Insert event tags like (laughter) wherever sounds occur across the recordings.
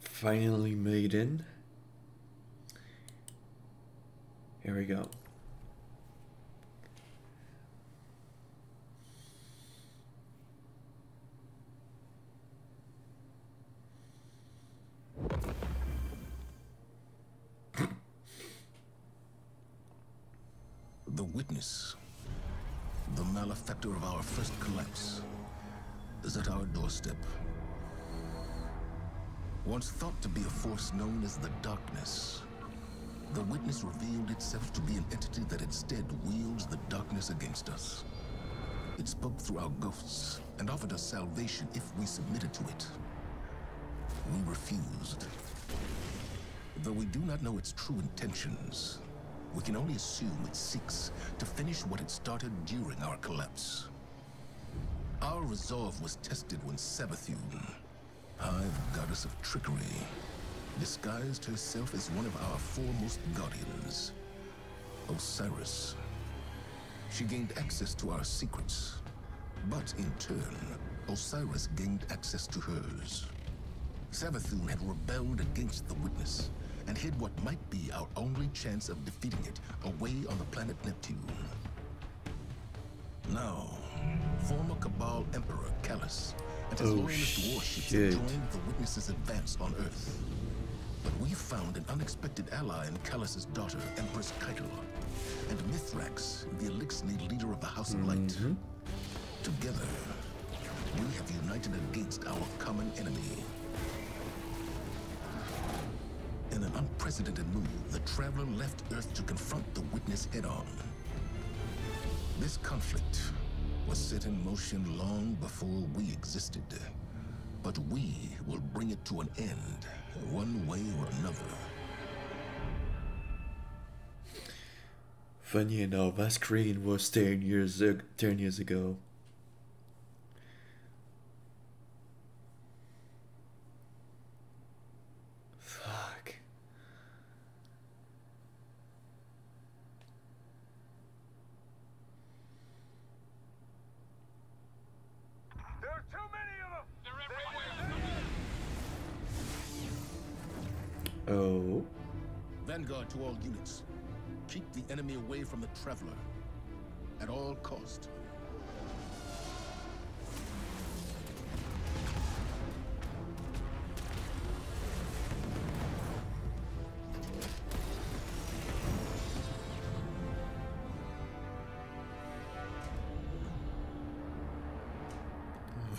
Finally made in. Here we go. The witness, the malefactor of our first collapse, is at our doorstep. Once thought to be a force known as the Darkness, the witness revealed itself to be an entity that instead wields the darkness against us. It spoke through our ghosts and offered us salvation if we submitted to it. We refused. Though we do not know its true intentions, we can only assume it seeks to finish what it started during our collapse. Our resolve was tested when Savathun, Hive goddess of trickery, disguised herself as one of our foremost guardians, Osiris. She gained access to our secrets, but in turn, Osiris gained access to hers. Savathun had rebelled against the Witness and hid what might be our only chance of defeating it away on the planet Neptune. Now, former Cabal Emperor Calus and his Oh, loyalist warships have joined the Witness's advance on Earth. But we found an unexpected ally in Calus's daughter, Empress Caiatl, and Mithrax, the Eliksni leader of the House of Light. Mm-hmm. Together, we have united against our common enemy. In an unprecedented move, the Traveler left Earth to confront the Witness head-on. This conflict was set in motion long before we existed. But we will bring it to an end, one way or another. Funny enough, that screen was 10 years, ag- 10 years ago.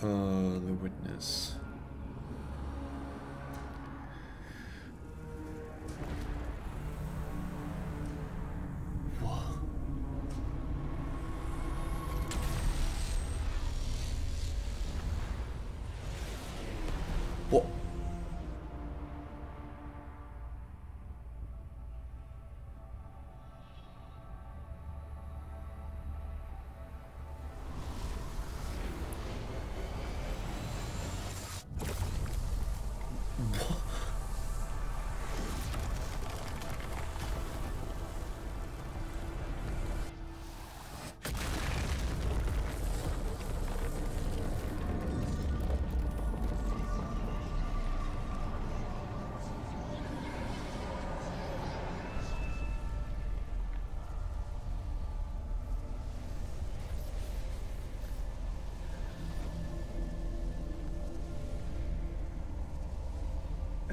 Uh, the witness.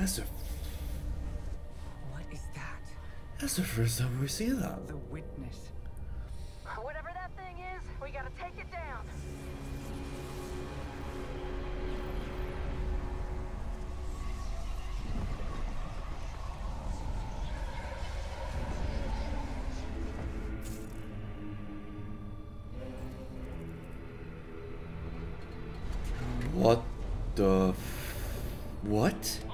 That's the What is that? that's the first time we see that. The witness. Whatever that thing is, we gotta take it down. What the f- what?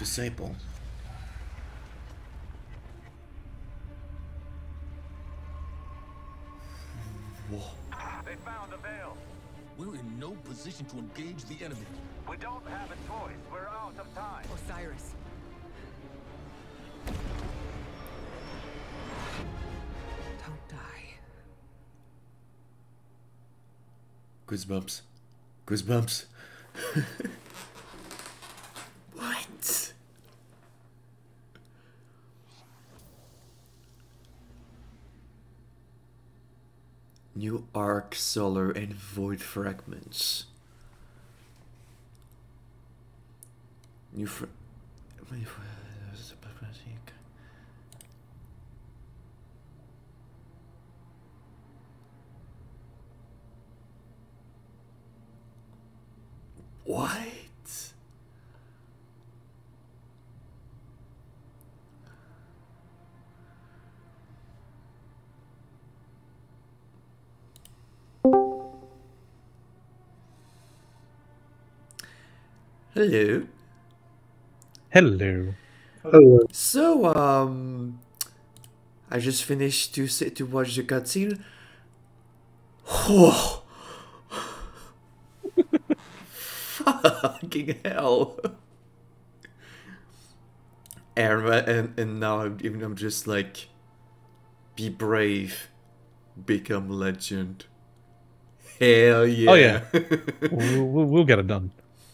Disciple. They found a veil. We're in no position to engage the enemy. We don't have a choice. We're out of time. Osiris. Don't die. Goosebumps. Goosebumps. (laughs) what? New arc, solar, and void fragments. New fr. Hello. Hello. Hello. So, um, I just finished to sit to watch the cutscene. Oh, (laughs) fucking hell! And and and now I'm even I'm just like, be brave, become legend. Hell yeah! Oh, yeah. (laughs) we'll, we'll, we'll get it done.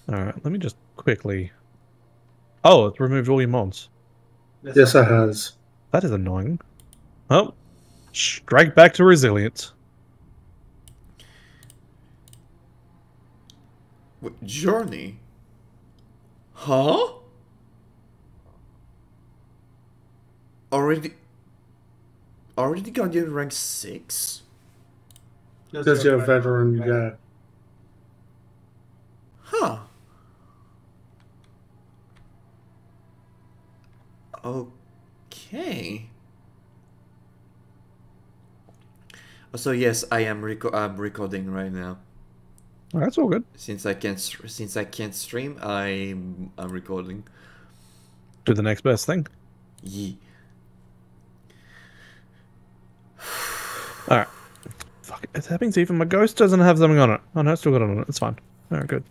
All right. Let me just quickly. Oh, it's removed all your mods. yes, it has. That is annoying. Oh, strike back to resilience. Wait, Journey? Huh? Already. Already Guardian rank 6? Because you're a veteran guy. Huh. Okay. Oh, so yes, I am reco- I'm recording right now. Oh, that's all good. Since I can't since I can't stream, I'm I'm recording. Do the next best thing. Ye. All right. Fuck. it, That means even my ghost doesn't have something on it. Oh no, it's still got it on it. It's fine. All right, good.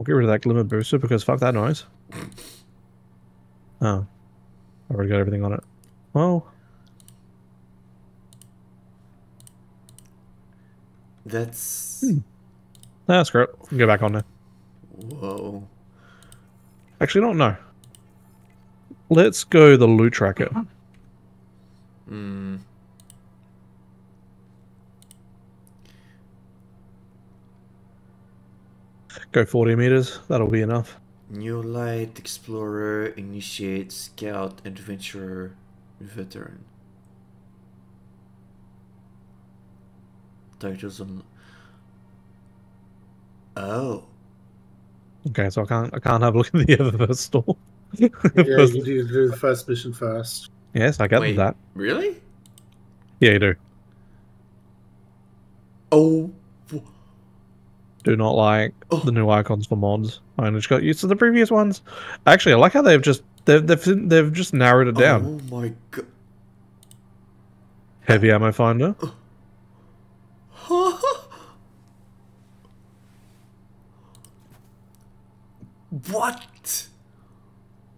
I'll get rid of that glimmer booster because fuck that noise. Oh. I already got everything on it. Well, That's that's great. Go back on there. whoa. Actually, don't know. Let's go the loot tracker. Hmm. Go 40 meters. That'll be enough. New light explorer, initiate, scout, adventurer, veteran. Titles on. Oh. Okay, so I can't I can't have a look at the other first stall. Yeah, First- (laughs) you need to do the first mission first. yes, I get Wait. that. Really? Yeah, you do. Oh. Do not like Oh. the new icons for mods. I only just got used to the previous ones. Actually, I like how they've just they've they've, they've just narrowed it down. Oh my god. Heavy ammo finder. (laughs) what?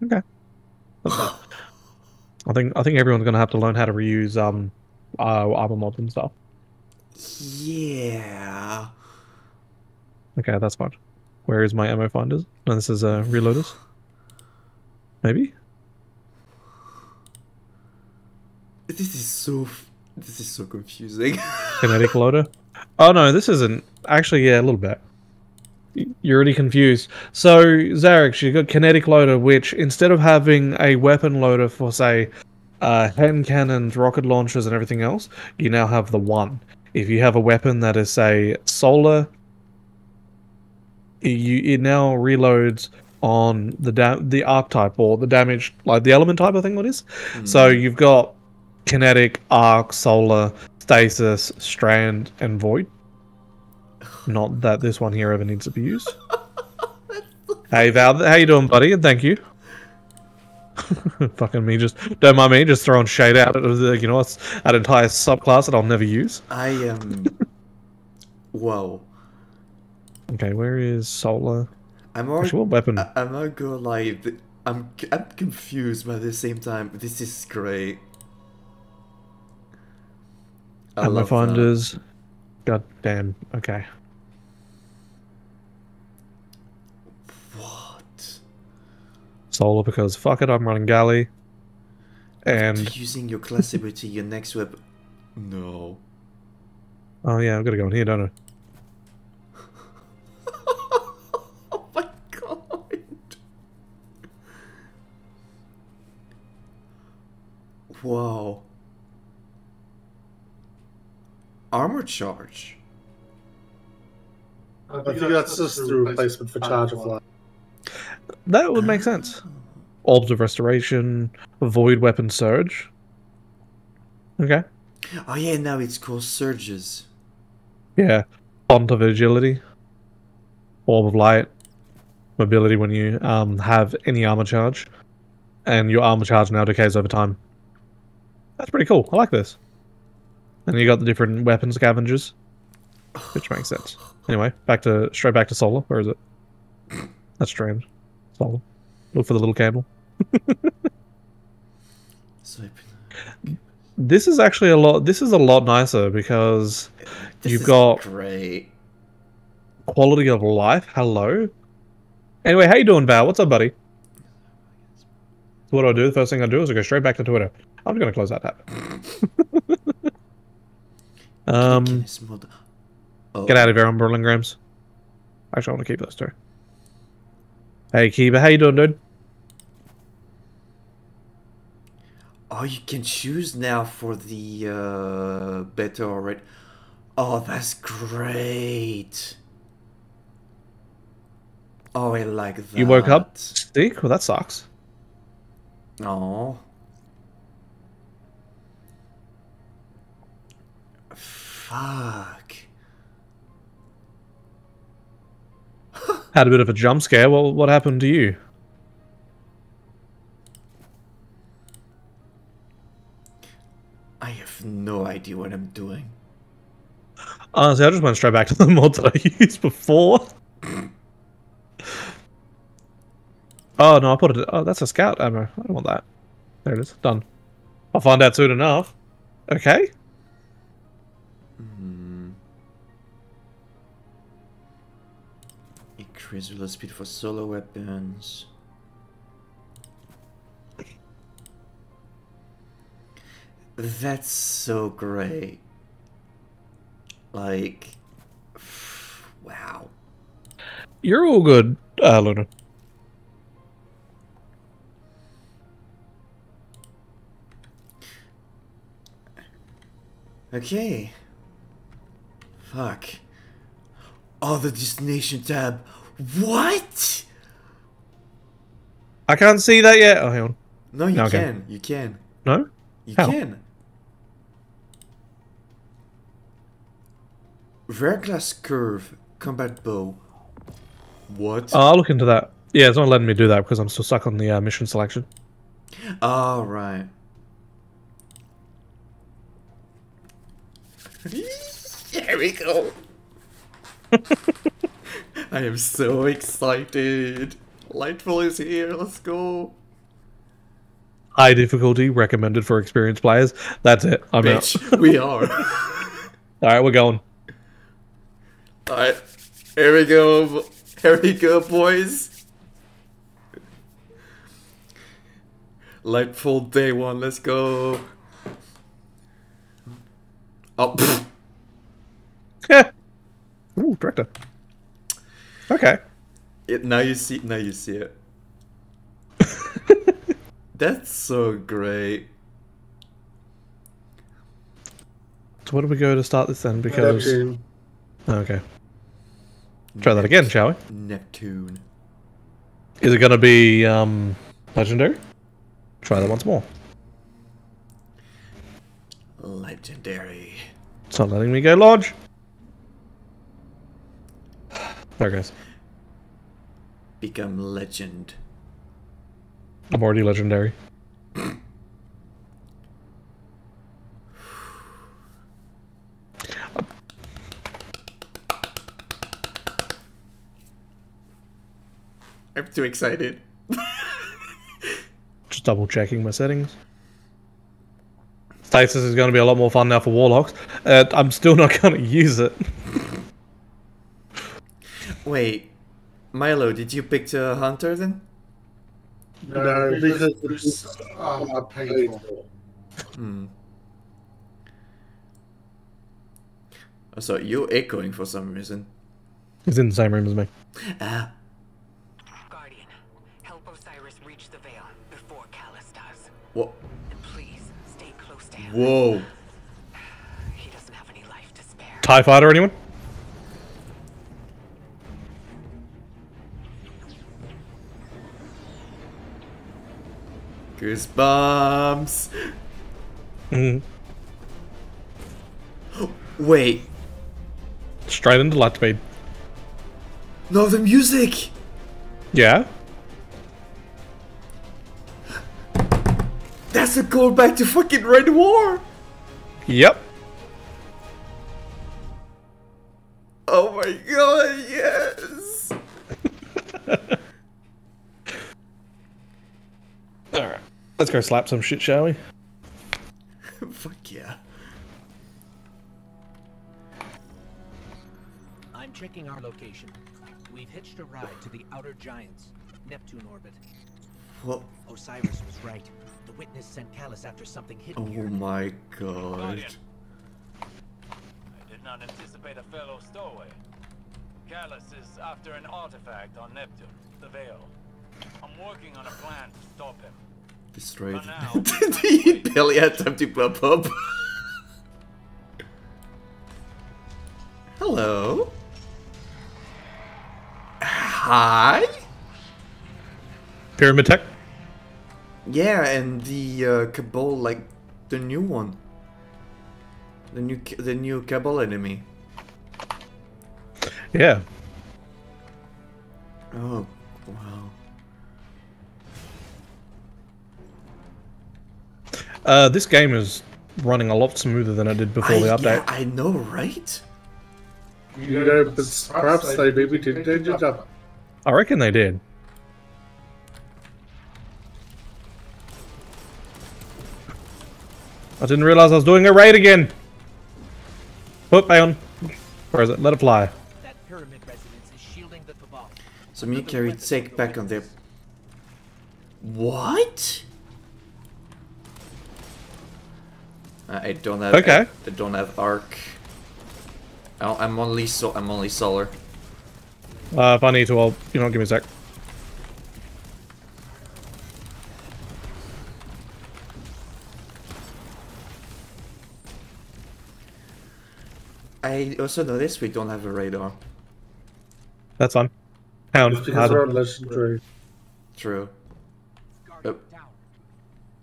Okay. I think I think everyone's gonna have to learn how to reuse um uh armor mods and stuff. Yeah. Okay, that's fine. Where is my ammo finders? No, this is uh reloaders. Maybe? This is so. f- This is so confusing. (laughs) Kinetic loader. Oh no, this isn't. Actually, yeah, a little bit. You're already confused. So, Zarek, you've got kinetic loader, which instead of having a weapon loader for, say, uh, hand cannons, rocket launchers, and everything else, you now have the one. If you have a weapon that is, say, solar, you, it now reloads on the da- the arc type or the damage, like the element type, I think what is. Hmm. So you've got kinetic, arc, solar, stasis, strand, and void. Not that this one here ever needs to be used. (laughs) hey Val, how you doing, buddy? And thank you. (laughs) Fucking me, just don't mind me, just throwing shade out at the, you know, it's an entire subclass that I'll never use. I um, (laughs) am. Whoa. Okay, where is Solar? I'm already. Actually, what weapon? I, I'm not gonna lie. I'm I'm confused, but at the same time, this is great. I love that. finders. God damn. Okay. What? Solar because fuck it, I'm running galley. And Using your class ability, your next weapon. No. oh yeah, I've got to go in here, don't I? Oh my god. Wow. Armor charge. I think that's just the replacement for Charge of Light. That would make sense. Orbs of restoration, void weapon surge. Okay. Oh yeah, now it's called surges. Yeah. Font of agility. Orb of light. Mobility when you um have any armor charge. And your armor charge now decays over time. That's pretty cool. I like this. And you got the different weapon scavengers. Which makes sense. Anyway, back to straight back to solar. Where is it? That's strange. Solar. Look for the little candle. (laughs) This is actually a lot this is a lot nicer because this You've got- great. quality of life. Hello. Anyway, how you doing, Val? What's up, buddy? What do I do? The first thing I do is I go straight back to Twitter. I'm just gonna close that tab. (laughs) um, Oh, get out of here, on Burlingrams. Actually, I want to keep those two. Hey, Kiba, how you doing, dude? Oh, you can choose now for the uh, better already. Oh, that's great. Oh, I like that. You woke up sick? Well, that sucks. Oh. Fuck. (laughs) Had a bit of a jump scare. Well, what happened to you? I have no idea what I'm doing. Honestly, I just went straight back to (laughs) the mod that I used before. Oh no, I put it. Oh, that's a scout ammo. I don't want that. There it is. Done. I'll find out soon enough. Okay. Hmm. Increase reload speed for solo weapons. That's so great. Like, (sighs) wow. You're all good, uh, Luna. Okay. Fuck. Oh, the destination tab. What? I can't see that yet. Oh, hang on. No, you Okay. can. You can. No? You How? can. Verglas curve combat bow. What? Oh, I'll look into that. Yeah, it's not letting me do that because I'm still stuck on the uh, mission selection. All right. Here we go. (laughs) I am so excited. Lightfall is here. Let's go. High difficulty recommended for experienced players. That's it. I'm out. We (laughs) are. All right, we're going. All right. Here we go. Here we go, boys. Lightfall day one. Let's go. Oh. pfft. Ooh, director. Okay. It, now you see. Now you see it. (laughs) That's so great. So where do we go to start this then? Because Neptune. okay, try that again, shall we? Neptune. Is it gonna be um legendary? Try that once more. Legendary. It's not letting me go lodge. There goes. become legend. I'm already legendary. I'm too excited. (laughs) Just double checking my settings. Stasis is going to be a lot more fun now for Warlocks. Uh, I'm still not (laughs) going to use it. Wait, Milo, did you pick the hunter then? No, because it's uh, painful. Hmm. Oh, so you're echoing for some reason. He's in the same room as me. Ah, Whoa. He doesn't have any life to spare. TIE fighter, anyone? Goosebumps. Mhm. Wait, Straight into light speed. no, the music. Yeah? That's a callback to fucking Red War. Yep. Oh my god, yes. (laughs) Alright. Let's go slap some shit, shall we? (laughs) Fuck yeah. I'm checking our location. We've hitched a ride to the Outer Giants, Neptune orbit. What? Osiris was right. The witness sent Calus after something hidden Oh here. my god. Guardian. I did not anticipate a fellow stowaway. Calus is after an artifact on Neptune, the Veil. I'm working on a plan to stop him. Destroyed. (laughs) Did he barely had time to pop up? (laughs) Hello? Hi? Pyramid Tech? Yeah, and the uh, Cabal, like the new one. The new, the new Cabal enemy. Yeah. Oh, wow. Uh, this game is running a lot smoother than it did before I, the update. Yeah, I know, right? You know, but perhaps they maybe did change it up. I reckon they did. I didn't realize I was doing a raid again. Put on. Where is it? Let it fly. That pyramid residence is shielding the So me Another carried take back on their. What? I don't have. Okay. I, don't have arc. I'm only so. I'm only solar. Uh, if I need to, I'll, you know, give me a sec. I also noticed we don't have a radar. That's fine. Hound. It's because Adam. we're on legendary. True. Oh.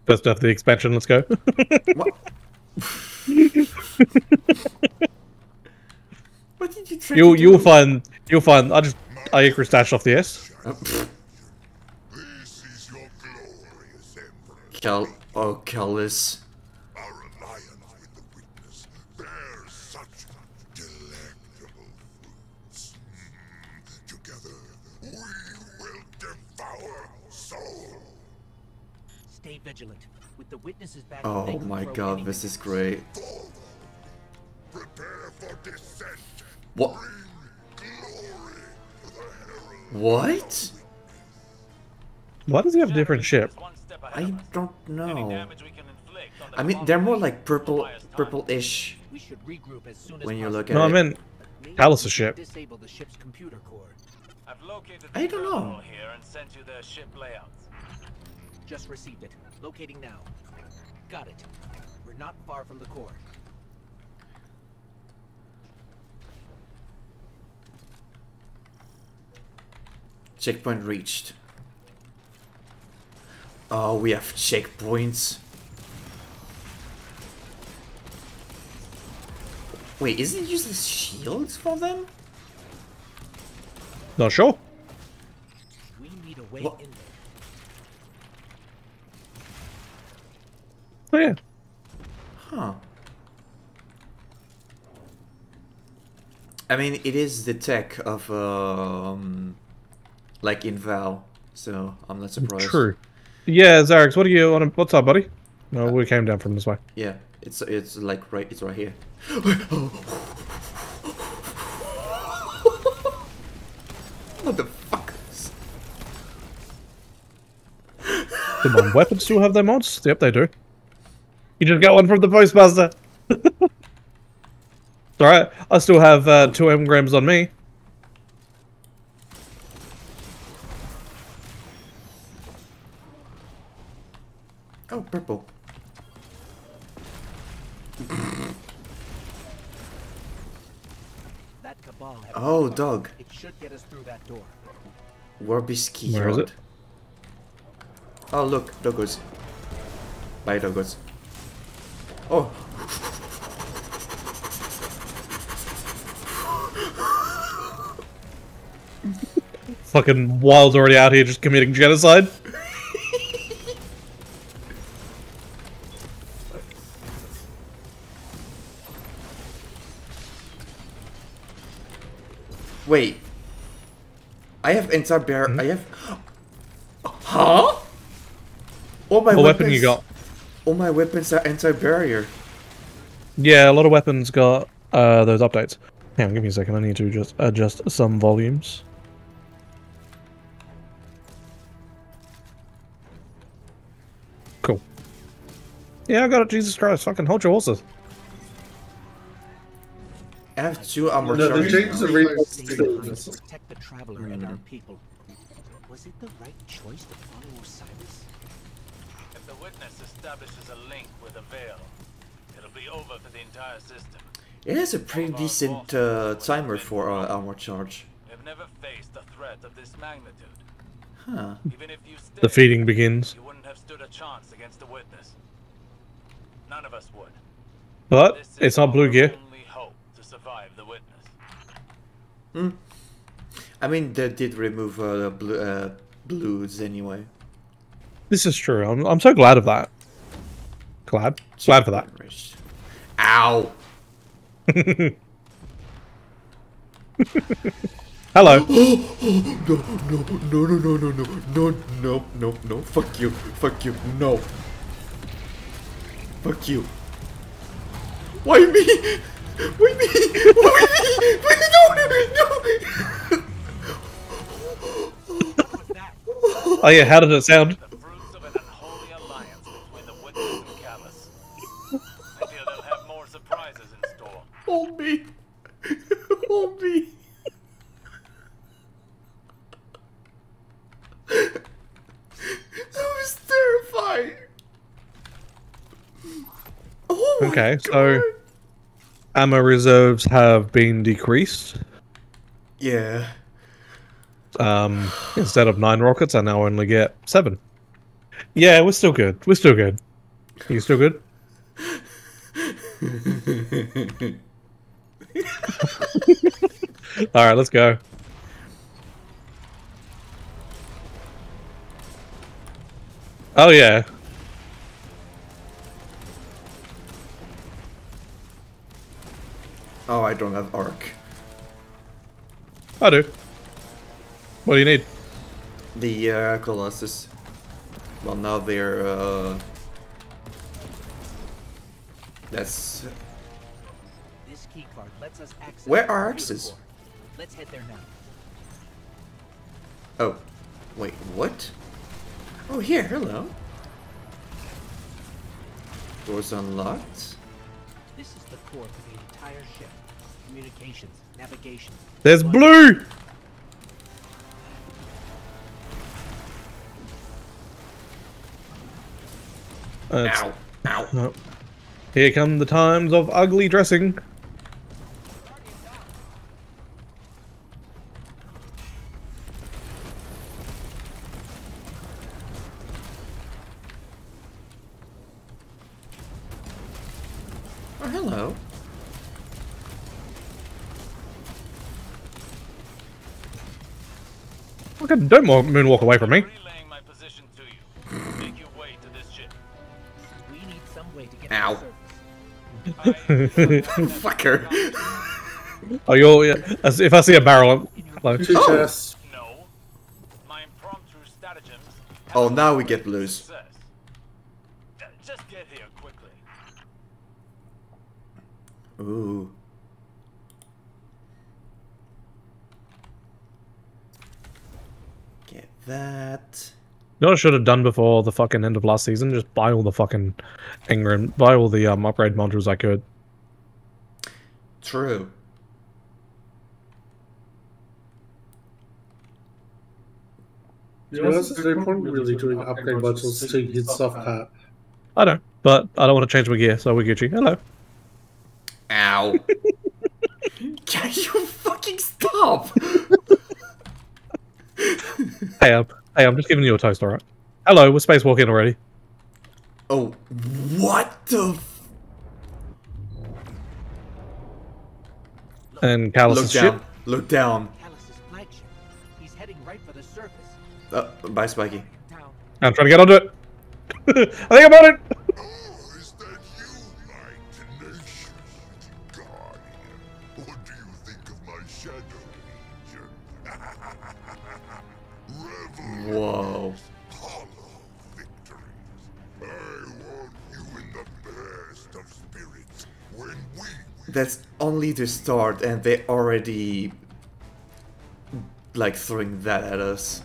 First off the expansion, let's go. (laughs) What? (laughs) what did you try you'll to you'll find you'll find I just I Icarus dashed off the S. Oh, pfft. This is your glorious emperor. Cal. Oh, Calus. Our alliance with the witness bears such delectable fruits. Mm, Together, we will devour soul. Stay vigilant. With the witnesses back, Oh my god, this is great. Prepare for descent. What? Bring glory to the herald. What? Why does he have a different ship? One step ahead I don't know. damage we can inflict on the I mean, they're more like purple, purple-ish. We should regroup as soon as When you possible. look at No, I it. meant Maybe Calus' we should ship. Disable the ship's computer core. I've located the I don't know. here and sent you their ship layouts. Just received it. Locating now. Got it. We're not far from the core. Checkpoint reached. Oh, we have checkpoints. Wait, is it useless shields for them? Not sure. way in there. Oh yeah. Huh. I mean, it is the tech of, um, like in Val, so I'm not surprised. True. Yeah, Zarex, what do you want? What's up, buddy? No, we came down from this way. Yeah, it's it's like right, it's right here. (gasps) (laughs) what the fuck? Come on, weapons still have their mods? Yep, they do. You just got one from the postmaster. (laughs) Alright, I still have uh, two engrams on me. Oh, purple. That cabal Oh, dog. It should get us through that door. Warbiski Where is it? Oh, look, doggos. Bye, doggos. Oh. (laughs) Fucking Wild's already out here just committing genocide. Wait. I have entire bear. Hmm? I have. Huh? All my What weapons. weapon you got? All my weapons are anti-barrier. Yeah, a lot of weapons got uh, those updates. Hang on, give me a second. I need to just adjust some volumes. Cool. Yeah, I got it. Jesus Christ. Fucking hold your horses. I have two armor No, they charges. changed the now. rainbow Stay still. behind to protect the traveler and our people. Was it the right choice to follow Osiris? If the witness establishes a link with the veil, it'll be over for the entire system. It has a pretty decent uh, timer for uh, armor charge. We've never faced a threat of this magnitude. Huh. Even if you stayed, The feeding begins. you wouldn't have stood a chance against the witness. None of us would. But This it's not blue our gear. only hope to survive the witness. Hmm. I mean, they did remove uh, the blue, uh, blues anyway. This is true. I'm, I'm so glad of that. Glad. Glad for that. Ow! (laughs) Hello. (gasps) (gasps) no, no, no, no, no, no, no, no, no, no, no, fuck you, fuck you, no. Fuck you. Why me? Why me? Why me? Why no, no. Was that? Oh yeah, how did it sound? The fruits of an unholy alliance between the witness and Calus. I feel they'll have more surprises in store. Hold me. Hold me. That was terrifying. Oh Okay, God. so ammo reserves have been decreased. Yeah. Um, instead of nine rockets, I now only get seven. Yeah, we're still good. We're still good. You still good? (laughs) (laughs) All right, let's go. Oh yeah. Oh, I don't have arc. I do. What do you need? The uh, Colossus. Well, now they're. Uh... That's. Where are computer axes? Let's head there now. Oh. Wait, what? Oh, here, hello. Doors unlocked. This is the core for the entire ship. Communications, navigation. There's light. blue. Uh, Ow. Ow. oh. Here come the times of ugly dressing. Fucking don't moonwalk away from me. Ow. (laughs) Fucker. oh, you're. Yeah, if I see a barrel, hello. Two oh. chests. Oh, now we get blues. Ooh. That. You know what I should have done before the fucking end of last season? Just buy all the fucking engram, buy all the um, upgrade modules I could. True. You know, that's no point really doing upgrade modules to his soft hat. I know, but I don't want to change my gear, so we're Gucci. Hello. Ow. (laughs) (laughs) Can you fucking stop? Hey, um, hey, I'm just giving you a toast, alright? Hello, we're spacewalking already. Oh, what the? F- And Look Calus' ship. down. Look down. Calus's flagship. He's heading right for the surface. Uh, bye, Spiky. I'm trying to get onto it. (laughs) I think I'm on it. That's only the start, and they already like throwing that at us.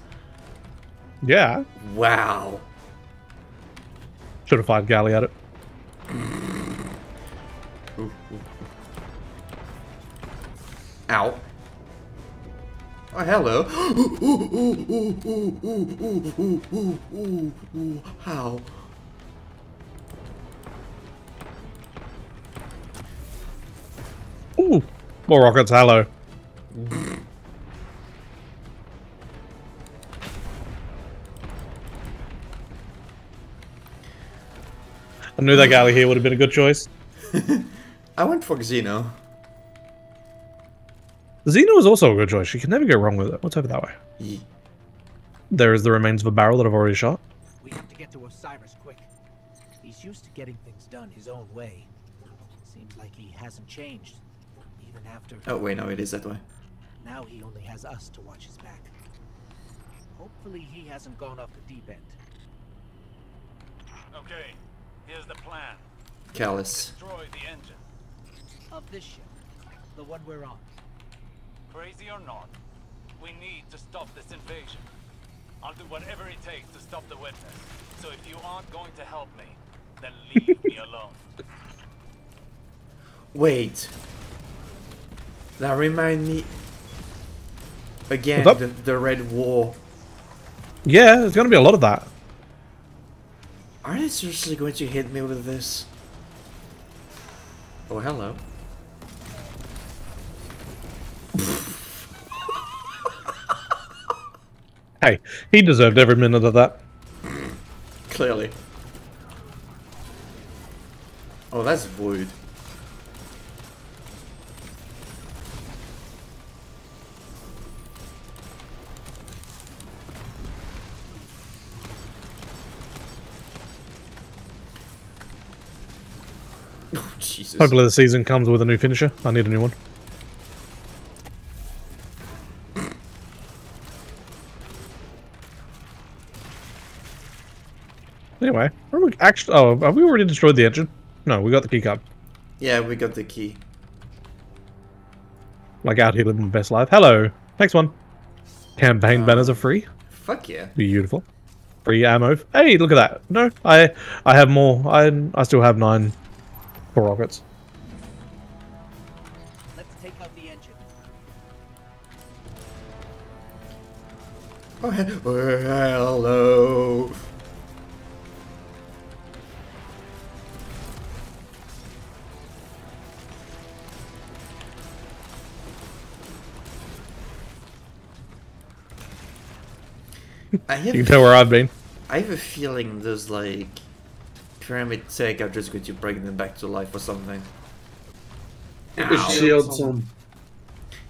Yeah. Wow. Should have fired Galley at it. Ooh, ooh, ooh. Ow. Oh, hello. (gasps) ooh, Ooh. More rockets, hello. I knew that galley here would have been a good choice. (laughs) I went for Xeno. Xeno is also a good choice. You can never go wrong with it. What's over that way? Ye- There is the remains of a barrel that I've already shot. We have to get to Osiris quick. He's used to getting things done his own way. Seems like he hasn't changed. Even after Oh wait, no, it is that way. now he only has us to watch his back. Hopefully he hasn't gone off the deep end. Okay, here's the plan. Calus. Destroy the engine. Of this ship. The one we're on. Crazy or not, we need to stop this invasion. I'll do whatever it takes to stop the witness. So if you aren't going to help me, then leave me (laughs) alone. Wait. That remind me again the, the Red War. Yeah, there's going to be a lot of that. Are they seriously going to hit me with this? Oh hello. (laughs) Hey, he deserved every minute of that. Clearly. Oh, that's void. Oh, Jesus. Hopefully the season comes with a new finisher. I need a new one. Anyway, are we actually? Oh, have we already destroyed the engine? No, we got the key card. Yeah, we got the key. Like out here living my best life. Hello, next one. Campaign um, banners are free. Fuck yeah. Beautiful. Free ammo. Hey, look at that. No, I I have more. I I still have nine for rockets. Let's take out the engine. Oh, hello. I You can have, tell where I've been. I have a feeling there's like pyramid tech are just going to bring them back to life or something. Keep the shields on.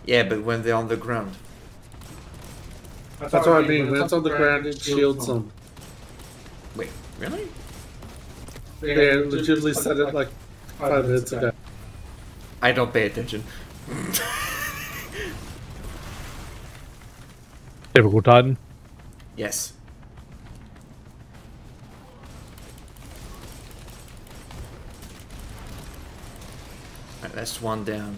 Yeah, but when they're on the ground. That's what I mean. When it's on the ground, it shields them. Wait, really? They legitimately said it like five minutes ago. I don't pay attention. (laughs) Typical Titan. Yes. That's one down.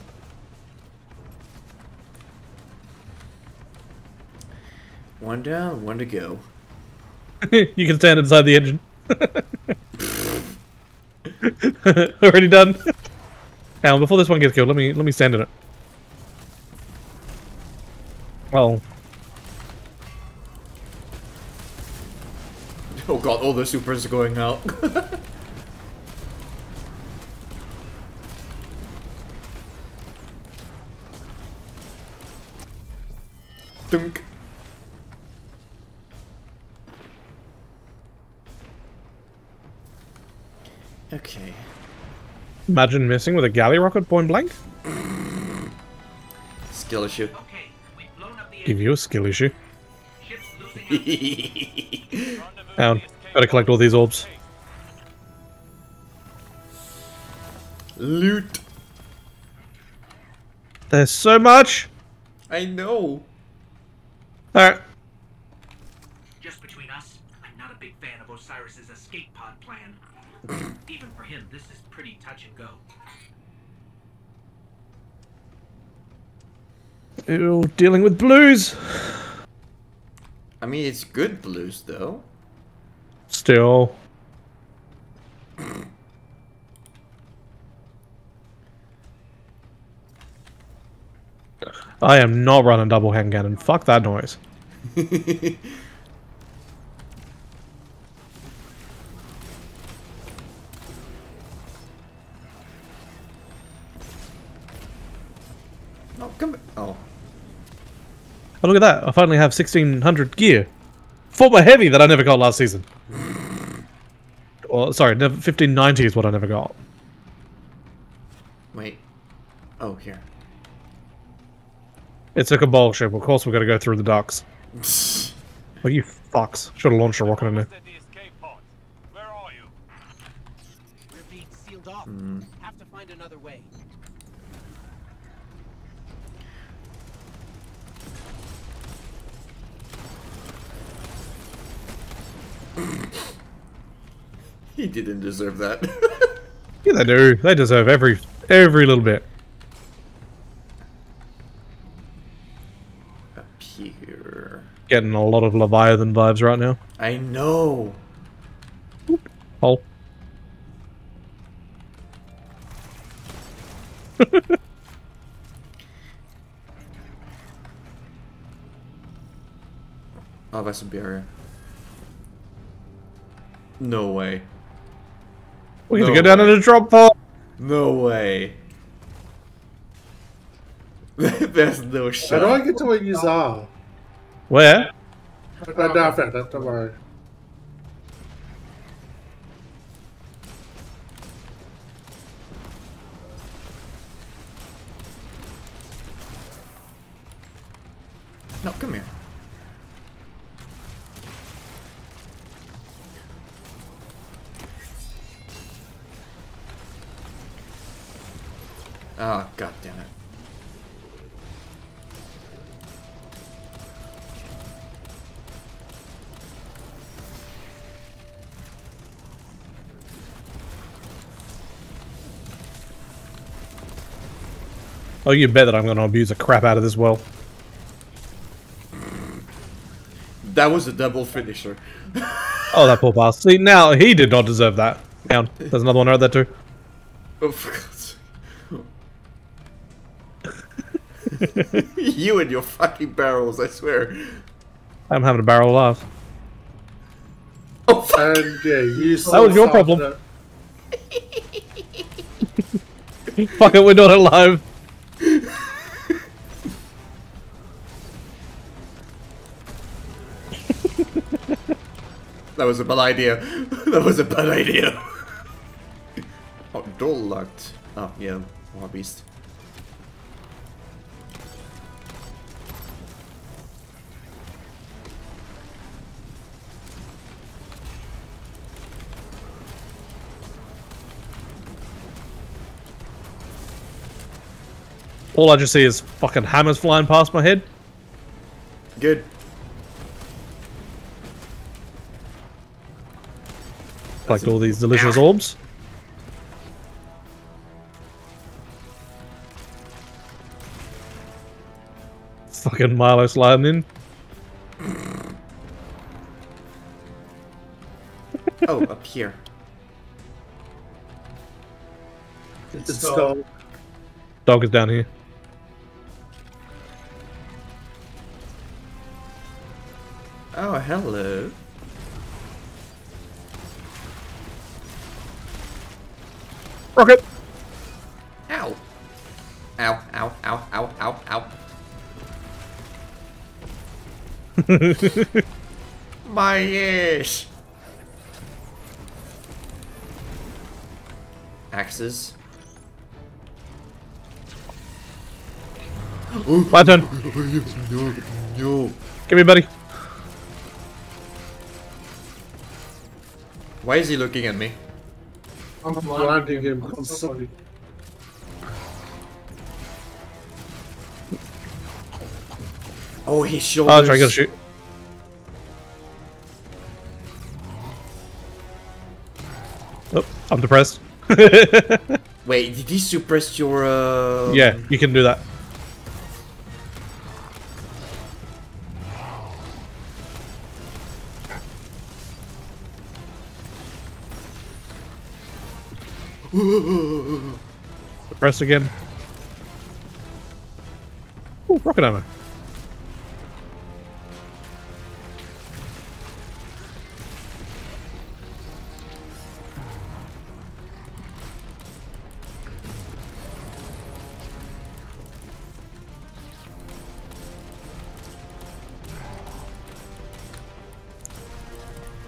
One down, one to go. (laughs) you can stand inside the engine. (laughs) Already done. Now, before this one gets killed, let me let me stand in it. Well, Oh god, all the supers are going out. (laughs) Dunk. Okay. imagine missing with a galley rocket point blank. Skill issue. Okay, we've blown up the Give you a skill issue. ship's. (laughs) Down. Gotta collect all these orbs. Loot. There's so much. I know. Alright. Just between us, I'm not a big fan of Osiris's escape pod plan. (laughs) Even for him, this is pretty touch and go. Ew, dealing with blues. I mean, it's good blues though. Still. (laughs) I am not running double hand cannon. Fuck that noise. (laughs) Oh, come. Oh, Oh, look at that. I finally have 1600 gear. For my heavy that I never got last season. (laughs) Or, sorry, 1590 is what I never got. wait. Oh, here. It's a Cabal ship. Of course, we're going to go through the docks. Oh, you fucks. Should have launched a rocket in there. Almost at the. Where are you? We're being sealed off. Have to find another way. He didn't deserve that. Yeah, they do. They deserve every every little bit. Up here. Getting a lot of Leviathan vibes right now. I know. Oh. (laughs) Oh, that's a barrier. No way. We can No go down way. in a drop pod. No way. (laughs) There's no shot. How do I get to where you are? Where? I found it. Don't worry. No, come here. Ah, oh, god Oh, you bet that I'm going to abuse the crap out of this well. That was a double finisher. Oh, that poor (laughs) bastard. See, now he did not deserve that. Down. There's another one right there too. Oh, for God's sake. (laughs) you and your fucking barrels, I swear. I'm having a barrel of laughs. Oh, fuck. And yeah, you That was your problem. (laughs) Fuck it, we're not alive. That was a bad idea. (laughs) that was a bad idea. oh, door locked. Oh, yeah. Oh, beast. All I just see is fucking hammers flying past my head. Good. Like all these delicious orbs. Fucking Milo sliding in. (laughs) Oh, up here. It's dog. Dog is down here. Oh, hello. Rocket! Ow. Ow, ow, ow, ow, ow, ow. (laughs) My ears. Axes. (gasps) My turn. No, no. Give me, buddy. Why is he looking at me? I'm blinding him. Oh, his Oh, shoulders. try to shoot. Oh, I'm depressed. (laughs) Wait, did he suppress your? Uh... yeah, you can do that. Press again. Ooh, rocket ammo.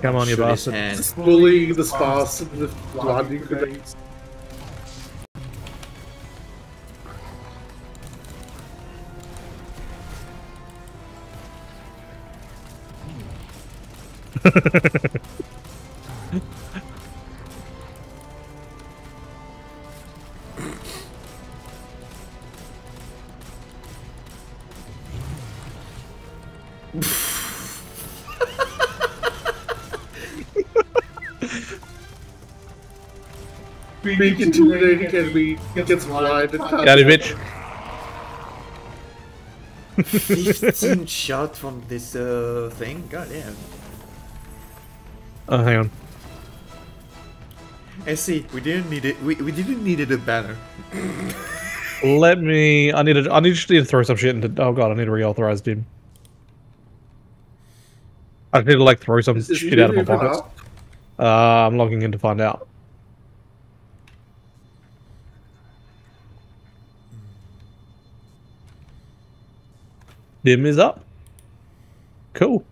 Come on, you Shoot bastard. hand. Bullying the sparse with blinding grenades. Being intimidating enemy gets blind and can't Got it, bitch. 15 shot from this uh, thing? God damn. Oh, hang on. I see, we didn't need it. We, we didn't needed a banner. Let me. I need to. I need to throw some shit into. Oh god, I need to reauthorize Dim. I need to like throw some Is- is shit out of my Dim even pockets. Uh, I'm logging in to find out. Dim is up. Cool.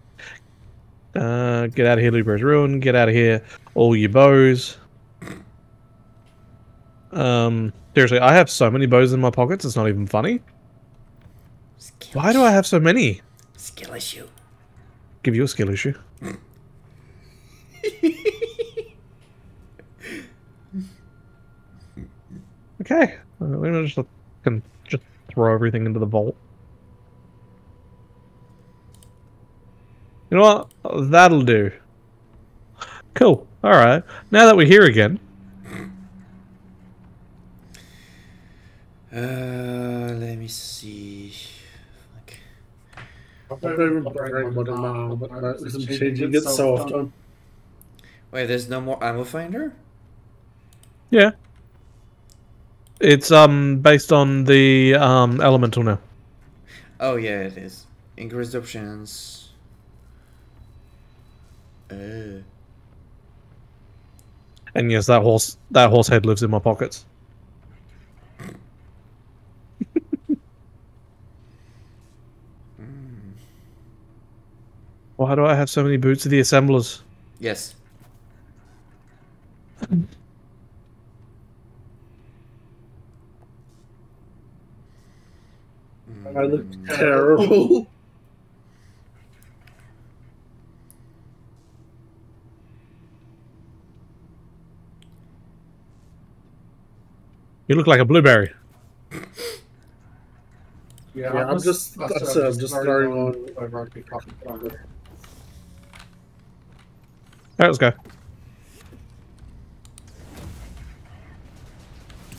Uh, get out of here, Lubrae's Ruin. Get out of here, all your bows. Um, seriously, I have so many bows in my pockets, it's not even funny. Why do I have so many? Skill issue. Give you a skill issue. (laughs) okay, uh, let me just just throw everything into the vault. You know what? That'll do. Cool. All right. Now that we're here again, Uh, let me see. Like, My favorite brain model now, but I isn't changing it so often. wait, there's no more ammo finder? yeah, it's um based on the um elemental now. Oh yeah, it is. Increased options. Uh, And yes, that horse that horse head lives in my pockets. (laughs) Why do I have so many boots of the assemblers? yes. I look terrible. (laughs) You look like a blueberry. Yeah, I'm just, that's it, I'm just starting on Iraqi copy. Alright, let's go.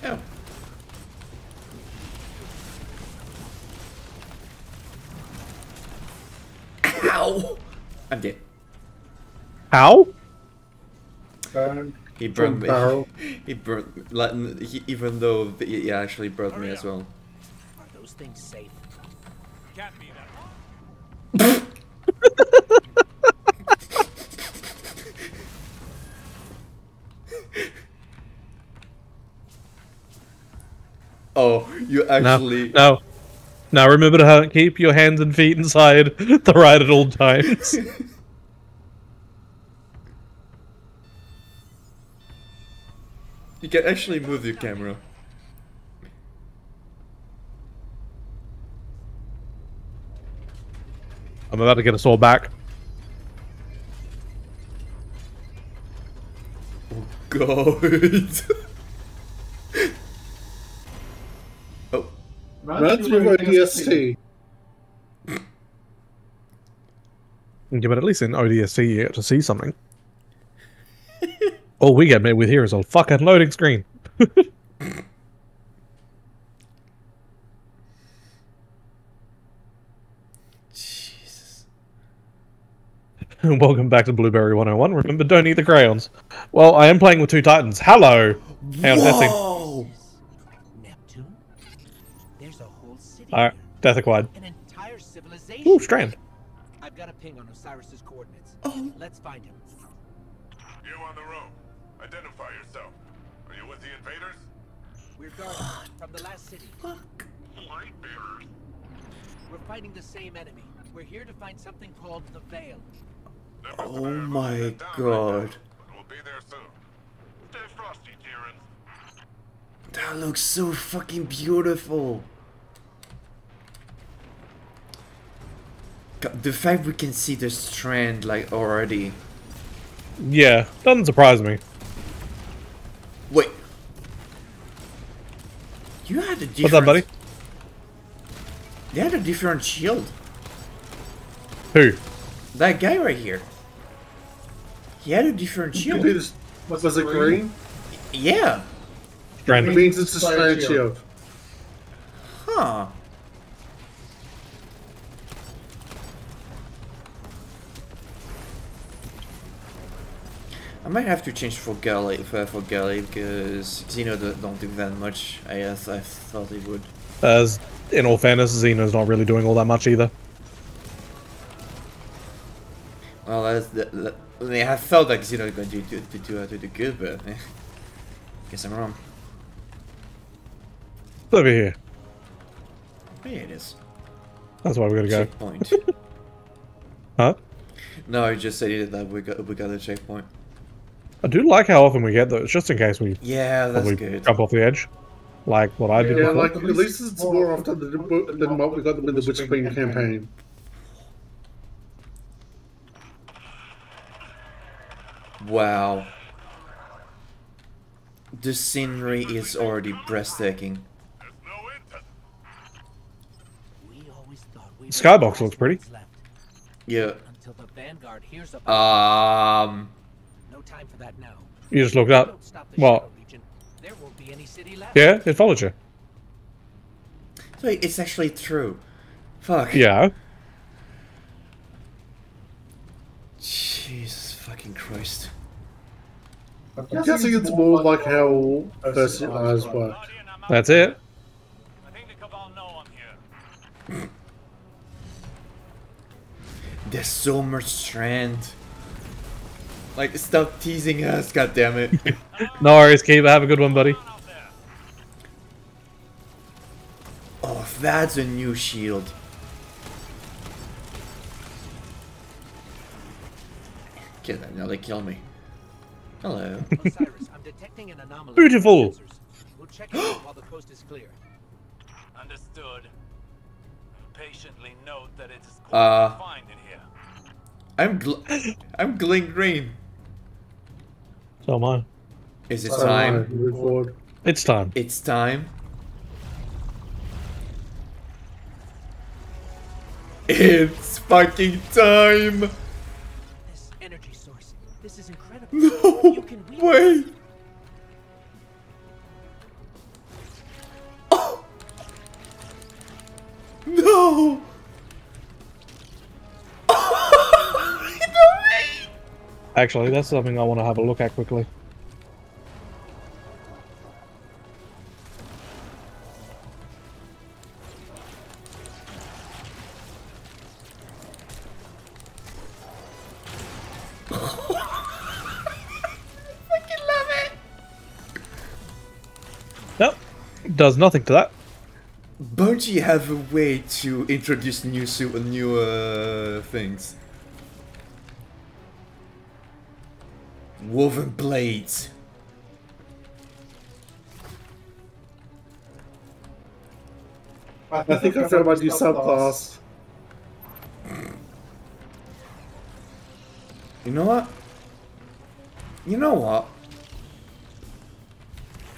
Oh. Ow! I'm dead. How? And He burned me. barrel. (laughs) He burned. Like, he, even though he he actually burned me as well. Are those things safe? Can't be that. (laughs) Oh, you actually. no. Now remember to keep your hands and feet inside (laughs) the right at all times. You can actually move your camera. I'm about to get us all back. Oh god. (laughs) oh, That's with ODST. Yeah, but at least in ODST you get to see something. (laughs) all we get met with here is a fucking loading screen. Jesus. (laughs) Welcome back to Blueberry 101. Remember, don't eat the crayons. Well, I am playing with two titans. Hello! Hang on, testing. Whoa! Neptune? There's a whole city. Alright, death acquired. An entire civilization. Ooh, strand. I've got a ping on Osiris's coordinates. Oh. Let's find him. Guardians from the last city. Light bearers. We're fighting the same enemy. We're here to find something called the Veil. Oh my god. We'll be there soon. Stay frosty, Tyrants. That looks so fucking beautiful. God, The fact we can see the strand like already. Yeah, doesn't surprise me. Wait. You had a different. What's up, buddy? They had a different shield. Who? That guy right here. He had a different It shield. is- Was it green? Yeah. It means it's a strand shield. Huh. I might have to change for Galley for, for Galley because Xeno do- don't do that much as I thought he would. As in all fairness, Xeno's not really doing all that much either. Well, that's the, the, I, mean, I felt like Xeno was going to do, to, do, to do good, but eh, guess I'm wrong. Over here. Oh, yeah, it is. That's why we gotta go. Checkpoint. (laughs) Huh? no, I just said that we got we got a checkpoint. I do like how often we get those, just in case we Yeah, that's good. jump off the edge. Like what I did Yeah, before. like at least it's more often than, than what we got with the Witch Queen campaign. Wow. The scenery is already breathtaking. There's no intel. We always thought we Skybox looks pretty. Yeah. until the Vanguard hears about Um. No time for that now. You just looked up. don't stop the Well, there won't be any city left. yeah, it followed you. So it's actually true. Fuck. Yeah. Jesus fucking Christ. I'm guessing it's more like how Percy eyes work. Guardian, That's it. I think the Cabal know I'm here. There's so much strand. Like, stop teasing us, goddammit. (laughs) No worries, keep. Have a good one, buddy. Come on out there. oh, that's a new shield. Get that, now they kill me. Hello. Osiris, I'm detecting an anomaly. Beautiful. with. We'll check it out while the coast is clear. Understood. Patiently note that it is Uh. quite fine in here. I'm gl- I'm glowing green. So am I. Is it time? It's time. It's time. It's fucking time! This energy source. This is incredible. No You can wield way! Oh! No! no Actually, that's something I want to have a look at quickly. (laughs) fucking love it! Nope. Does nothing to that. Bungie have a way to introduce new su- new uh, things. Woven blades. I think I found my new subclass. You know what? You know what?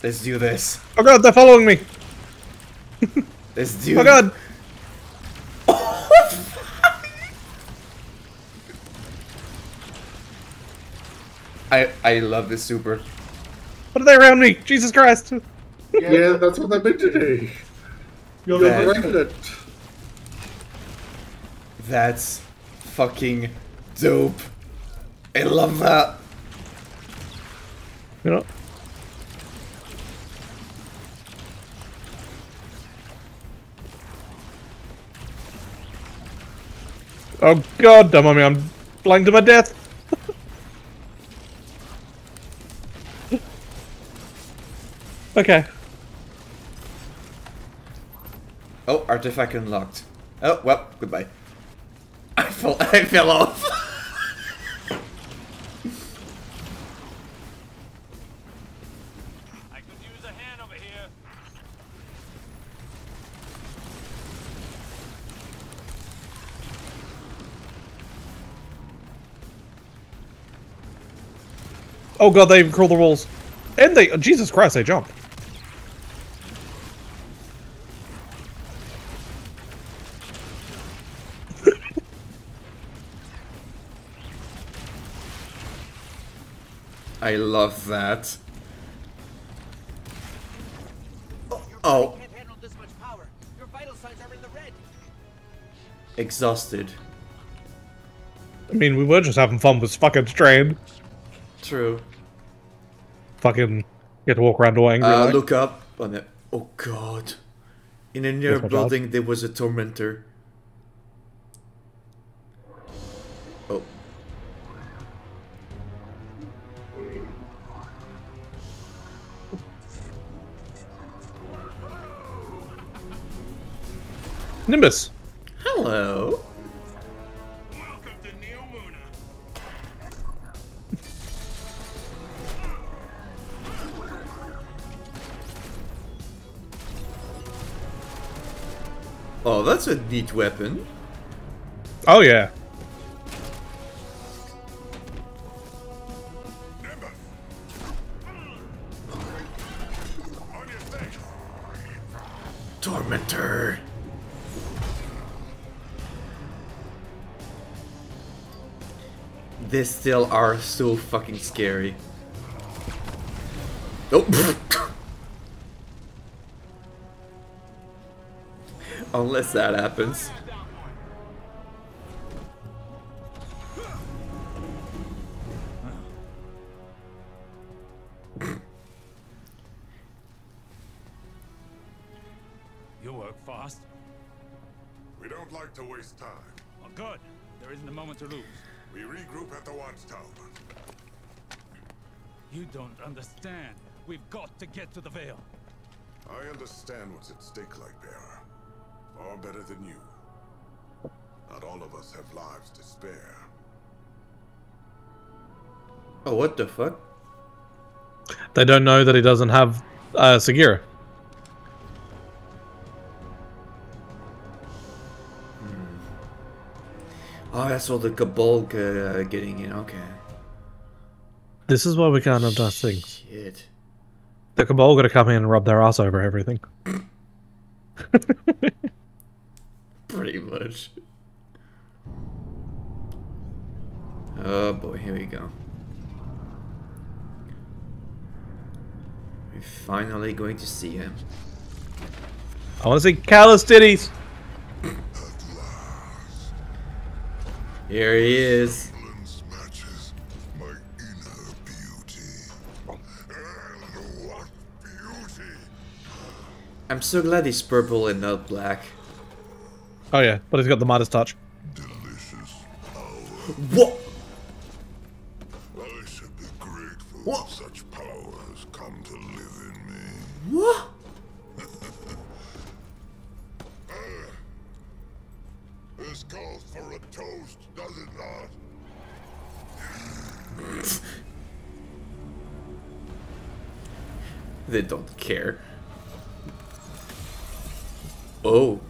Let's do this. Oh god, they're following me! Let's do Oh god! I I love this super. What are they around me? Jesus Christ! Yeah, that's what they're meant to do. You're Bad. overrated it. That's fucking dope. I love that. You know? Oh god, damn me, I'm flying to my death! Okay. Oh, artifact unlocked. Oh well, goodbye. (laughs) I fell. I fell off. I could use a hand over here. Oh god, they even crawl the walls. And they- Jesus Christ, they jump. I love that. Oh, Can't handle this much power. Your vital signs are in the red. exhausted. I mean, we were just having fun with fucking Strand. True. Fucking get to walk around all angry. Uh, like. look up on it. Oh god. In a near building there was a tormentor. Nimbus. Hello. Welcome to Neomuna. Oh, that's a neat weapon. Oh yeah. Tormentor. They still are so fucking scary. Oh. (laughs) Unless that happens. Get to the Veil. I understand what's at stake, Lightbearer. Far better than you. Not all of us have lives to spare. Oh, what the fuck? They don't know that he doesn't have uh, Segura. Oh, that's all the Cabal uh, getting in. Okay. This is why we can't adjust things. Shit. The Cabal gonna come in and rub their ass over everything. Pretty much. Oh boy, here we go. We're finally going to see him. I wanna see Calus titties! Here he is. I'm so glad he's purple and not black. Oh yeah, but he's got the Midas touch. Delicious power. What? I should be grateful What? such power has come to live in me. What? (laughs) Ah. This calls for a toast, does it not? They don't care. Oh.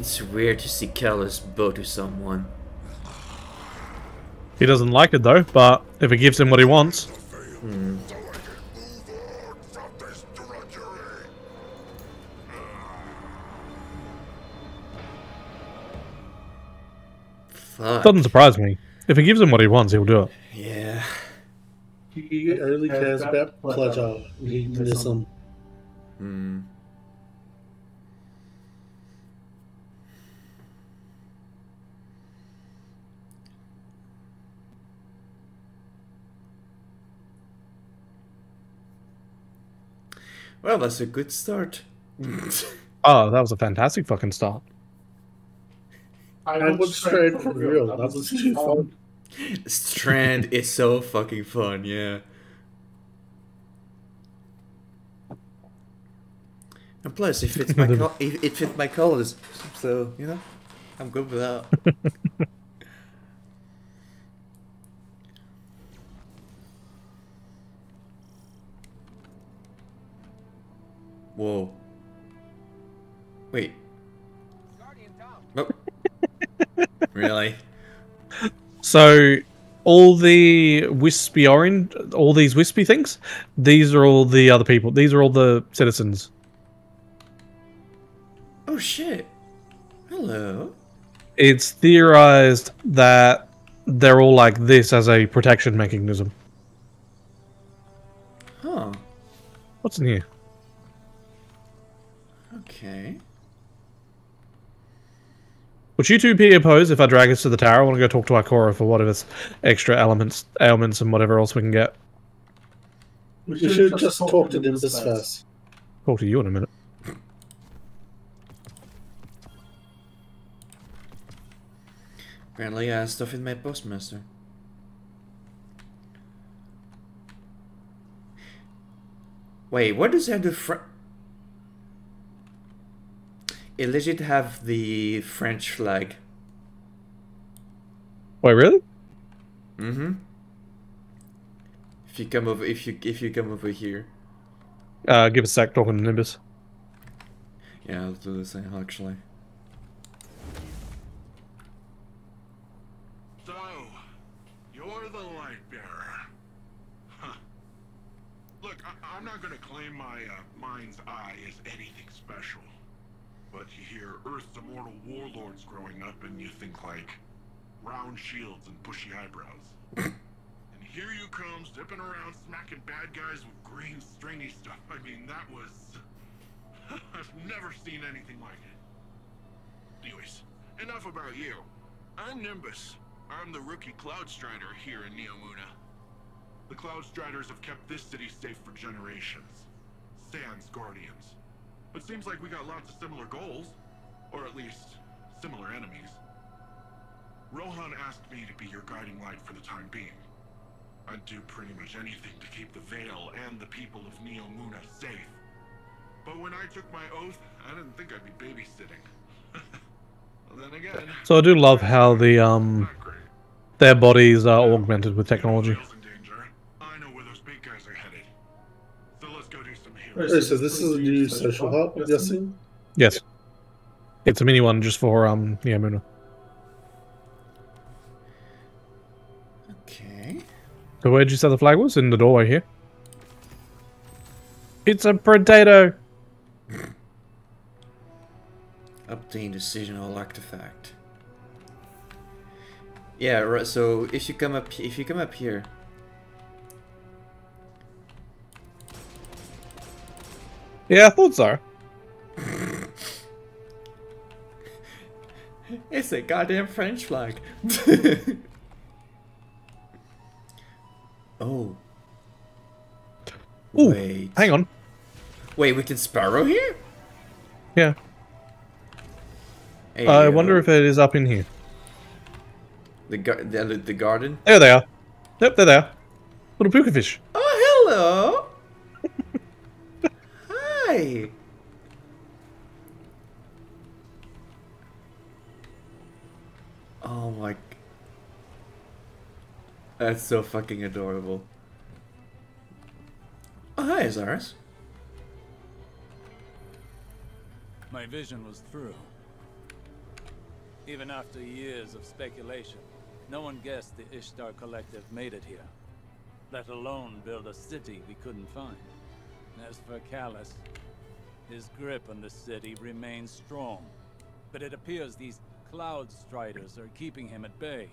It's rare to see Calus bow to someone. He doesn't like it though, but if it gives him what he wants, So I can move on from this drudgery. Fuck. doesn't surprise me. If it gives him what he wants, he'll do it. Yeah. He only cares about pleasure. He Well, that's a good start. (laughs) Oh, that was a fantastic fucking start. I would straight for real. That was too fun. Strand is so fucking fun, yeah. And plus, it fits my (laughs) col- it, it fits my colors, so you know, I'm good with that. (laughs) So, all the wispy orange, all these wispy things, these are all the other people. These are all the citizens. Oh shit. Hello. It's theorized that they're all like this as a protection mechanism. Huh. What's in here? Okay. Would you two be opposed if I drag us to the tower? I want to go talk to Ikora for whatever extra elements, ailments, and whatever else we can get. We should just talk to Nimbus first. Talk to you in a minute. Apparently, I have stuff in my postmaster. Wait, what does have the Fr- It legit have the French flag. Wait, really? Mm-hmm. If you come over, if you if you come over here, Uh, give a sec talking to Nimbus. yeah, I'll do the same actually. So, you're the light bearer. Huh. Look, I- I'm not gonna claim my uh, mind's eye is anything special. But you hear Earth's immortal warlords growing up and you think like round shields and bushy eyebrows. (coughs) and here you come, zipping around smacking bad guys with green stringy stuff. I mean, that was... (laughs) I've never seen anything like it. Anyways, enough about you. I'm Nimbus. I'm the rookie Cloud Strider here in Neomuna. The Cloud Striders have kept this city safe for generations. Sans Guardians. But seems like we got lots of similar goals. Or at least, similar enemies. Rohan asked me to be your guiding light for the time being. I'd do pretty much anything to keep the Veil and the people of Neomuna safe. But when I took my oath, I didn't think I'd be babysitting. (laughs) well, again, so I do love how the um, their bodies are augmented with technology. Go Wait, so this is a new social hub, I'm guessing? Yes. It's a mini one just for um yeah Muna. Okay. So where'd you say the flag was? In the doorway here. It's a potato. Obtain decisional artifact. Yeah, right. So if you come up, if you come up here, Yeah, I thought so. (laughs) it's a goddamn French flag. (laughs) oh. Ooh, Wait. hang on. Wait, we can sparrow here? Yeah. Hey, I wonder if it is up in here. the gar- the, the garden. There they are. Yep, there they are. Little puka fish. Oh, hello. Hi. Oh my. That's so fucking adorable. Oh, hi, Zaris. My vision was true. Even after years of speculation, no one guessed the Ishtar Collective made it here. Let alone build a city we couldn't find. As for Calus, his grip on the city remains strong. But it appears these Cloud Striders are keeping him at bay.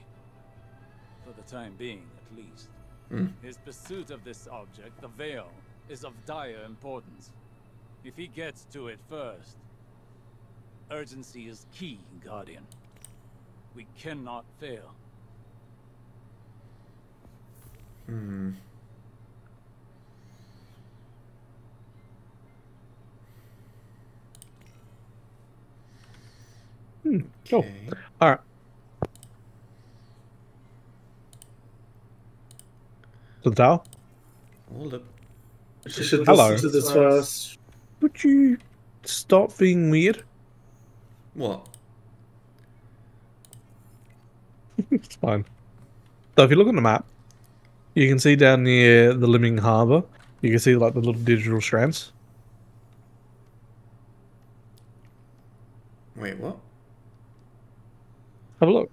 For the time being, at least. Hmm. His pursuit of this object, the Veil, is of dire importance. If he gets to it first, urgency is key, Guardian. We cannot fail. Hmm. Hmm, cool. Okay. All right. To the tower. Hold up. You should Hello. to this first. Would you stop being weird? What? (laughs) it's fine. So if you look on the map, you can see down near the Liming Harbour, you can see like the little digital strands. Wait, what? Have a look.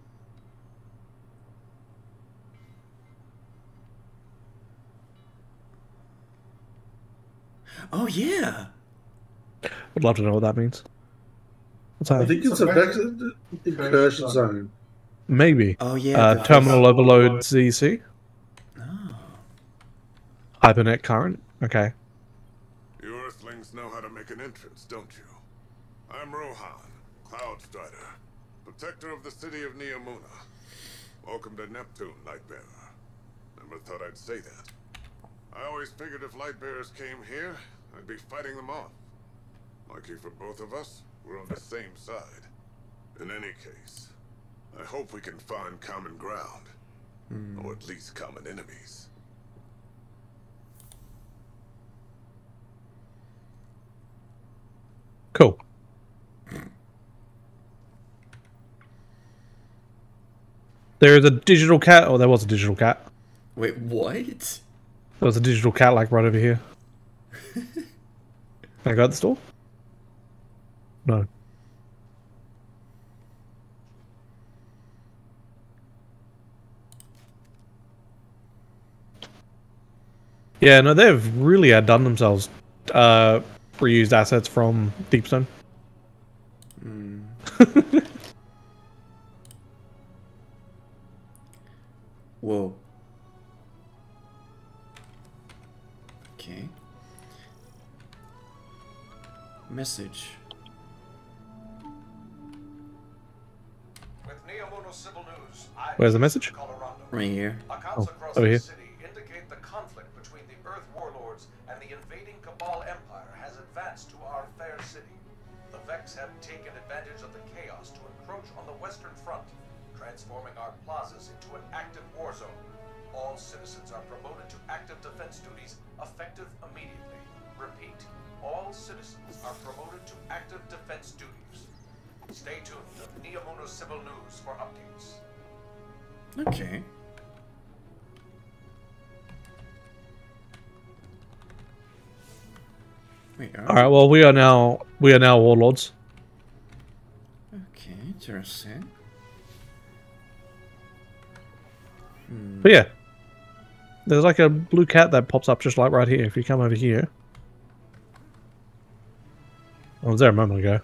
Oh yeah. I'd love to know what that means. What's that? I think it's a vector incursion zone. Maybe. Oh yeah. Uh, the- terminal overload ZC. Oh. Hypernet current. Okay. You Earthlings know how to make an entrance, don't you? I'm Rohan, Cloud Strider, protector of the city of Neomuna. Welcome to Neptune, Lightbearer. Never thought I'd say that. I always figured if Lightbearers came here, I'd be fighting them off. Lucky for both of us, we're on the same side. In any case, I hope we can find common ground. Hmm. Or at least common enemies. Cool. There is a digital cat. Oh, there was a digital cat. Wait, what? There was a digital cat like right over here. (laughs) Can I go out the store? No. Yeah, no, they've really outdone themselves. Uh, reused assets from Deepstone. Hmm. (laughs) Whoa. Okay. Message. With Neomuna Civil News, I Where's the message? Colorado. Right here. Oh, over the here. Citizens are promoted to active defense duties. Stay tuned to Neomuna Civil News for updates. Okay. Wait, are All right. Well, we are now we are now warlords. Okay, interesting. Hmm. But yeah, there's like a blue cat that pops up just like right here. If you come over here, Oh, I was there a moment ago.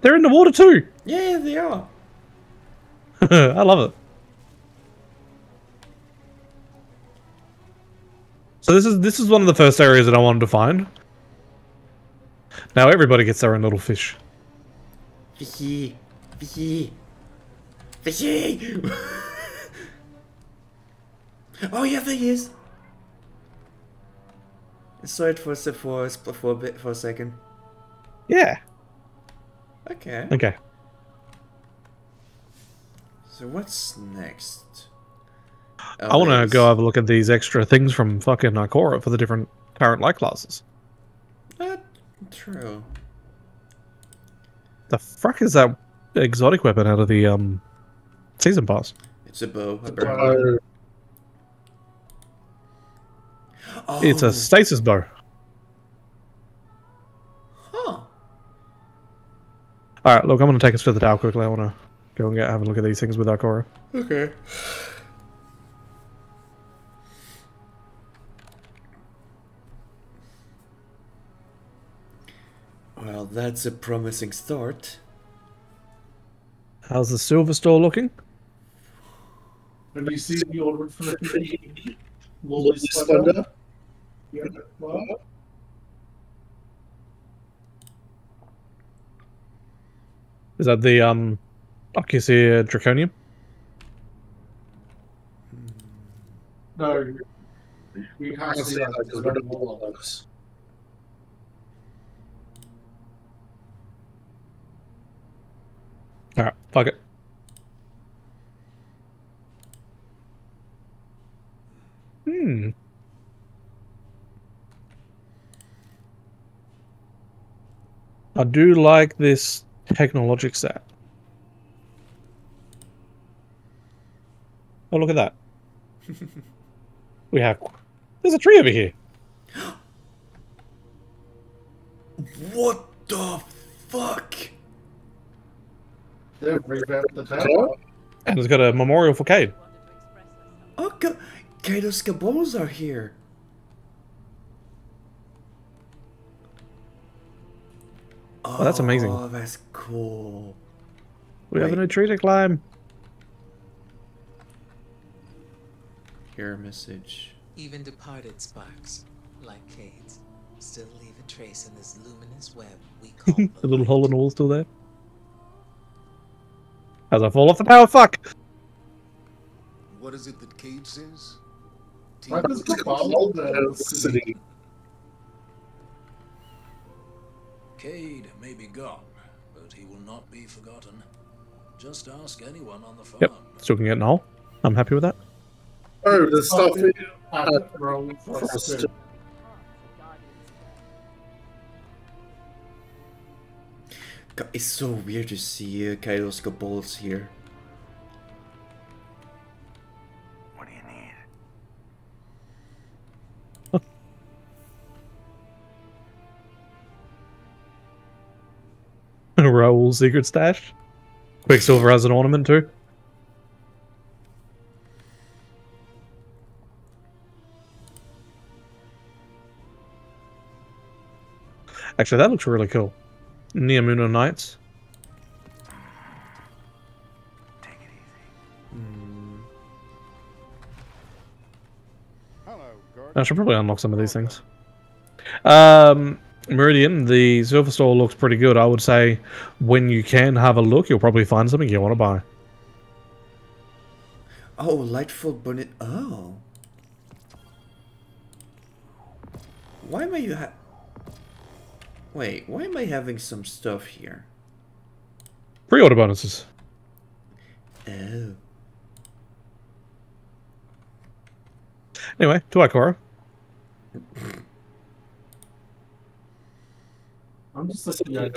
They're in the water too. (laughs) Yeah, they are. I love it. So this is this is one of the first areas that I wanted to find. Now everybody gets their own little fish. Fishy, fishy, fishy. (laughs) oh yeah, there he is. I saw it for a se- for a for a bit for a second. Yeah. Okay. Okay. So what's next? I want to go have a look at these extra things from fucking Ikora for the different current light classes. True. The fuck is that exotic weapon out of the um season pass? It's a bow. Uh, apparently. It's Oh. a stasis bow. Huh. All right, look, I'm gonna take us to the tower quickly. I want to go and get have a look at these things with Ikora. Okay. Well, that's a promising start. How's the silver store looking? Have you seen the order for the (laughs) Lily Splendor? Yeah. Well, Is that the um Arcusia Draconium? no. We can't see that because we're in Warlocks. All right, fuck it. Hmm. I do like this technologic set. Oh, look at that. (laughs) we have. There's a tree over here. (gasps) What the fuck? They've revamped the tower. And it's got a memorial for Cayde. Oh, Ka- Kaido's Kabols are here. Oh, that's amazing. Oh, that's cool. We have a new tree to climb. Here, a message. Even departed sparks, like Cayde's, still leave a trace in this luminous web we (laughs) call the little hole in the wall still there. As I fall off the tower, fuck! What is it that Cayde says? Why does the bubble the city? Cayde may be gone, but he will not be forgotten. Just ask anyone on the farm. Yep, still can get in the hole. I'm happy with that. Oh, the stuff at Rome Frost. God, it's so weird to see uh, Kaido's Kabols here. Rahool's secret stash. Quicksilver has an ornament too. Actually, that looks really cool. Neomuna Knights. I should probably unlock some of these things. Um, Meridian, the silver store looks pretty good. I would say when you can have a look, you'll probably find something you want to buy. Oh, Lightful Bonnet. Oh. Why am I ha- Wait, why am I having some stuff here? Pre-order bonuses. Oh. Anyway, to Ikora. (laughs) I'm just looking at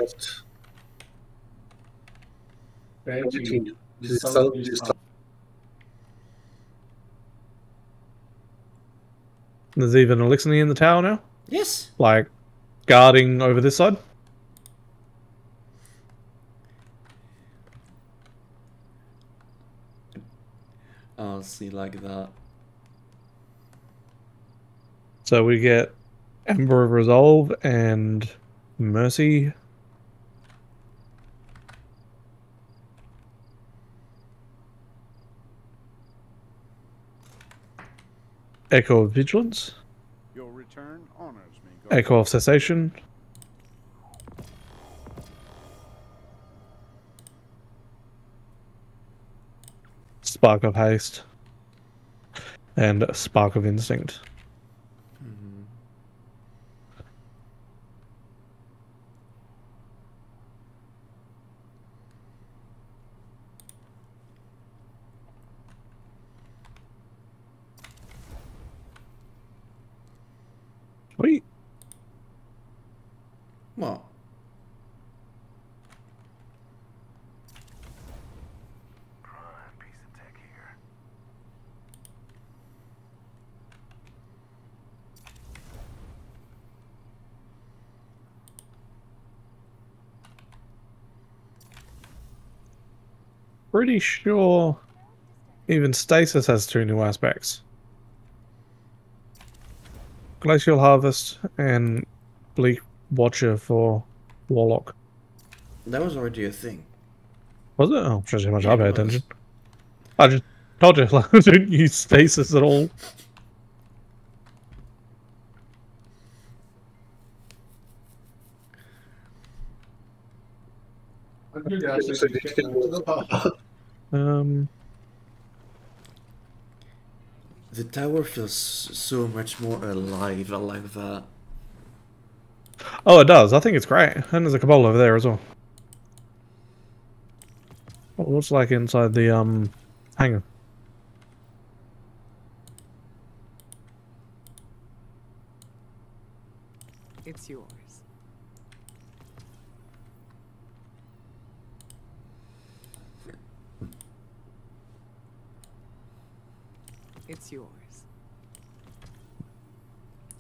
Banshee. Just selling new stuff. There's even Eliksni in the tower now. Yes. Like guarding over this side. I'll see like that. So we get Ember of Resolve and Mercy. Echo of Vigilance. Your return honors me. Echo of Cessation. Spark of Haste. And Spark of Instinct. Sweet. What? Pretty sure even Stasis has two new aspects. Glacial Harvest and Bleak Watcher for Warlock. That was already a thing. Was it? Oh, shows you how much Yeah, I it pay attention. I just told you, like, (laughs) I don't use stasis at all. (laughs) I'm going to actually get to the bar. Um, The tower feels so much more alive. I like that. oh, it does. I think it's great. And there's a Cabal over there as well. What looks like inside the um hangar. It's yours. It's yours.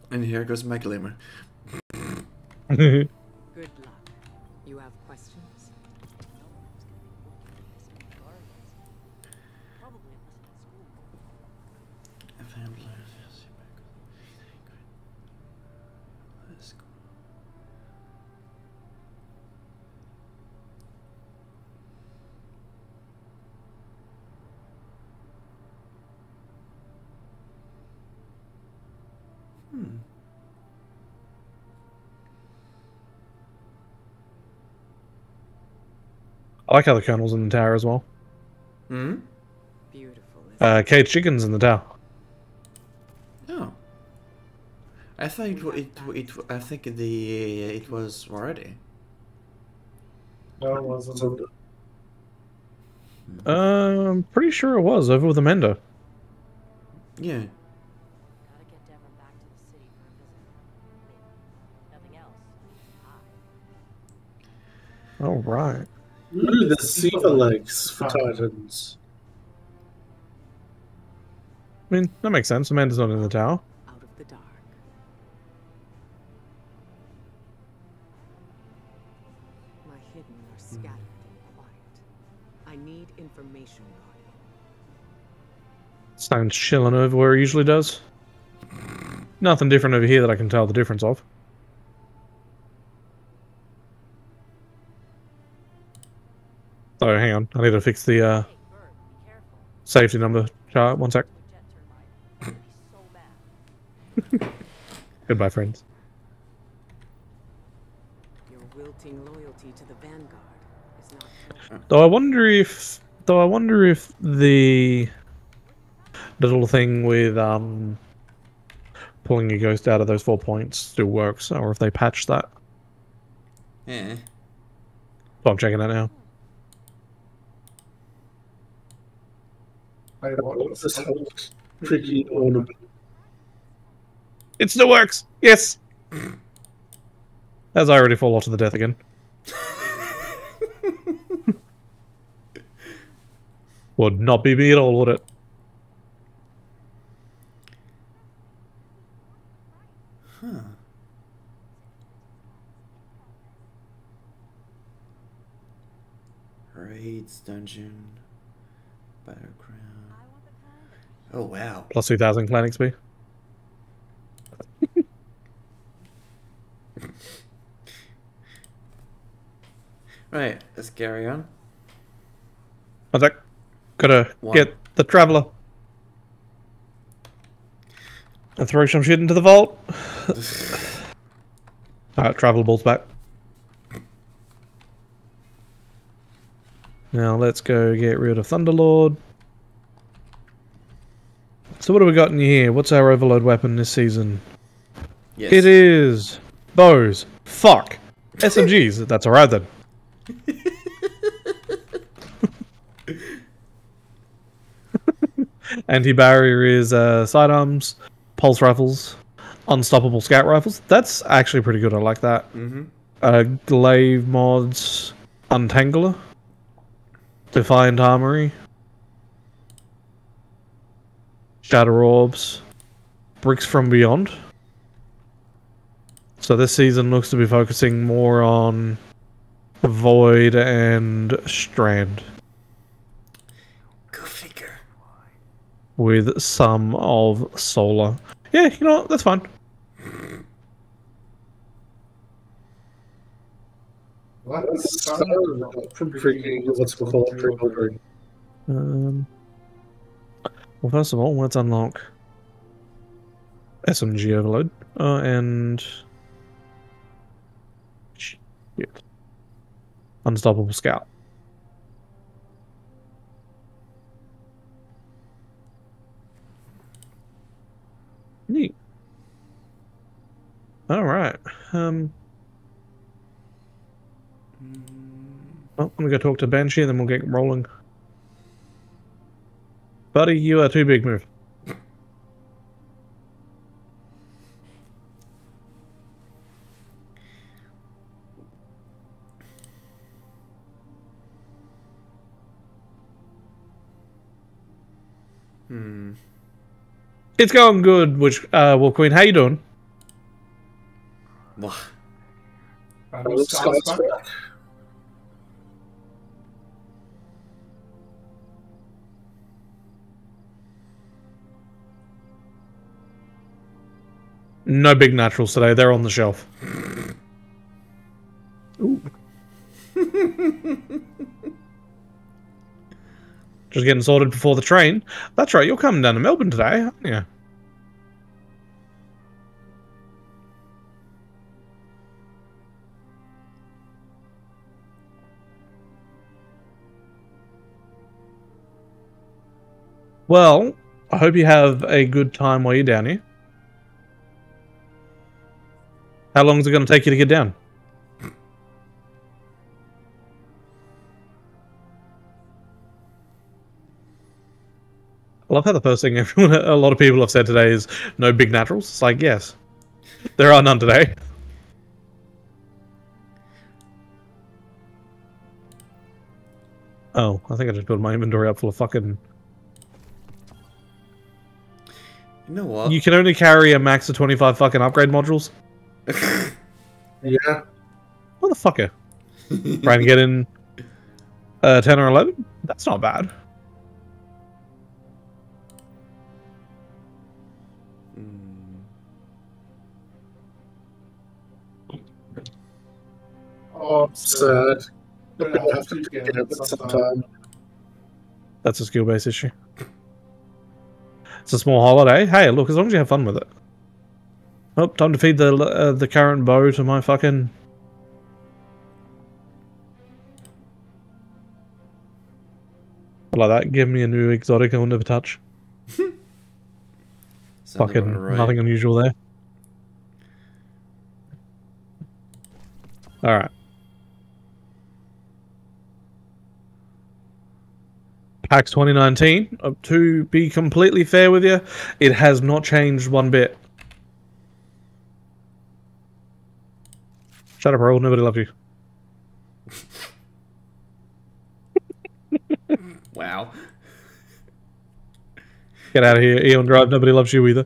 And here goes my glimmer. (laughs) like how the Colonel's in the tower as well. Hmm. Beautiful. Uh, Cage Chicken's in the tower. Oh. I thought it, it, it, I think the it was already. No, it wasn't. Um, I'm pretty sure it was over with Amanda. Yeah. All right. Ooh, the Siva legs for ah. Titans. I mean, that makes sense. Amanda's not in the tower. Out of the dark. My hidden are hmm. scattered and quiet. I need information, Guardian. Stone's chilling over where he usually does. Nothing different over here that I can tell the difference of. Oh, hang on. I need to fix the uh, safety number chart. One sec. (laughs) Goodbye, friends. Your wilting loyalty to the Vanguard is not Though I wonder if, though I wonder if the the little thing with um pulling a ghost out of those four points still works, or if they patched that. Yeah. So I'm checking that now. I want this whole freaking ornament. It still works. Yes. (clears throat) As I already fall off to the death again. (laughs) Would not be me at all, would it? Huh. Raids, dungeon, Oh wow. Plus 2000 clan XP. (laughs) Right, let's carry on. One sec. Gotta One. get the traveler. And throw some shit into the vault. (laughs) Alright, traveler ball's back. Now let's go get rid of Thunderlord. So what have we got in here? What's our overload weapon this season? Yes. It is bows. Fuck. SMGs. (laughs) That's alright then. (laughs) Anti-barrier is uh, sidearms, pulse rifles, unstoppable scout rifles. That's actually pretty good. I like that. Mm-hmm. Uh, glaive mods, untangler, defiant armory, shatter orbs, bricks from beyond. So this season looks to be focusing more on void and strand. Go figure. with some of solar. Yeah, you know what? That's fine. What's from freaking what's it called pre-order? Um, well, first of all, let's unlock SMG overload uh, and shit, unstoppable scout. Neat. All right. Um. Well, I'm gonna go talk to Banshee, and then we'll get rolling. Buddy, you are too big. Move. Hmm. It's going good. Which, uh, well, Queen, how you doing? Wha- I know No big naturals today. They're on the shelf. Just getting sorted before the train. That's right. You're coming down to Melbourne today, aren't you? Well, I hope you have a good time while you're down here. How long is it going to take you to get down? I love how the first thing (laughs) everyone, a lot of people have said today is no big naturals. It's like, yes, there are none today. Oh, I think I just built my inventory up full of fucking. You know what? You can only carry a max of 25 fucking upgrade modules. (laughs) Yeah. Motherfucker. Trying to get in uh, 10 or 11? That's not bad. Oh, I'm sad. I'm have to get it sometime. That's a skill based issue. It's a small holiday. Hey, look, as long as you have fun with it. Oh, time to feed the uh, the current bow to my fucking. Like that, give me a new exotic I will never touch. (laughs) Fucking right. nothing unusual there. All right. PAX 2019. Uh, to be completely fair with you, it has not changed one bit. Shut up, Earl. Nobody loves you. Wow. Get out of here, Eon Drive. Nobody loves you either.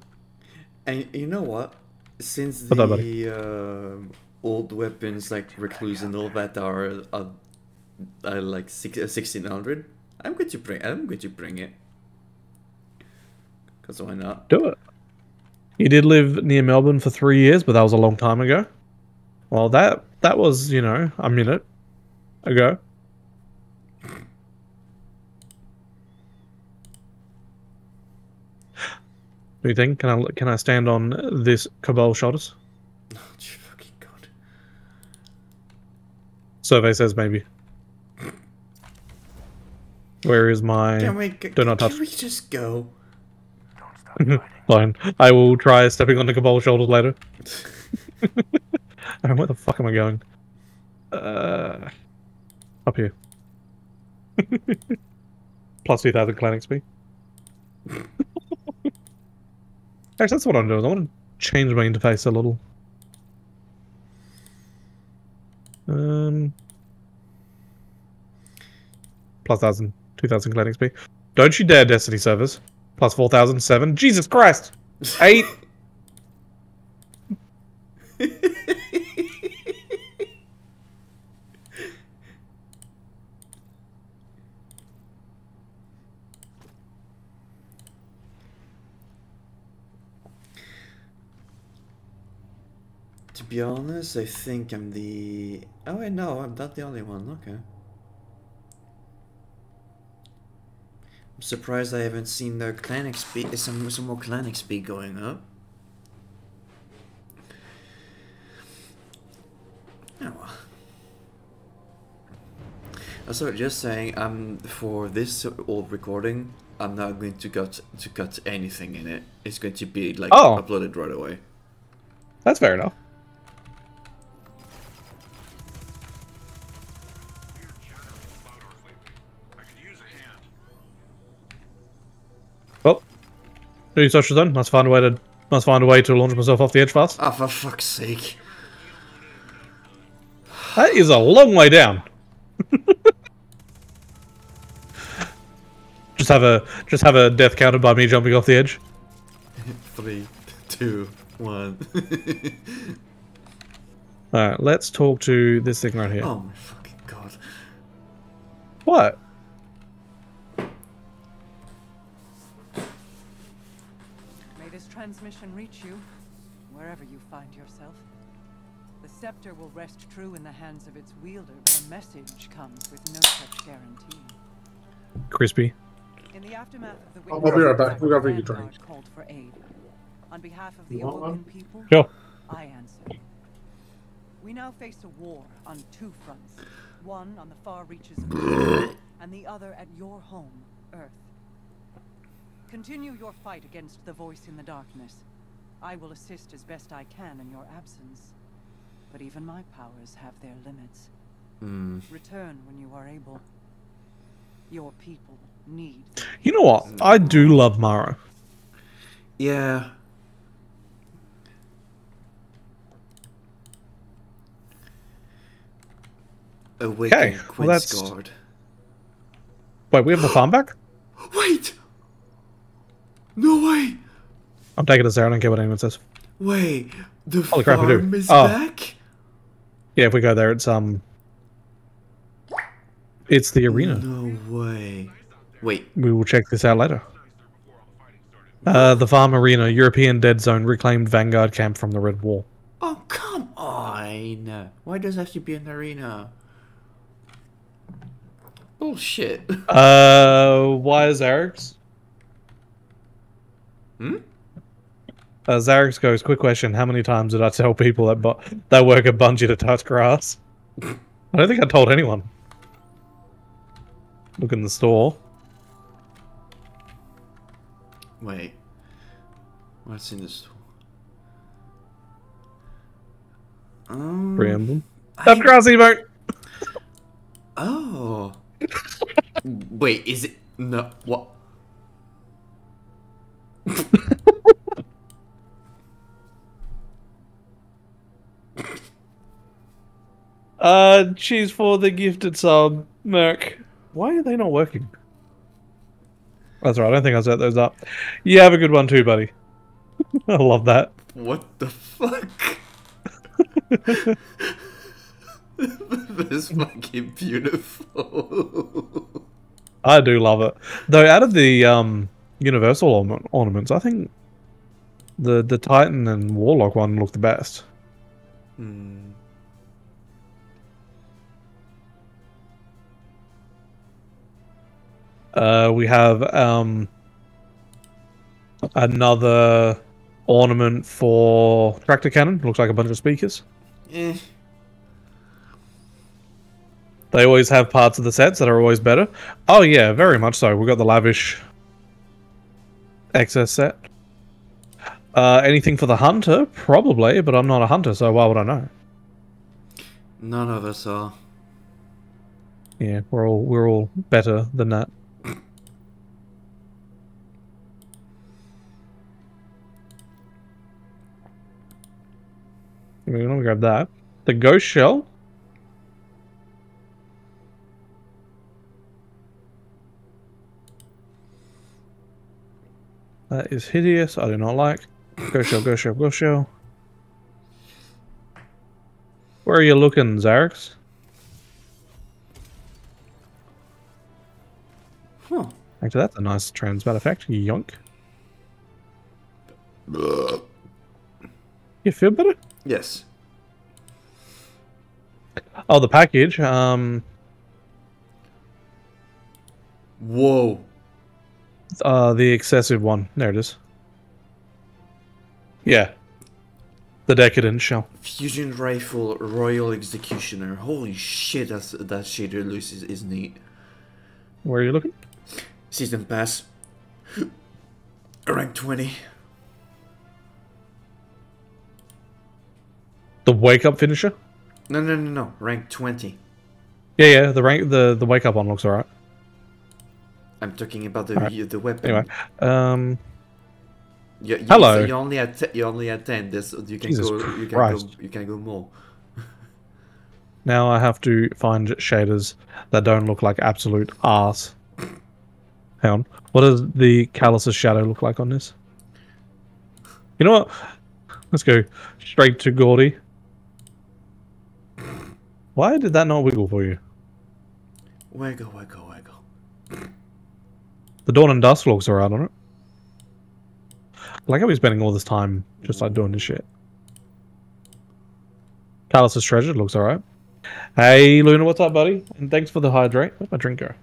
And you know what? Since the uh, old weapons like Recluse and all that are, are, are like six, uh, 1600, I'm going to bring I'm going to bring it. Cause why not? Do it. You did live near Melbourne for three years, but that was a long time ago. Well, that that was you know a minute ago. Do you think? Can I can I stand on this Cabal shoulders? (laughs) Oh, fucking god. Survey says maybe. Where is my? Can we, Do not touch. can we just go? (laughs) Fine. I will try stepping on the Cabal's shoulders later. (laughs) Where the fuck am I going? Uh, up here. (laughs) Plus 2000 clan XP. (laughs) Actually, that's what I'm doing. I want to change my interface a little. Um, plus 1000, 2000 clan XP. Don't you dare, Destiny servers. Plus 4007. Jesus Christ! Eight. (laughs) be honest, I think I'm the. Oh wait, no, I'm not the only one. Okay. I'm surprised I haven't seen the clan XP, some some more clan XP going up. Oh well. Also, just saying, um, for this old recording, I'm not going to cut to cut anything in it. It's going to be like Oh. uploaded right away. That's fair enough. New social done. Must find a way to must find a way to launch myself off the edge fast. Oh, ah, for fuck's sake! That is a long way down. (laughs) just have a just have a death counted by me jumping off the edge. (laughs) Three, two, one. (laughs) All right, let's talk to this thing right here. oh my fucking god! What? Transmission reach you, wherever you find yourself. The scepter will rest true in the hands of its wielder, but a message comes with no such guarantee. Crispy. In the aftermath of the I'll be right back. Witness, We gotta make a drink. called for aid. On behalf of the You one? awoken people, Sure. I answer. We now face a war on two fronts. One on the far reaches of the and the other at your home, Earth. Continue your fight against the voice in the darkness. I will assist as best I can in your absence. But even my powers have their limits. Hmm. Return when you are able. Your people need. You know what? I do love Mara. Yeah. Awaken Okay, well, that's- Guard. Wait, we have the farm back? (gasps) Wait! No way! I'm taking this there. I don't care what anyone says. Wait, the Holy crap, farm is Oh. back? Yeah, if we go there, it's um, it's the arena. No way. Wait, We will check this out later. Uh, the farm arena, European dead zone, reclaimed Vanguard camp from the Red War. oh come on! Why does it have to be an arena? Bullshit. (laughs) Uh, why is Eric's? Hmm? Uh, Zarix goes, quick question. How many times did I tell people that that work at Bungie to touch grass? I don't think I told anyone. Look in the store. Wait. What's in the store? Um, Preamble. Touch grass emote! Oh. Wait, is it No, what? (laughs) Uh, cheers for the gifted sub, Merc. Why are they not working? That's right. I don't think I set those up. You have a good one too, buddy. (laughs) I love that. What the fuck? (laughs) this is fucking beautiful. I do love it. Though, out of the um, Universal ornaments, I think the the Titan and Warlock one look the best. Hmm. Uh, we have um, another ornament for tractor cannon. Looks like a bunch of speakers. Eh. They always have parts of the sets that are always better. Oh yeah, very much so. We've got the lavish excess set. Uh, anything for the hunter? Probably, but I'm not a hunter, so why would I know? None of us are. Yeah, we're all we're all better than that. We're gonna grab that. The ghost shell. That is hideous. I do not like. Go show, go show, go show. Where are you looking, Zarex? Huh. Actually, that's a nice transmat effect. Yoink. You feel better? Yes. Oh, the package. Um, Whoa. Uh, the excessive one. There it is. Yeah. The decadent shell. Fusion rifle, Royal Executioner. Holy shit, that's, that shader loose is, is neat. Where are you looking? Season pass. Rank 20. The wake up finisher. No, no, no, no. Rank 20. Yeah, yeah. The rank, the the wake up one looks alright. I'm talking about the Alright. the weapon. Anyway, um, You, you, Hello. You only had te- you only had ten. This you can Jesus go. You can go. You can go more. now I have to find shaders that don't look like absolute arse. Hang on. What does the Calus's shadow look like on this? You know what? Let's go straight to Gordy. Why did that not wiggle for you? Wiggle, wiggle, wiggle. The Dawn and Dusk looks alright on it. I like how he's spending all this time just like doing this shit. Calus's treasure looks alright. Hey Luna, what's up, buddy? And thanks for the hydrate. Where'd my drink go?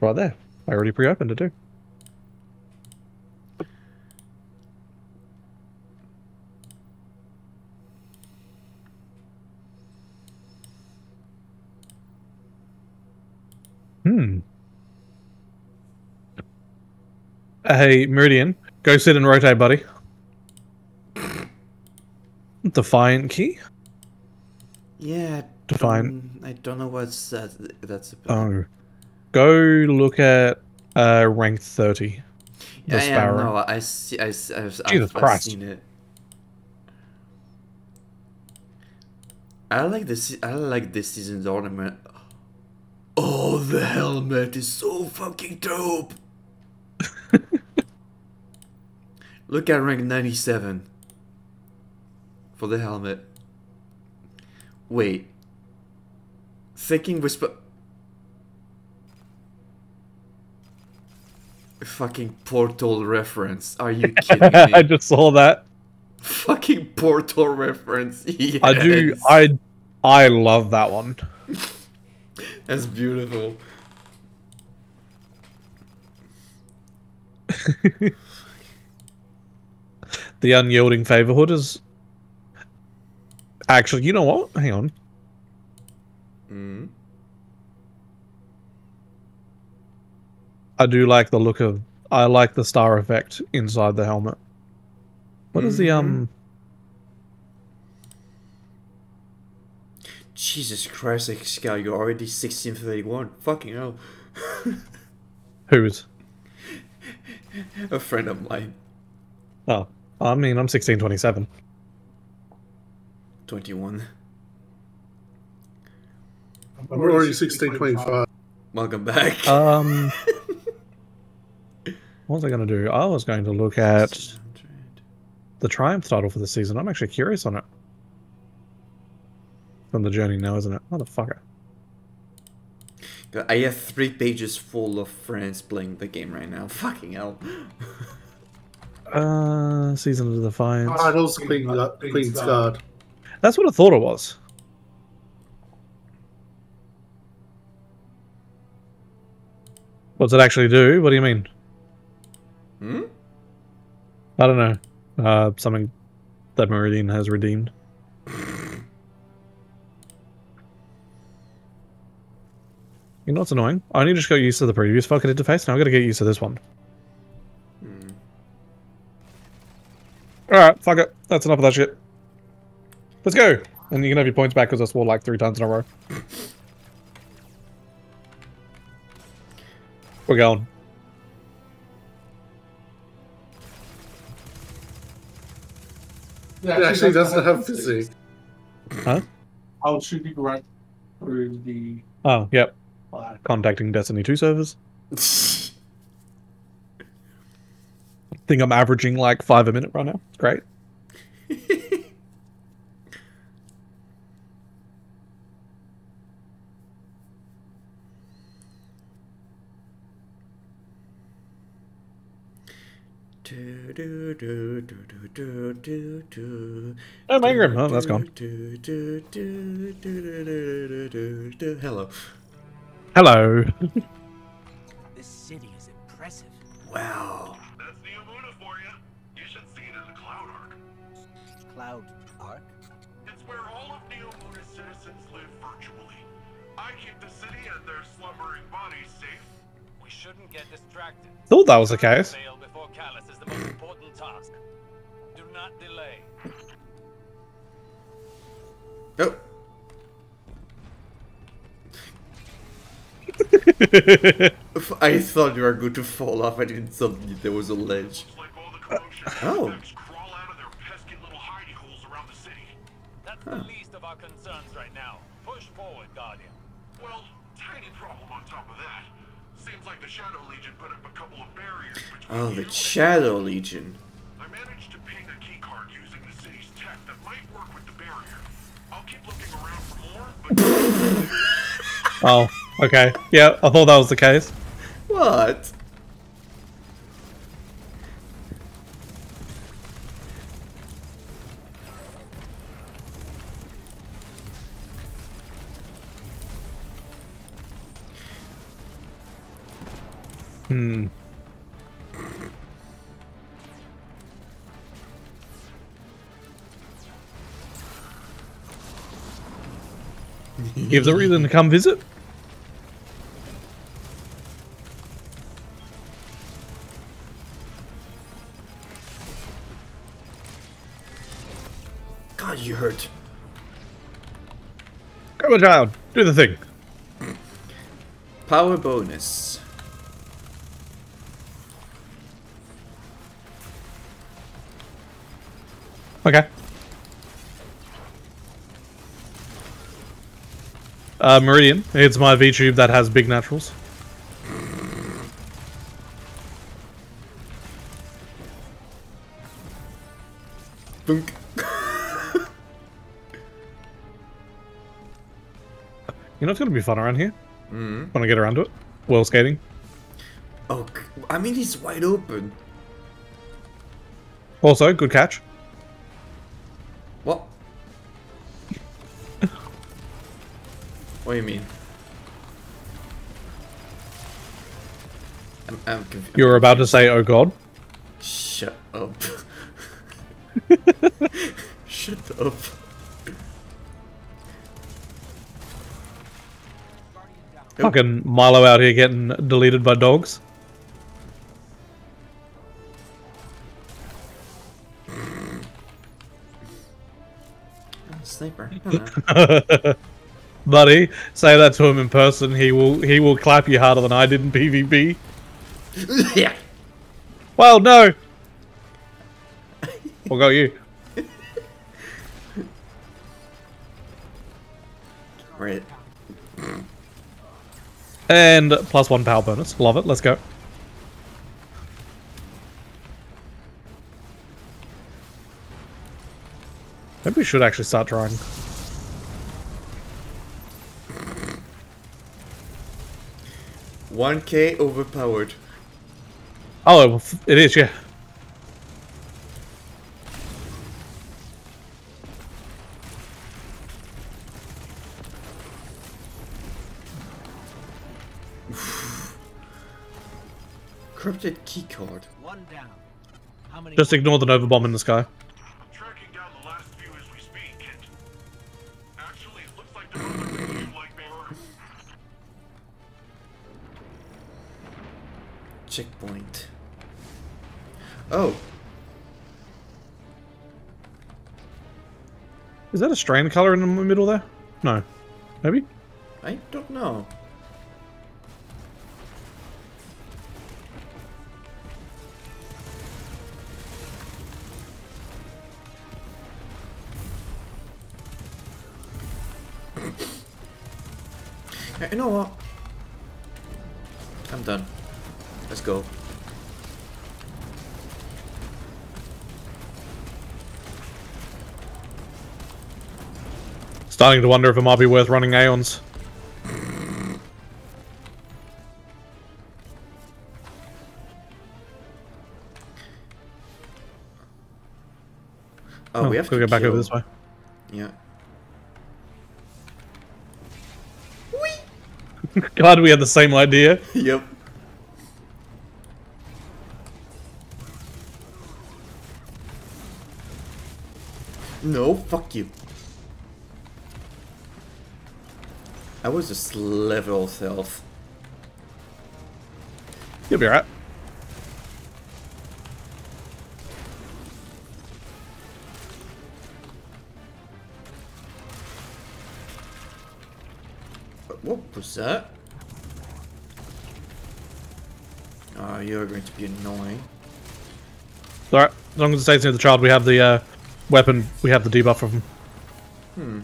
Right there. I already pre-opened it too. Hmm. Hey, Meridian, go sit and rotate, buddy. Defiant key? Yeah. Define- don't- I don't know what's that. That's about. Oh. Go look at uh, rank 30. The yeah, yeah, Sparrow. no, I see. I, s- I've, I've, Jesus I've Christ. seen it. I like this. I like this season's ornament. Oh, the helmet is so fucking dope. (laughs) Look at rank 97 for the helmet. Wait. Thinking whisper. Fucking portal reference. Are you (laughs) kidding me? I just saw that. Fucking portal reference. Yes. (laughs) I do. I I love that one. That's beautiful. (laughs) The unyielding favorhood is actually. You know what? Hang on. Mm. I do like the look of. I like the star effect inside the helmet. What is the um? Jesus Christ, Excal, you're already 1631. Fucking hell. (laughs) Who's? (laughs) A friend of mine. Oh, I mean, I'm 16, 27. 21. We're already 16, 25. Welcome back. Um, (laughs) what was I going to do? I was going to look at the Triumph title for the season. I'm actually curious on it. From the journey now, isn't it? Motherfucker. I have three pages full of friends playing the game right now. (laughs) Fucking hell. Uh, Season of Defiance. Titles, Queen, Queen's Guard. That's what I thought it was. What's it actually do? What do you mean? Hmm? I don't know. Uh, something that Meridian has redeemed. You know what's annoying? I only just got used to the previous fucking interface, now I gotta get used to this one. Hmm. Alright, fuck it. That's enough of that shit. Let's go! And you can have your points back because I swore like three times in a row. (coughs) We're going. It actually doesn't have physics. Huh? I'll shoot you right through the. Oh, yep contacting Destiny 2 servers. I think I'm averaging like five a minute right now. It's great. do, do, do, do, do, do, Oh, my engram. That's gone. Hello. Hello. This city is impressive. Wow. That's Neomuna for you. You should see it in the Cloud Ark. Cloud Ark? It's where all of Neomuna's citizens live virtually. I keep the city and their slumbering bodies safe. We shouldn't get distracted. Thought that was the case. (laughs) I thought you were going to fall off. I didn't suddenly there was a ledge. Oh. That's the least of our concerns right now. Push forward, Guardian. Well, tiny problem on top of that. Seems like the Shadow Legion put up a couple of barriers Oh, the Shadow Legion. I managed to ping a keycard using the city's tech that might work with the barrier. I'll keep looking around for more, but (laughs) (laughs) Oh, okay. Yeah, I thought that was the case. What? Hmm. Gives a reason to come visit. God, you hurt. Come on, child. Do the thing. Power bonus. Okay. Uh, Meridian. It's my VTube that has big naturals. Bunk. You know it's gonna be fun around here? Mm. When I get around to it? World skating. Oh, I mean, he's wide open. Also, good catch. What? what do you mean? I'm, I'm confused. You were about to say, oh god. Shut up. (laughs) (laughs) Fucking Milo out here getting deleted by dogs. Sniper. I don't know. (laughs) Buddy, say that to him in person. He will he will clap you harder than I did in PvP. (laughs) yeah. Well, no. What got you? Right. And plus one power bonus. Love it. Let's go. Maybe we should actually start trying. One K overpowered. Oh, it is, yeah. Corrupted keycard. One down. How many? Just ignore the Nova Bomb in the sky. Tracking down the last few as we speak, and actually, it looks like they're on the way to you, Lightbearer. Checkpoint. Oh, Is that a Strand color in the middle there? No. Maybe? I don't know. Hey, You know what? I'm done. Let's go. Starting to wonder if it might be worth running Aeons. Oh, we oh, have to go back over this way. Yeah. (laughs) Glad we had the same idea. Yep. No, fuck you. I was just level self. You'll be alright. What was that? Oh, you're going to be annoying. Alright, as long as it stays near the child, we have the uh, weapon, we have the debuff from him. Hmm.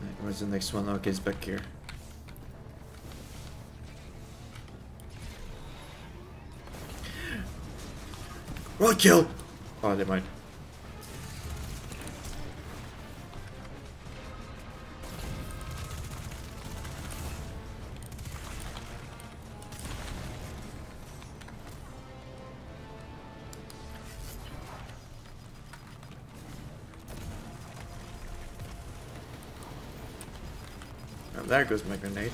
Right, where's the next one? Okay, it's back here. Roadkill! Oh, they mind. There goes my grenade.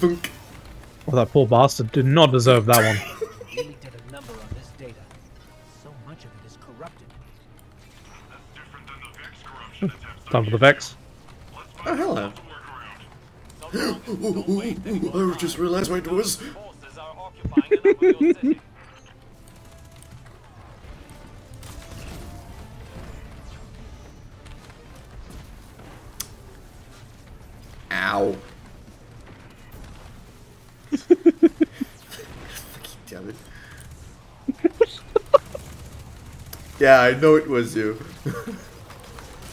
Boink. Oh, that poor bastard did not deserve that one. (laughs) really did a number on this data. So much of it is corrupted. Time for the Vex. Oh, hello. (gasps) ooh, ooh, ooh, I just realized where it was. Yeah, I know it was you. (laughs)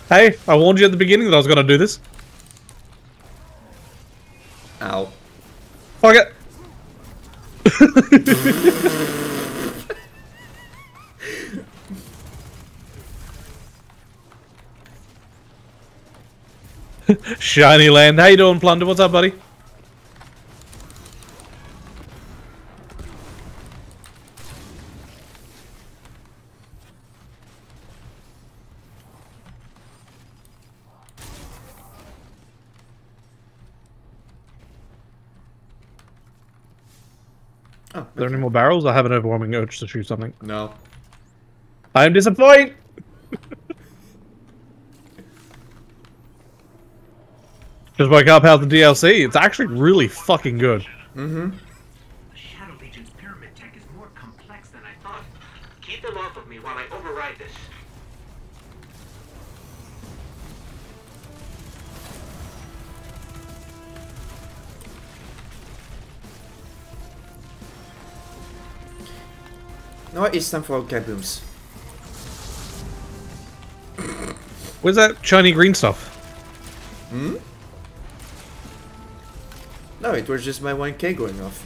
Hey, I warned you at the beginning that I was going to do this. Ow. Fuck it. (laughs) Shiny land. How you doing, Plunder? What's up, buddy? Barrels? I have an overwhelming urge to shoot something. No. I am disappointed. (laughs) Just woke up out the DLC. It's actually really fucking good. Mm-hmm. No, it's time for kabooms. Where's that shiny green stuff? Hmm? No, it was just my 1k going off.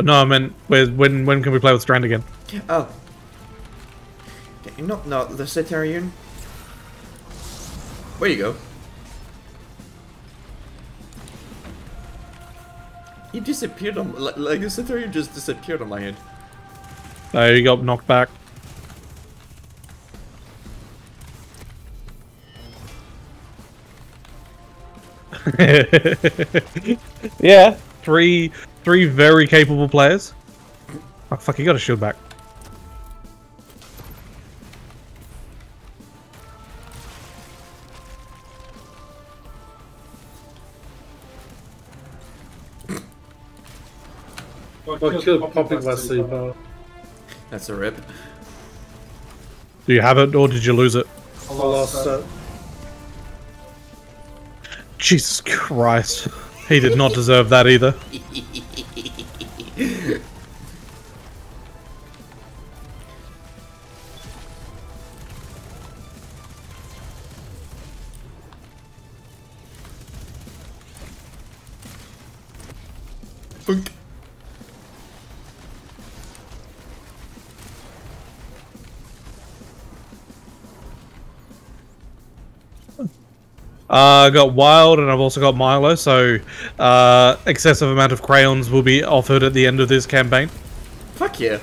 No, I meant when when can we play with Strand again? Oh. No, no, the Cetarian. Where you go? He disappeared on like, like the Cetarian just disappeared on my head. Uh, you got knocked back. (laughs) yeah, three three very capable players. Oh fuck, you got a shield back. I killed popping my sleeper. That's a rip. Do you have it or did you lose it? I lost it. Jesus Christ. He did not deserve that either. (laughs) Uh, I got Wild and I've also got Milo, so uh, excessive amount of crayons will be offered at the end of this campaign. Fuck yeah.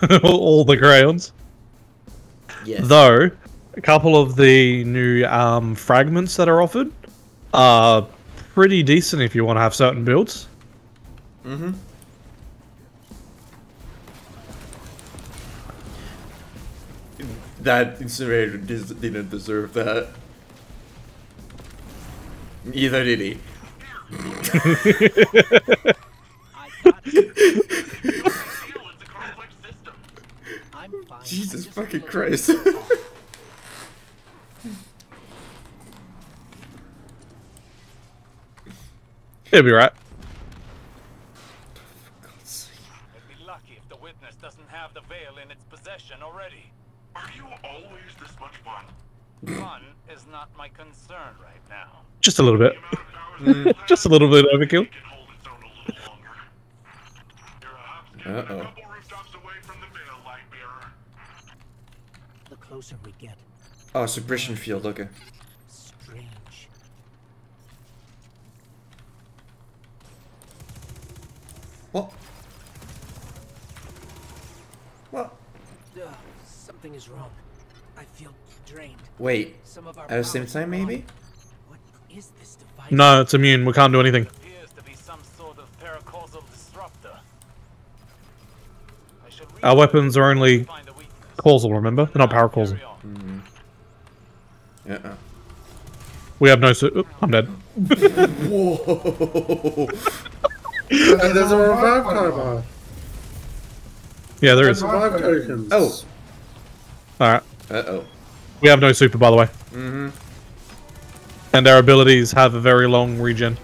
(laughs) All the crayons. Yes. Though, a couple of the new um, fragments that are offered are pretty decent if you want to have certain builds. Mm-hmm. That incinerator didn't deserve that. Neither did he. (laughs) (laughs) Jesus fucking Christ. (laughs) It'll be right. I'd be lucky if the witness doesn't have the veil in its possession already. Are you always this much fun? Fun is not my concern right now. Just a little bit. (laughs) Just a little bit overkill. Uh-oh. The closer we get, Oh, suppression field, okay. strange. What? What? Ugh, something is wrong. I feel drained. Wait, Some of our at the same time maybe? What is this device? No, it's immune. We can't do anything. Appears to be some sort of paracausal disruptor. I should Our weapons are only causal, remember? They're not paracausal. Mm-hmm. Uh-uh. We have no su- oop, I'm dead. Whoa! (laughs) And there's a revive timer. Yeah, there is. Revive tokens. Oh. Alright. Uh-oh. We have no super, by the way. Mm-hmm. And our abilities have a very long regen.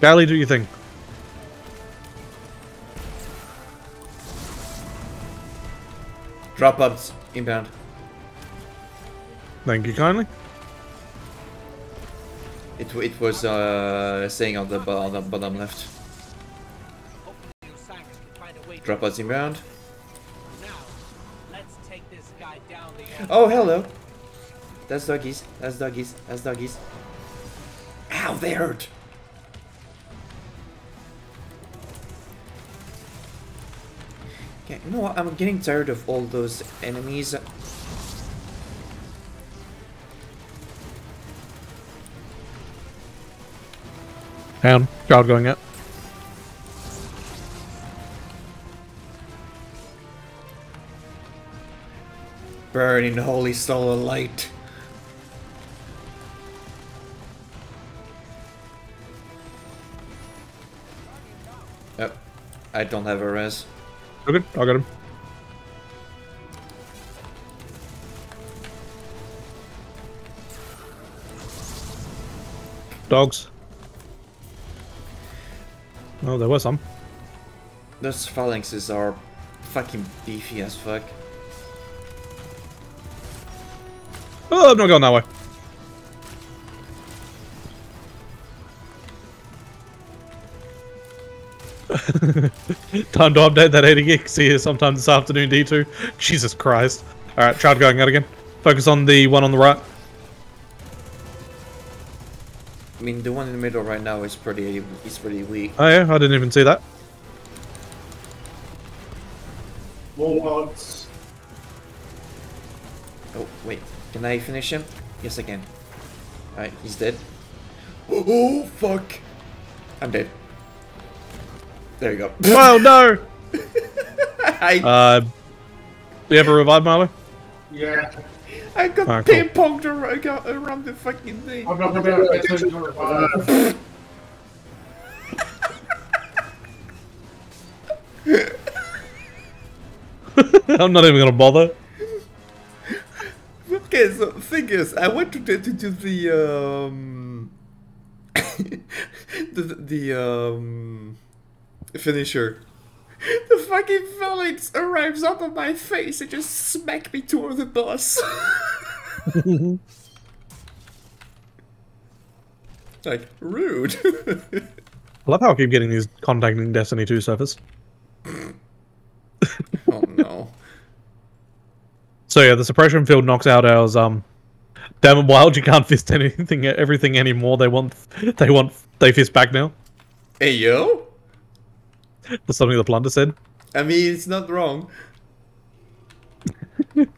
Gally, do your thing. Drop ups inbound. Thank you kindly. It, it was uh, saying on the, on the bottom left. Drop ups inbound. Oh, hello. That's doggies. That's doggies. That's doggies. Ow, they hurt. Okay, you know what? I'm getting tired of all those enemies. Down. Child going up. Burning holy solar light. Yep, I don't have a res. Okay, I got him. Dogs. Oh, there were some. Those phalanxes are fucking beefy as fuck. Oh, I'm not going that way. (laughs) Time to update that 80 gig. See you sometime this afternoon, D2. Jesus Christ. Alright, child going out again. Focus on the one on the right. I mean, the one in the middle right now is pretty, is pretty weak. Oh yeah, I didn't even see that. More mods. Oh, wait. Can I finish him? Yes, I can. Alright, he's dead. Oh, fuck! I'm dead. There you go. (laughs) Oh no! (laughs) I, Uh, you ever revive Marlo? Yeah. I got Alright, cool. ping-ponged around, got around the fucking thing. I'm not gonna be able to get to your revive. I'm not even gonna bother. Okay, so thing is, I went to the, to, to the um (coughs) the the um finisher. (laughs) The fucking phalanx arrives up on my face and just smack me toward the boss. (laughs) like rude. I love how I keep getting these contacting Destiny 2 surfers. oh no. So yeah, the suppression field knocks out ours. Um, damn it, wild! You can't fist anything, everything anymore. They want, they want, they fist back now. Hey yo. (laughs) That's something the plunder said. I mean, it's not wrong. (laughs) I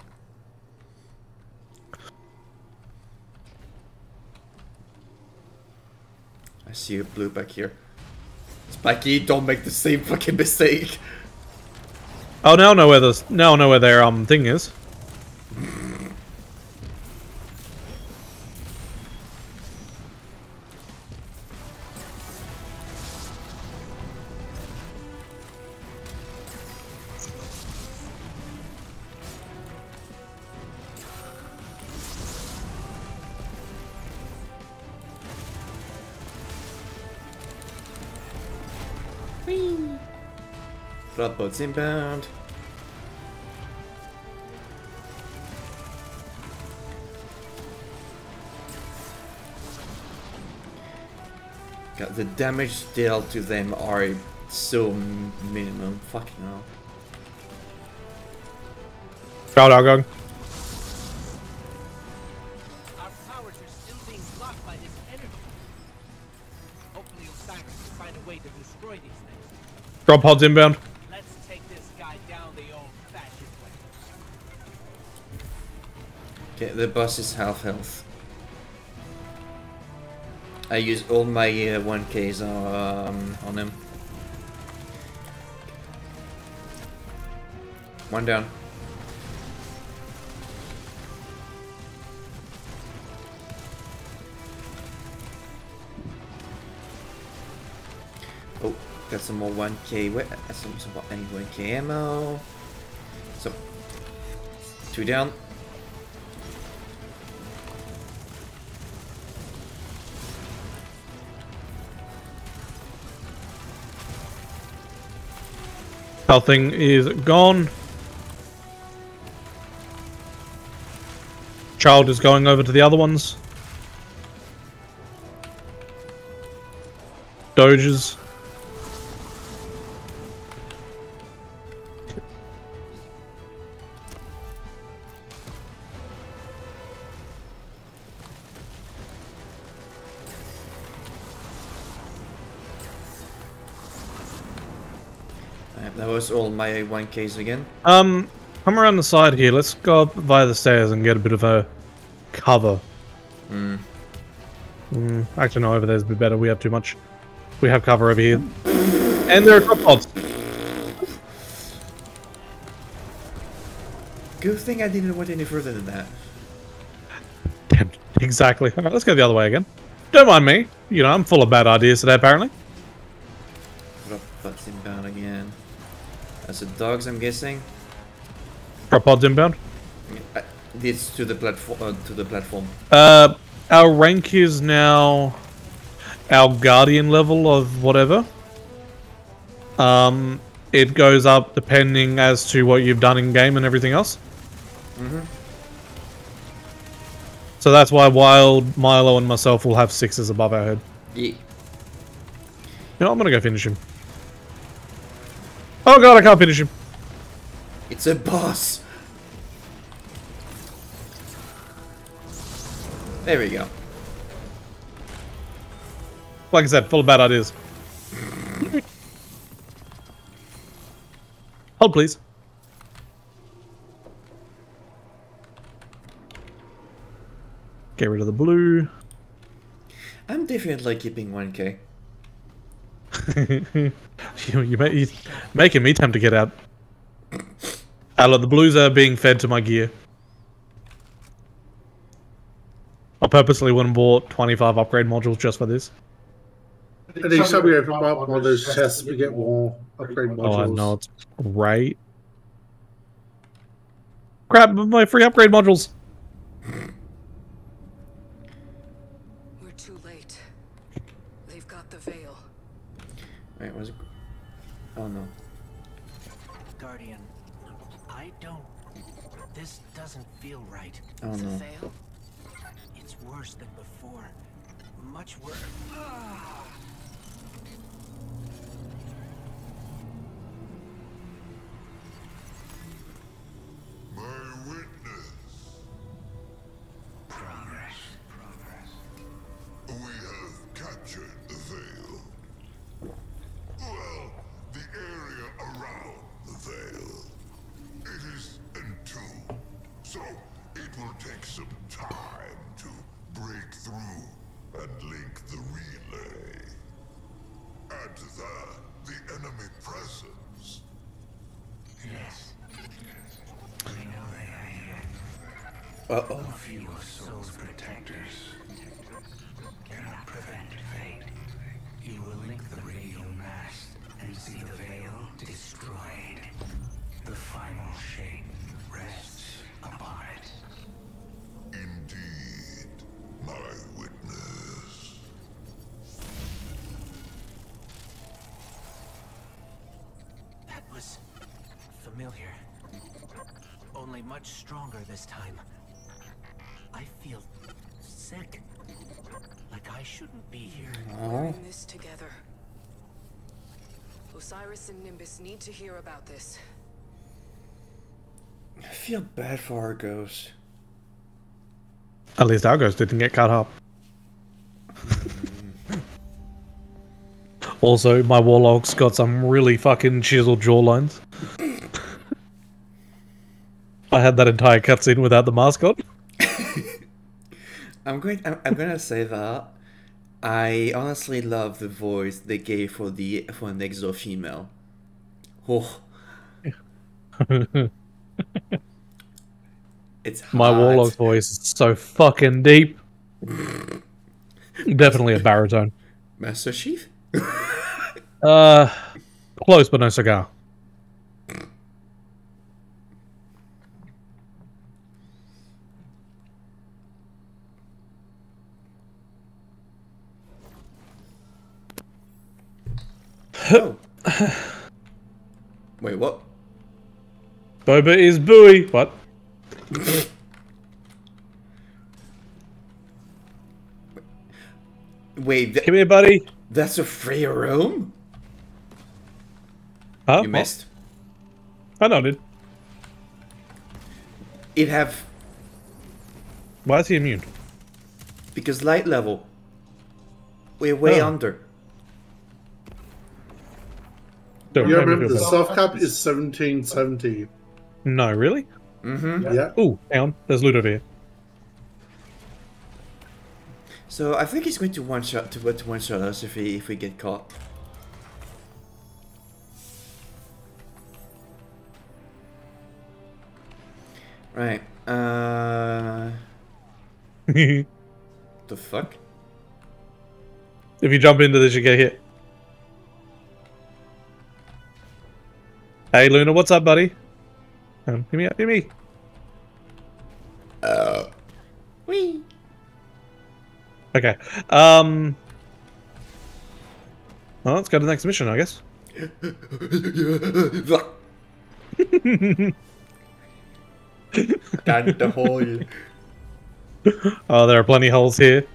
see a blue back here. Spiky, don't make the same fucking mistake. Oh, now I know where this. Now I know where their um thing is. (laughs) Floodboats inbound. God, the damage dealt to them are so minimum. Fucking hell. Child outgoing. Our powers are Okay, the boss is half health. I use all my uh, 1ks um, on him. One down. Oh, got some more 1k, wait, some, some any 1k ammo. So, two down. Thing is gone. Child is going over to the other ones. Doges. That was all my 1ks again. Um, come around the side here. Let's go up via the stairs and get a bit of a cover. Hmm. Mm, actually, no, over there's a bit better. We have too much. We have cover over here. And there are drop pods. Good thing I didn't went any further than that. Damn, exactly. Alright, let's go the other way again. Don't mind me. You know, I'm full of bad ideas today, apparently. drop pods again. That's the dogs, I'm guessing. Drop pods inbound. This to the platform. Uh, to the platform. Uh, our rank is now our guardian level of whatever. Um, it goes up depending as to what you've done in game and everything else. Mm-hmm. So that's why Wild, Milo, and myself will have sixes above our head. Yeah. You know, I'm gonna go finish him. Oh god, I can't finish him. It's a boss. There we go. Like I said, full of bad ideas. Hold, please. Get rid of the blue. I'm definitely keeping 1k. (laughs) (laughs) you, you, ma- you making me time to get out. Ah, look, the blues are being fed to my gear. I purposely went and bought 25 upgrade modules just for this. And each time we open up one of those chests, we get more upgrade modules. Oh, know, it's great. Crap, my free upgrade modules. Oh no. Need to hear about this. I feel bad for our ghost. At least our ghost didn't get cut up. (laughs) also, my warlock's got some really fucking chiseled jawlines. I had that entire cutscene without the mascot. (laughs) I'm going. I'm, I'm gonna say that. I honestly love the voice they gave for the for an exo female. Oh, it's My hot. warlock's voice is so fucking deep. Definitely a baritone. Master Chief. Uh, close but no cigar. Oh. Wait, what? Boba is buoy. What? (laughs) Wait, Come here, buddy. that's a free room? Huh? You missed. I know, dude. It have Why is he immune? because light level. We're way Oh. under. Don't You remember the soft cap is 1770. No, really? Mm-hmm. Yeah. Ooh, hang on. There's loot over here. So I think he's going to one shot to, to one shot us if we if we get caught. Right. Uh. (laughs) The fuck? If you jump into this, you get hit. Hey, Luna, what's up, buddy? Um, give me up, give me. Uh. Wee. Okay. Um. Well, let's go to the next mission, I guess. Got the hole. oh, there are plenty of holes here.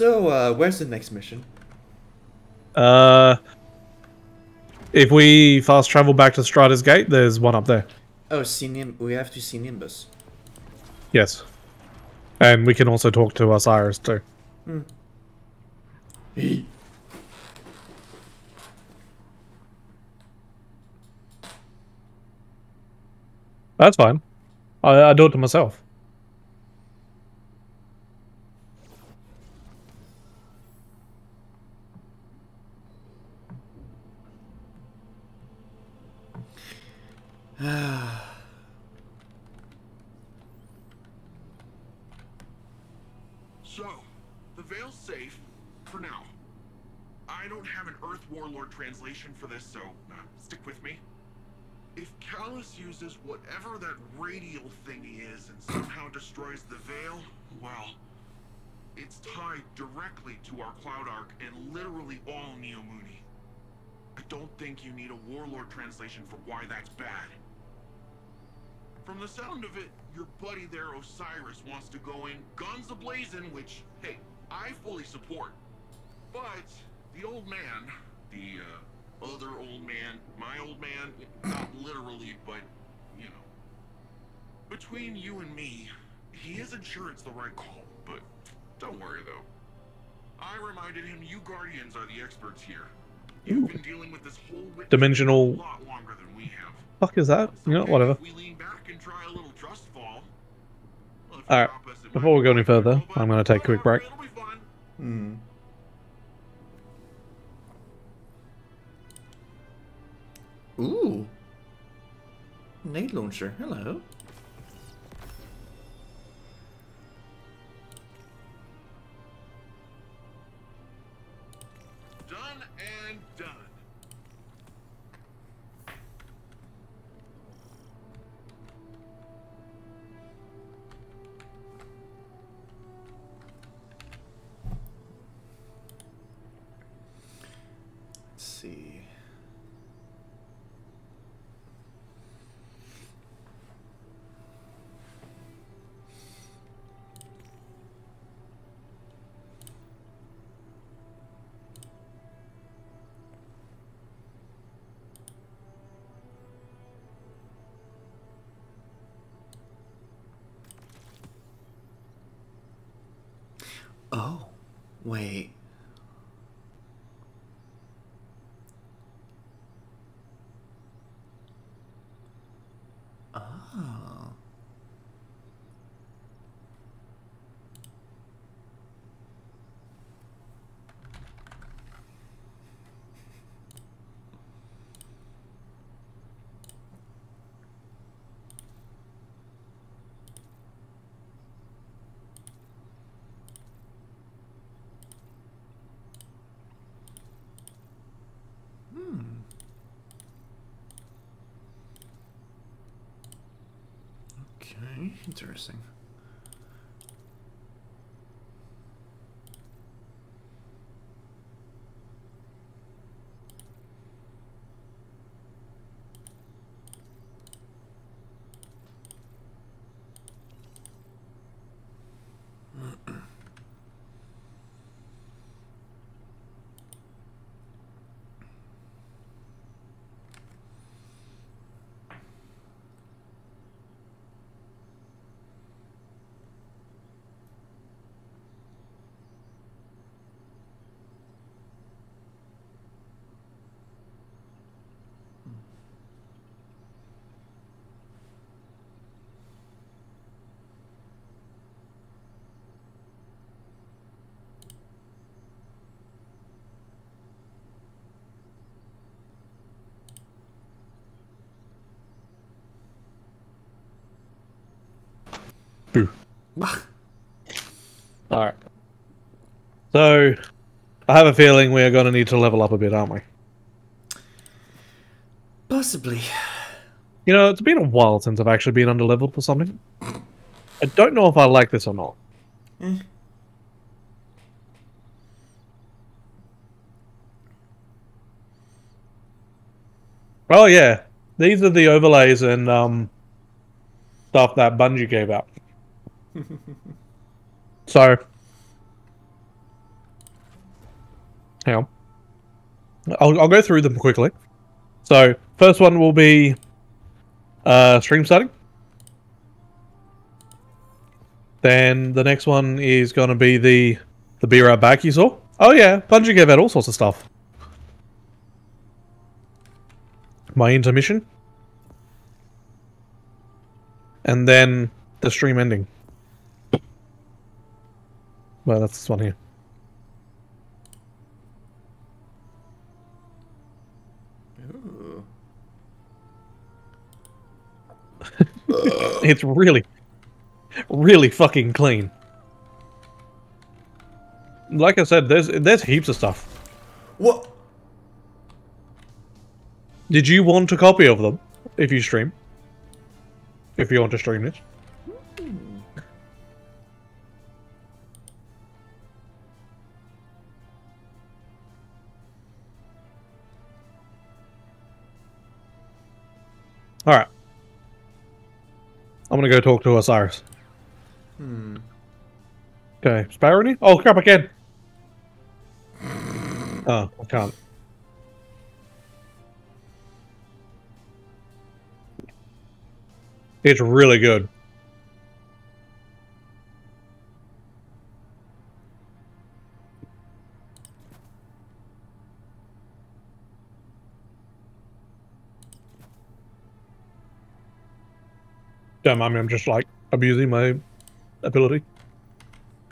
So, uh, where's the next mission? Uh, if we fast travel back to Strider's Gate, there's one up there. Oh, see Nim- we have to see Nimbus. Yes. And we can also talk to Osiris too. Hmm. That's fine. I, I do it to myself. (sighs) So, the Veil's safe for now. I don't have an Earth Warlord translation for this, so uh, stick with me. If Calus uses whatever that radial thingy is and somehow destroys the Veil, well, it's tied directly to our Cloudark and literally all Neomuni. I don't think you need a Warlord translation for why that's bad. From the sound of it, your buddy there, Osiris, wants to go in guns ablazing, which, hey, I fully support. But the old man, the uh, other old man, my old man, not literally, but, you know. Between you and me, he isn't sure it's the right call, but don't worry though. I reminded him you Guardians are the experts here. You've been dealing with this whole Dimensional. a lot longer than we have. Fuck is that? You know, whatever. We lean back and try a little trust fall. Alright. Before we go any further, I'm going to take a quick break. Hmm. Ooh. Nade launcher. Hello. Interesting. (laughs) Boo. Alright. So, I have a feeling we are going to need to level up a bit, aren't we? Possibly. You know, it's been a while since I've actually been under leveled for something. I don't know if I like this or not. Eh. Oh yeah, these are the overlays and um, stuff that Bungie gave out. (laughs) So, hang on. I'll, I'll go through them quickly. So, first one will be uh, stream starting. Then the next one is going to be the the be right back you saw. Oh yeah, Bungie gave out all sorts of stuff. My intermission. And then the stream ending. Well, that's this one here. (laughs) It's really, really fucking clean. Like I said, there's there's heaps of stuff. What? Did you want a copy of them if you stream? If you want to stream this. Alright. I'm gonna go talk to Osiris. Hmm. Okay, Sparrow? Oh crap, I can! Oh, I can't. It's really good. Don't mind me, I'm just like abusing my ability.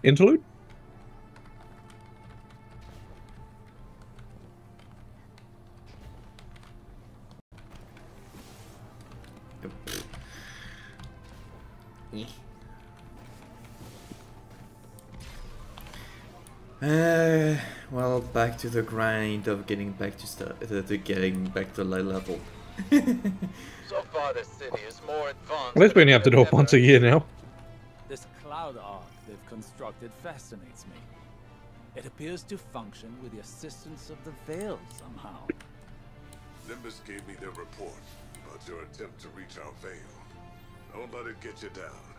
Interlude? Uh, well, back to the grind of getting back to st- to, getting back to level. So far, the city is more advanced. At least we only have to do it once a year now. This Cloudark they've constructed fascinates me. It appears to function with the assistance of the Veil somehow. Nimbus gave me their report about your attempt to reach our veil. Don't let it get you down.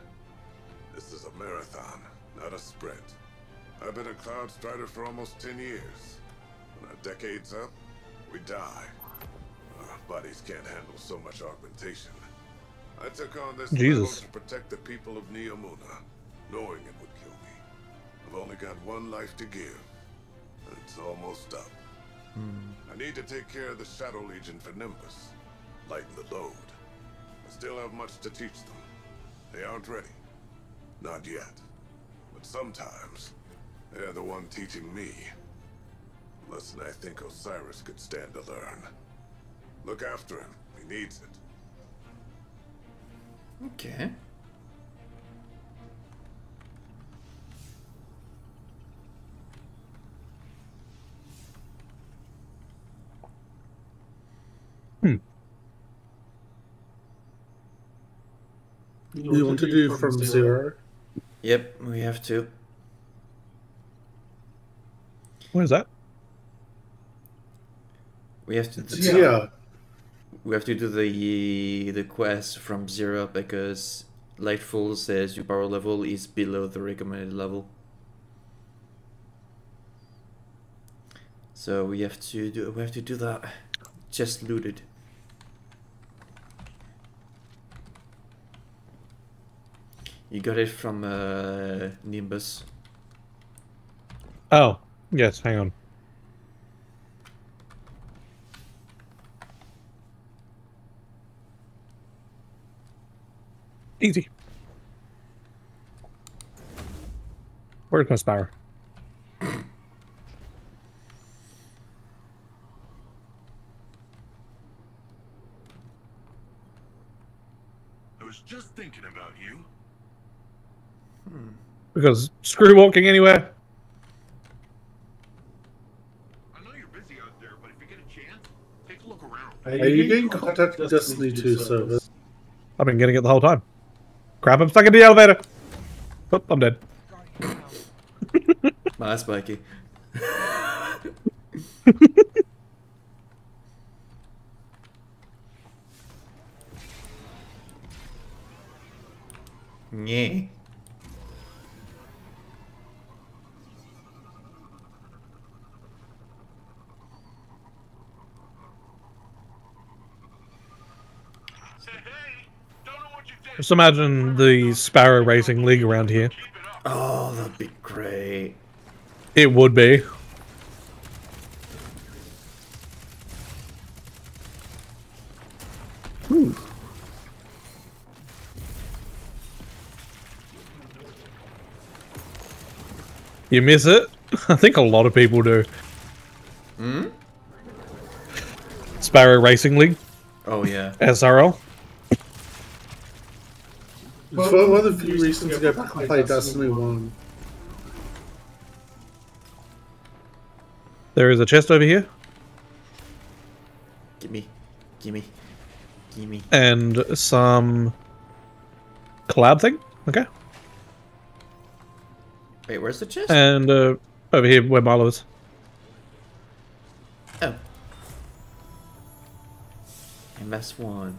This is a marathon, not a sprint. I've been a Cloud Strider for almost 10 years. When our decade's up, we die. Our bodies can't handle so much augmentation. I took on this Jesus. to protect the people of Neomuna, knowing it would kill me. I've only got one life to give, and it's almost up. Hmm. I need to take care of the Shadow Legion for Nimbus. Lighten the load. I still have much to teach them. They aren't ready. Not yet. But sometimes, they're the one teaching me. Lesson I think Osiris could stand to learn. Look after him. He needs it. Okay. Hmm. You want to do from zero? Yep, we have to. What is that? We have to. It's- yeah. We have to do the the quest from zero because Lightfall says your power level is below the recommended level. So we have to do we have to do that. Just looted. You got it from uh, Nimbus. Oh, yes, hang on. Easy. Where's I was just thinking about you. Hmm. Because screw walking anywhere. I know you're busy out there, but if you get a chance, take a look around. Are you, Are you getting contact Destiny 2 service? service? I've been getting it the whole time. Crap, I'm stuck in the elevator. Oh, I'm dead. (laughs) My spiky. (laughs) yeah. Just imagine the Sparrow Racing League around here. Oh, that'd be great. It would be. Ooh. You miss it? (laughs) I think a lot of people do. Hmm? Sparrow Racing League. Oh yeah. SRL. It's one one of the few reasons to go back and play Destiny 1. There is a chest over here. Gimme. Gimme. Gimme. And some cloud thing. Okay. Wait, where's the chest? And uh, over here where Milo is. Oh. MS1.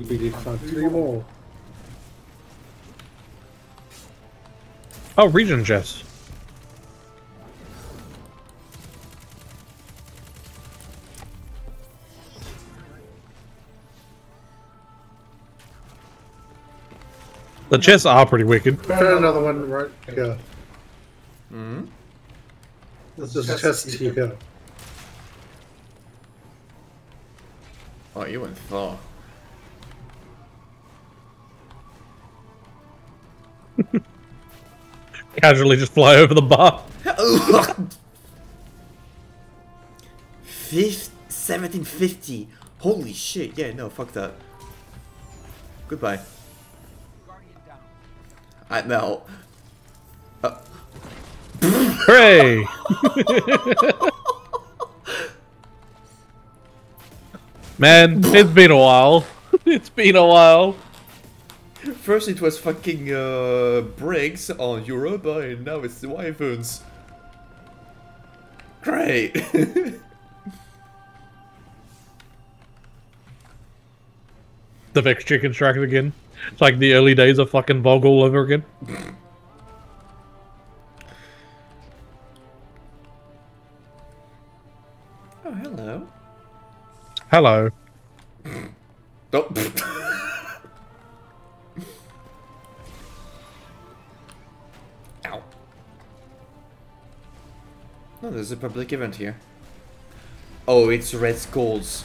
You need to find three more. Oh, region chest. The chests are pretty wicked. Found another one right here. Hmm? There's a chest here. Oh, you went far. (laughs) Casually just fly over the bar. Fifth, 1750. Holy shit. Yeah, no, fuck that. Goodbye. I know. Uh, Hooray! (laughs) Man, it's been a while. (laughs) it's been a while. First it was fucking uh, Briggs on Europa, and now it's the Wyverns. Great! (laughs) The Vex chicken strike again. It's like the early days of fucking VoG all over again. oh, hello. Hello. (laughs) Oh. (laughs) No, there's a public event here. Oh, it's Red Skulls.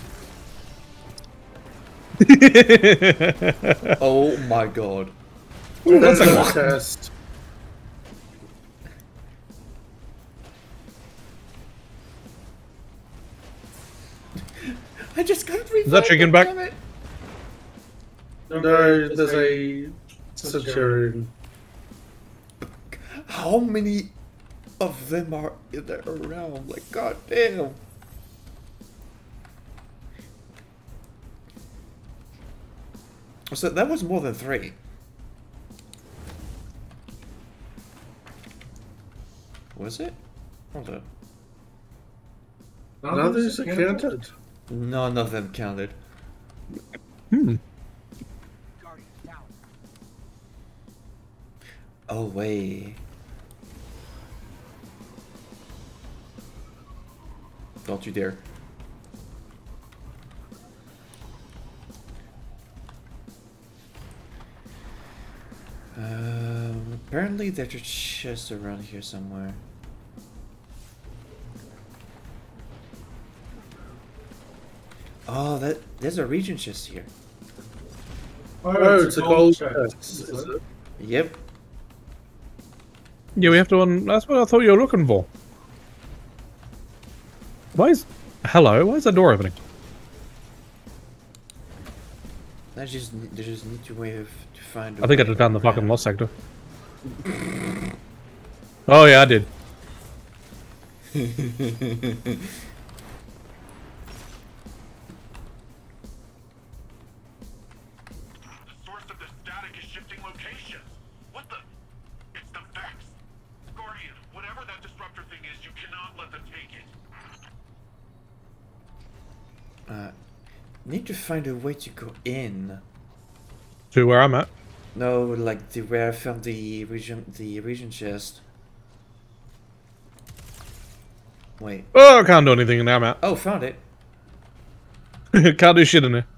(laughs) oh my god. That's a test. I just got Is that chicken back? No, there's a Centurion. How many of them are in there around? Like, god damn. So that was more than three. Was it? Hold on. None of these are counted. None of them counted. Hmm. Oh, wait. Don't you dare. Um, apparently there's a chest around here somewhere. Oh, that there's a region chest here. Oh, it's a gold chest. is it? Yep. Yeah, we have to. Un- that's what I thought you were looking for. Why is? Hello. Why is that door opening? That's just there's just need to way of to find. I think I just found the fucking lost sector. (laughs) Oh yeah, I did. (laughs) Need to find a way to go in. To where I'm at. No, like the where I found the region the region chest. Wait. Oh, I can't do anything in there, I'm out. Oh, found it. (laughs) can't do shit in there. (laughs)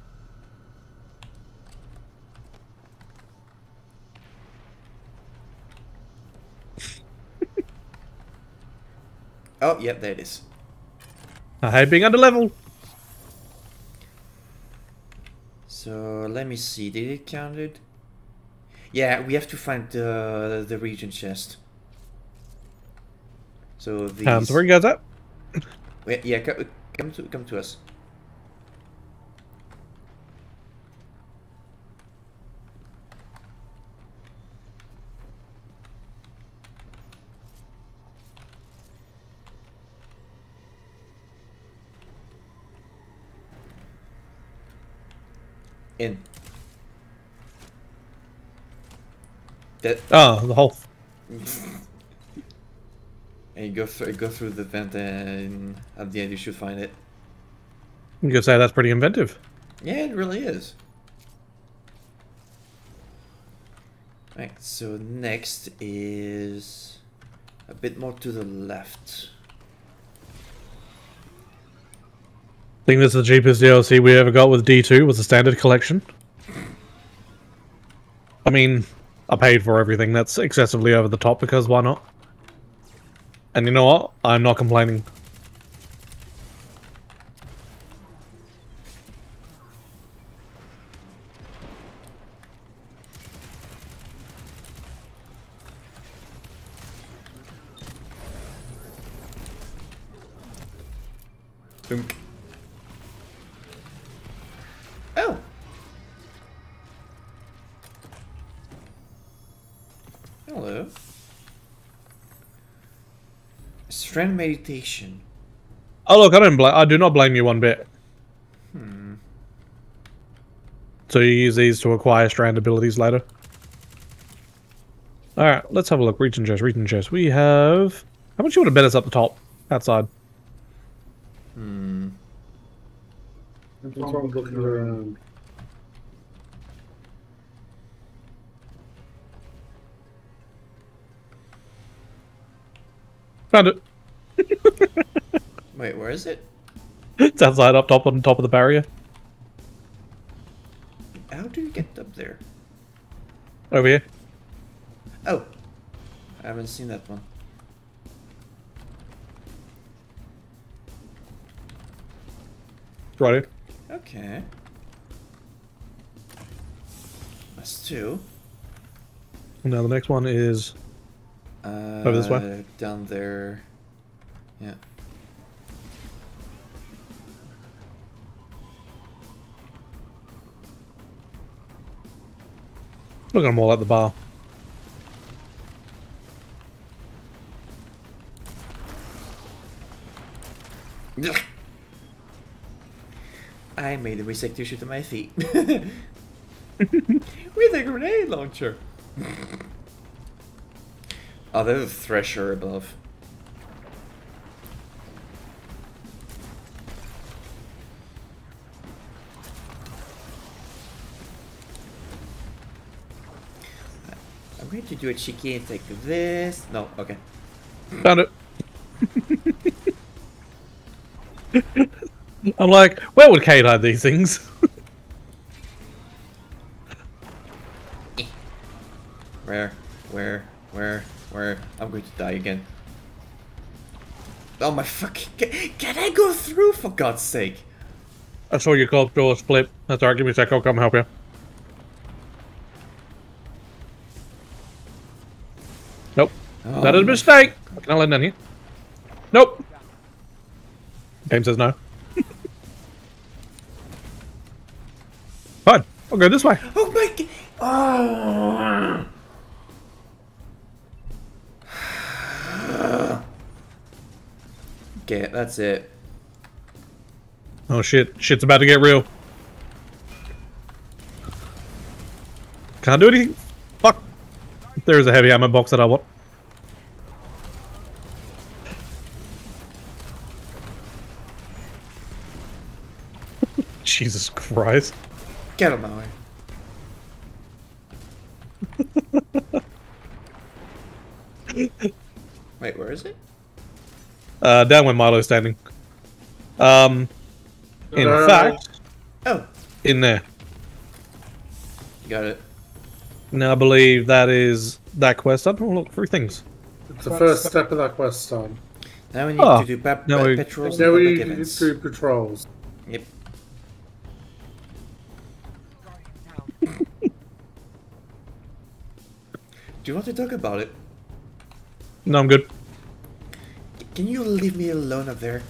Oh, yep, there it is. I hate being under level. So let me see. Did it count it? Yeah, we have to find the the region chest. So these. Um, so where you guys at? Yeah, come, come to come to us. In. That. Oh, the hole. And you go through go through the vent, and at the end you should find it. You could say that's pretty inventive. Yeah, it really is. Right, so next is a bit more to the left. Think this is the cheapest DLC we ever got with D2 was the standard collection. I mean, I paid for everything that's excessively over the top because why not? And you know what? I'm not complaining. Strand meditation. Oh look, I don't blame. I do not blame you one bit. Hmm. So you use these to acquire strand abilities later. All right, let's have a look. Reach and chest, reach and chest. We have. How much you want to bet us up the top, outside? Hmm. I'm probably looking around. Found it. (laughs) Wait, where is it? It's outside, up top, on top of the barrier. How do you get up there? Over here. Oh. I haven't seen that one. Right here. Okay. That's two. Now the next one is Uh, Over this way? Down there. Yeah. look at them all at the bar. (laughs) I made a mistake to shoot at my feet. (laughs) With a grenade launcher. (laughs) oh, there's a thresher above. I'm going to do a cheeky and take this. No, okay. Found it. (laughs) I'm like, where would Kate hide these things? (laughs) Eh. Where? Where? Where? Where? I'm going to die again. Oh my fucking... Can, I go through for God's sake? I saw your corpse door flip. That's alright, give me a sec, I'll come help you. Nope. Oh that is a my- mistake! Can I land down here? Nope. Game says no. (laughs) Fine, I'll go this way. Oh my god! Oh. (sighs) Okay, that's it. Oh shit, shit's about to get real. Can't do anything. Fuck. There's a heavy ammo box that I want. Jesus Christ. Get him my way. (laughs) Wait, where is it? Uh, down where Milo's standing. Um, in No, no, no. fact, Oh, in there. got it. Now I believe that is that quest done. Oh, look, three things. It's the first step of that quest done. Now we need Oh, to do pep- now pe- we- patrols Now we need events. to do patrols. Yep. Do you want to talk about it? No, I'm good. Can you leave me alone up there?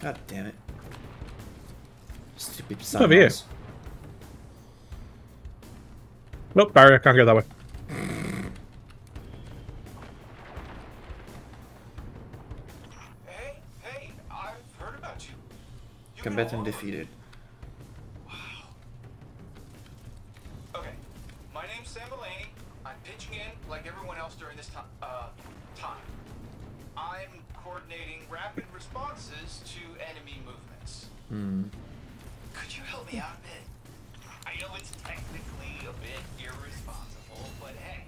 God damn it. Stupid son Over here. of a- Nope, barrier. Can't go that way. Hey, hey, I've heard about you. Combatant defeated. Hmm. Could you help me out a bit? I know it's technically a bit irresponsible, but hey.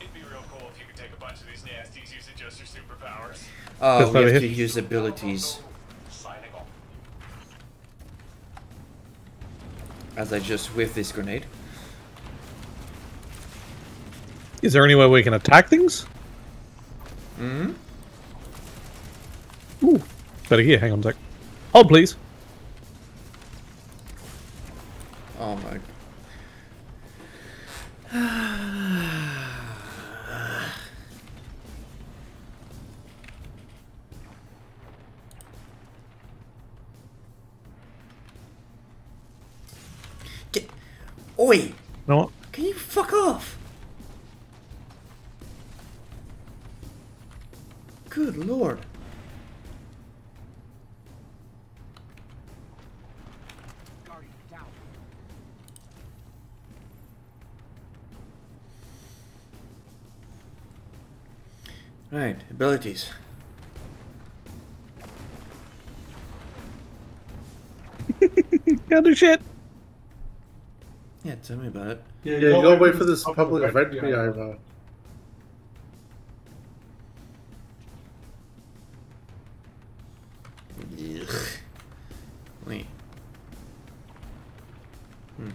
It'd be real cool if you could take a bunch of these nasties using just your superpowers. Oh, we have to use abilities. As I just whiff this grenade. Is there any way we can attack things? Hmm? Ooh, better here. Hang on a sec. Hold, please. Oh my. Get. Oi! No. what? Can you fuck off? Good lord. Right, abilities. (laughs) Can't shit. Yeah, tell me about it. Yeah, you gotta wait for this public event to be over. Ugh. Wait. Hmm.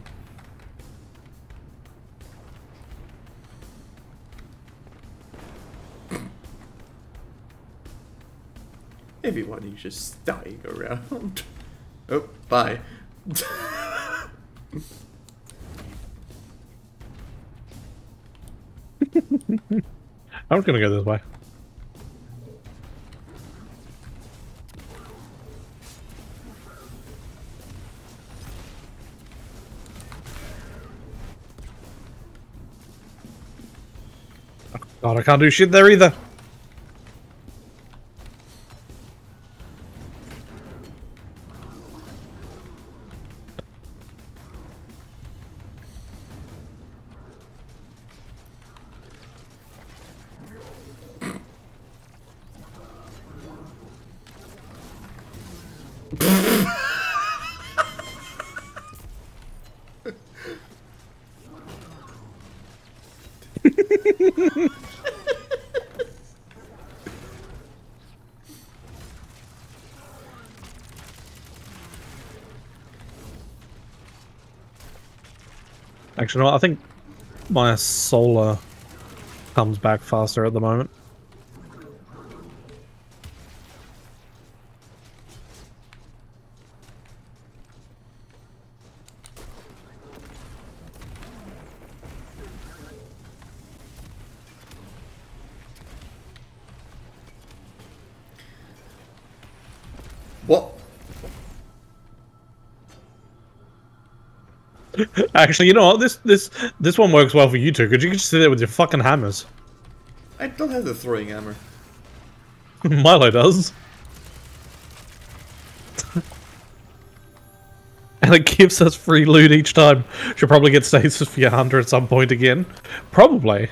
Everyone is just dying around. Oh, bye. (laughs) I'm gonna go this way. Oh, God, I can't do shit there either. I think my solar comes back faster at the moment. What? Actually, you know what? This this this one works well for you two. Because you can just sit there with your fucking hammers. I don't have the throwing hammer. (laughs) Milo does. (laughs) and it gives us free loot each time. Should probably get stasis for your hunter at some point again. Probably.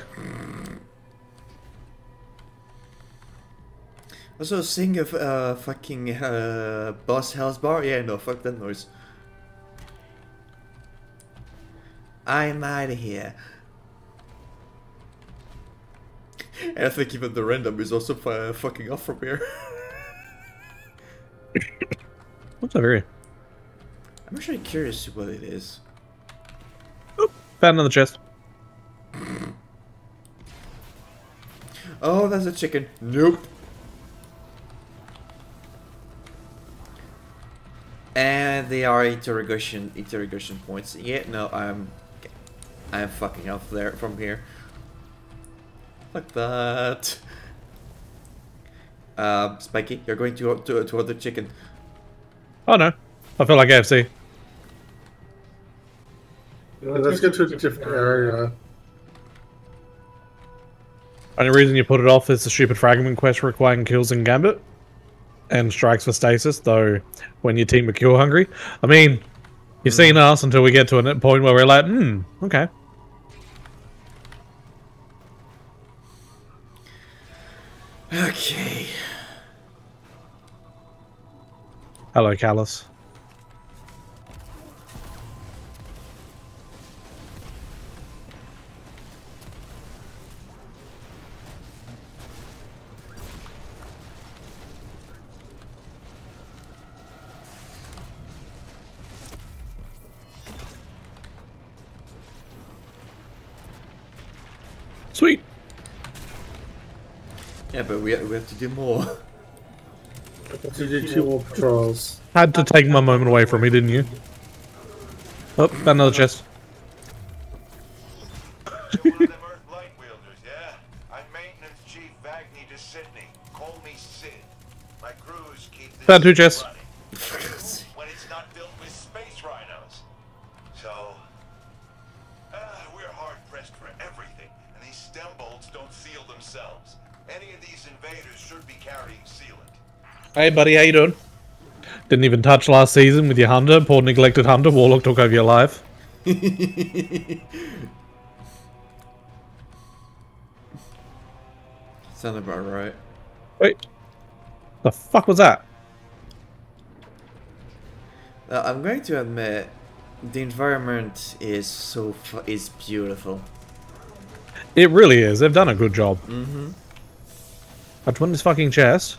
Also, sing of uh, fucking uh, Boss Hell's Bar? Yeah, no, fuck that noise. I'm out of here. And I think even the random is also uh, fucking off from here. (laughs) What's over here? I'm actually curious what it is. Found another chest. Oh, that's a chicken. Nope. And they are interrogation interrogation points. Yeah, no, I'm I'm fucking off there from here. Fuck that. Uh, Spiky, you're going to to toward the chicken. Oh no, I feel like AFC. Yeah, let's get to a different area. Only reason you put it off is the stupid fragment quest requiring kills in Gambit and strikes for stasis, though when your team are kill hungry. I mean, you've seen us until we get to a point where we're like, hmm, okay. Okay. Hello, Calus. Sweet. Yeah, but we we have to do more. To do two more patrols. Had to take my moment away from me, didn't you? Oh, found another chest. Found two chests. Hey, buddy, how you doing? Didn't even touch last season with your hunter. Poor neglected hunter. Warlock took over your life. (laughs) Sound about right. Wait. The fuck was that? Uh, I'm going to admit, the environment is so fu- is beautiful. It really is. They've done a good job. Mm-hmm. I just want this fucking chest.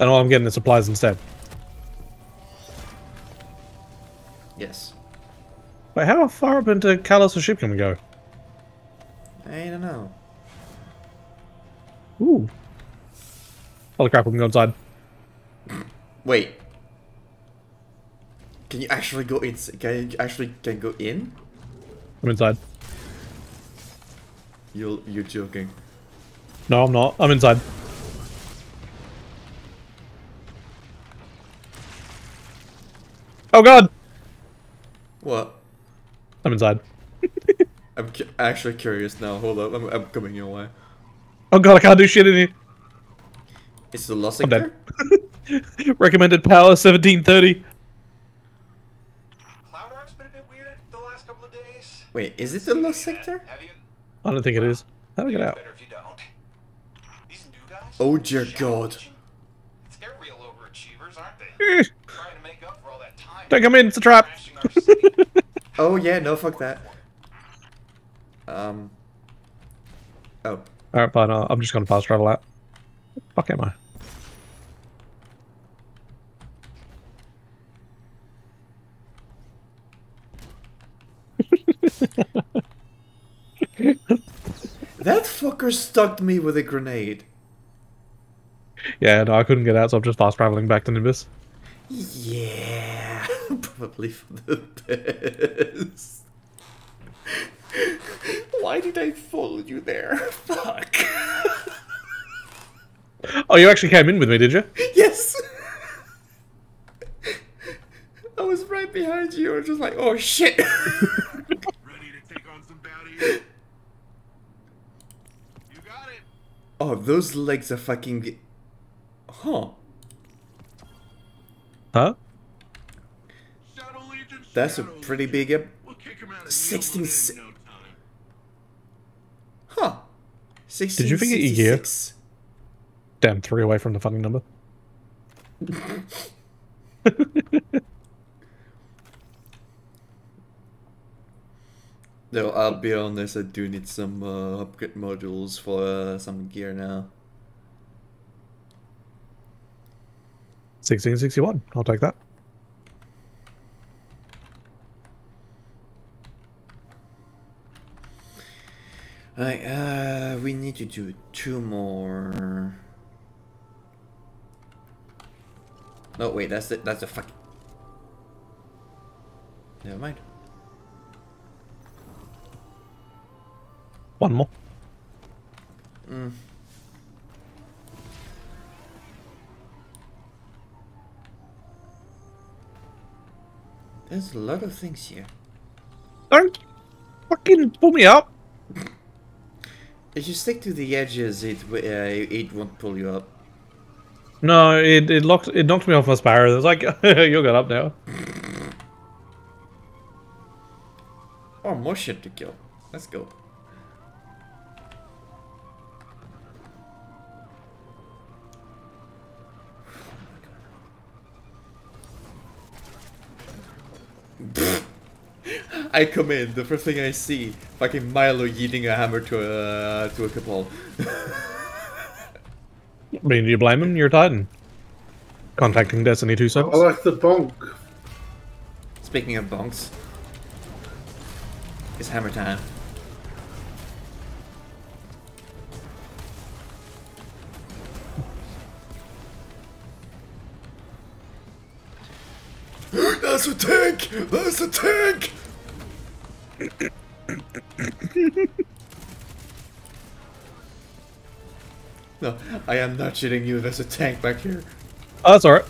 And all I'm getting is supplies instead. Yes. Wait, how far up into Calus' ship can we go? I don't know. Ooh. Holy crap, we can go inside. Wait. Can you actually go in? Can you actually can go in? I'm inside. You're you're joking. No, I'm not. I'm inside. Oh god! What? I'm inside. (laughs) I'm cu- actually curious now. Hold up, I'm, I'm coming your way. Oh god, I can't do shit in here. It's the lost I'm sector. (laughs) Recommended power 1730. Wait, is it the lost sector? I don't think it is. How do I get out? Oh dear God! (laughs) Eh. Don't come in, it's a trap. (laughs) Oh yeah, no, fuck that. Um. Oh. Alright, fine. uh, I'm just gonna fast travel out. Fuck am I? (laughs) That fucker stuck me with a grenade. Yeah, no, I couldn't get out, so I'm just fast traveling back to Nimbus. Yeah, (laughs) probably for the best. Why did I follow you there? (laughs) Fuck. Oh, you actually came in with me, did you? Yes. I was right behind you. I was just like, oh shit. (laughs) Oh, those legs are fucking. Huh. Huh? That's a pretty big. Ep- 16. si- Huh. 16. Did you forget your gear? Damn, three away from the funding number. (laughs) Though I'll be honest, I do need some uh, upgrade modules for uh, some gear now. 1661. I'll take that. Right, uh, we need to do two more. No, wait, that's the that's the fuck. Never mind. One more. Mm. There's a lot of things here. Don't fucking pull me up. (laughs) If you stick to the edges, it uh, it won't pull you up. No, it it locked it knocked me off my sparrow. It was like (laughs) you got up now. Oh, more shit to kill. Let's go. I come in, the first thing I see, fucking Milo yeeting a hammer to a to a couple. I mean, do you blame him? You're a Titan. Contacting Destiny 2 I service. like the bonk. Speaking of bonks, it's hammer time. (gasps) That's a tank! That's a tank! No, I am not shitting you. There's a tank back here. Oh, that's alright.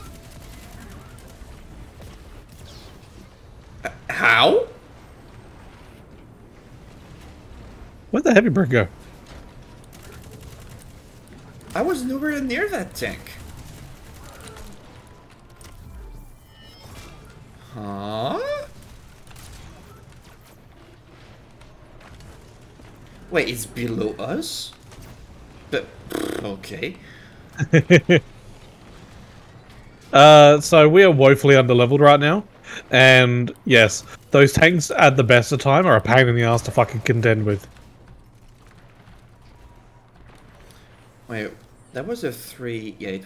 How? Where'd the heavy bird go? I was nowhere near that tank. Huh? Wait, it's below us? But, okay. (laughs) Uh, so we are woefully underleveled right now, and yes, those tanks at the best of time are a pain in the ass to fucking contend with. Wait, that was a three. Yeah. It,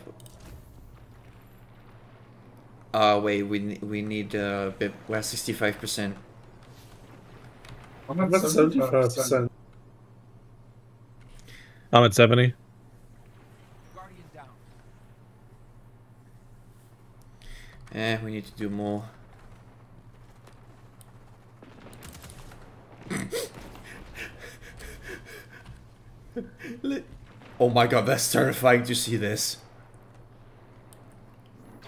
uh, wait, we we need uh, bit. We're sixty five percent. I'm at 75%. I'm at seventy. Eh, we need to do more. Oh my god, that's terrifying to see this.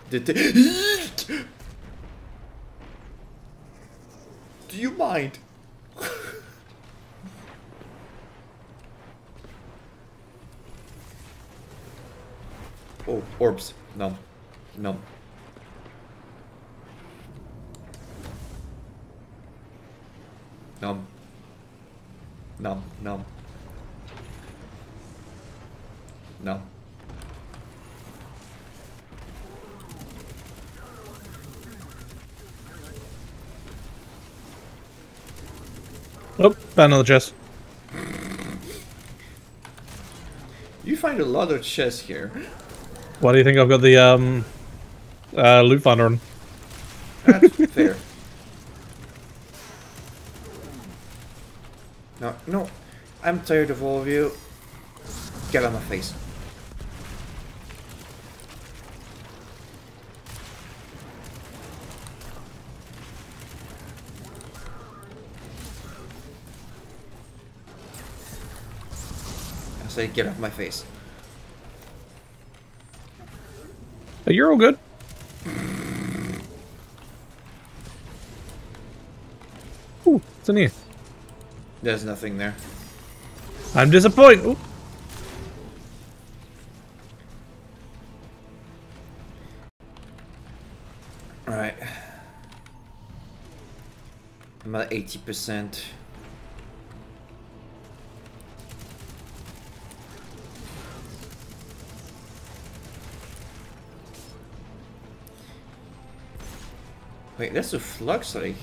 (laughs) Do you mind? (laughs) oh, orbs. No. No. Nom. Nom, nom. Nom. Oh, found another chest. You find a lot of chests here. Why do you think I've got the um, uh, loot finder on? That's (laughs) fair. No, no. I'm tired of all of you. Get on my face. I say get off my face. You're all good. Ooh, it's in here. There's nothing there. I'm disappointed. Ooh. Alright. I'm at 80%. Wait, that's a flux like.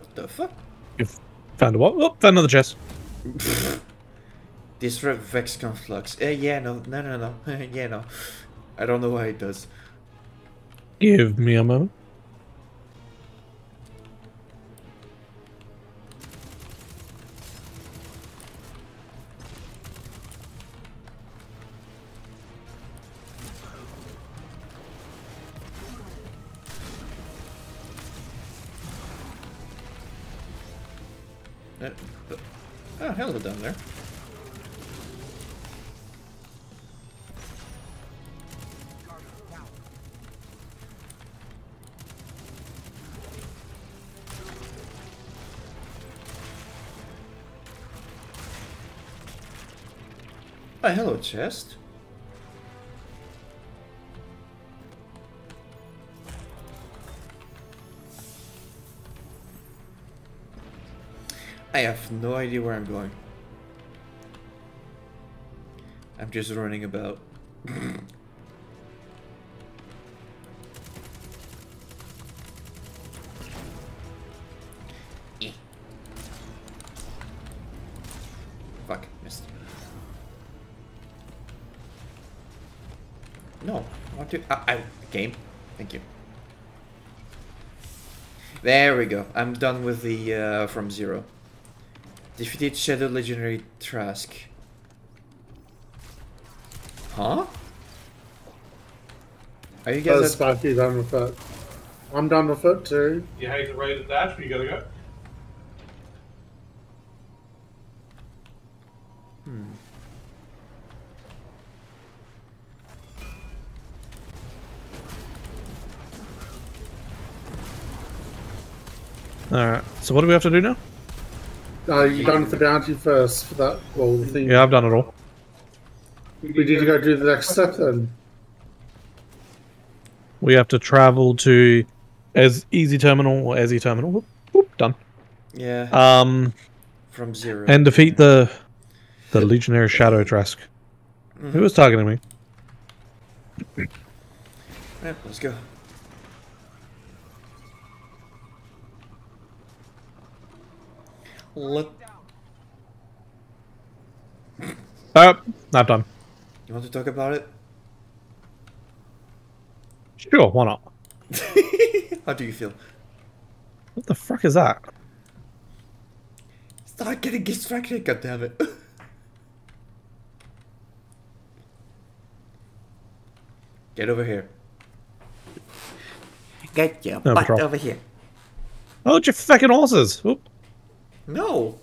What the fuck? You found a what? Oh, found another chest. Disrupt Vex conflux. Uh, yeah, no, no, no, no. (laughs) yeah, no. I don't know why it does. Give me a moment. Chest. I have no idea where I'm going. I'm just running about. (clears throat) There we go. I'm done with the uh, from zero. Defeated Shadow Legendary Trask. Huh? Are you guys That's Sparky done with it. I'm done with it too. You hate the rated dash, but you gotta go. Alright, so what do we have to do now? Uh, you done with the bounty first for that. Well, the thing. Yeah, I've done it all. We need to go do the next step then. We have to travel to as easy terminal or easy terminal. Whoop, whoop, done. Yeah. Um, From zero. and defeat the the Legionary Shadow Trask. Mhm. Who was targeting me? Yeah, let's go. Let Uh, not done. you want to talk about it? Sure, why not? (laughs) How do you feel? What the fuck is that? Start getting distracted, goddammit. (laughs) Get over here. Get your No, butt patrol. over here. Oh, it's your fucking horses. Oop. No.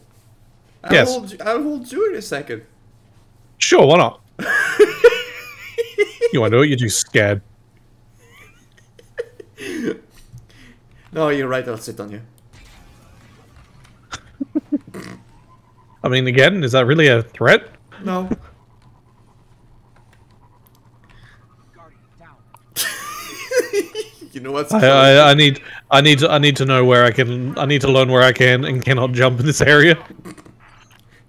I'll Yes. hold you, I'll hold you in a second. Sure, why not? you want to do it? You're too scared. No, you're right, I'll sit on you. (laughs) I mean, again, is that really a threat? No. (laughs) (laughs) you know what's I, I, I need, I need, to, I need to know where I can. I need to learn where I can and cannot jump in this area.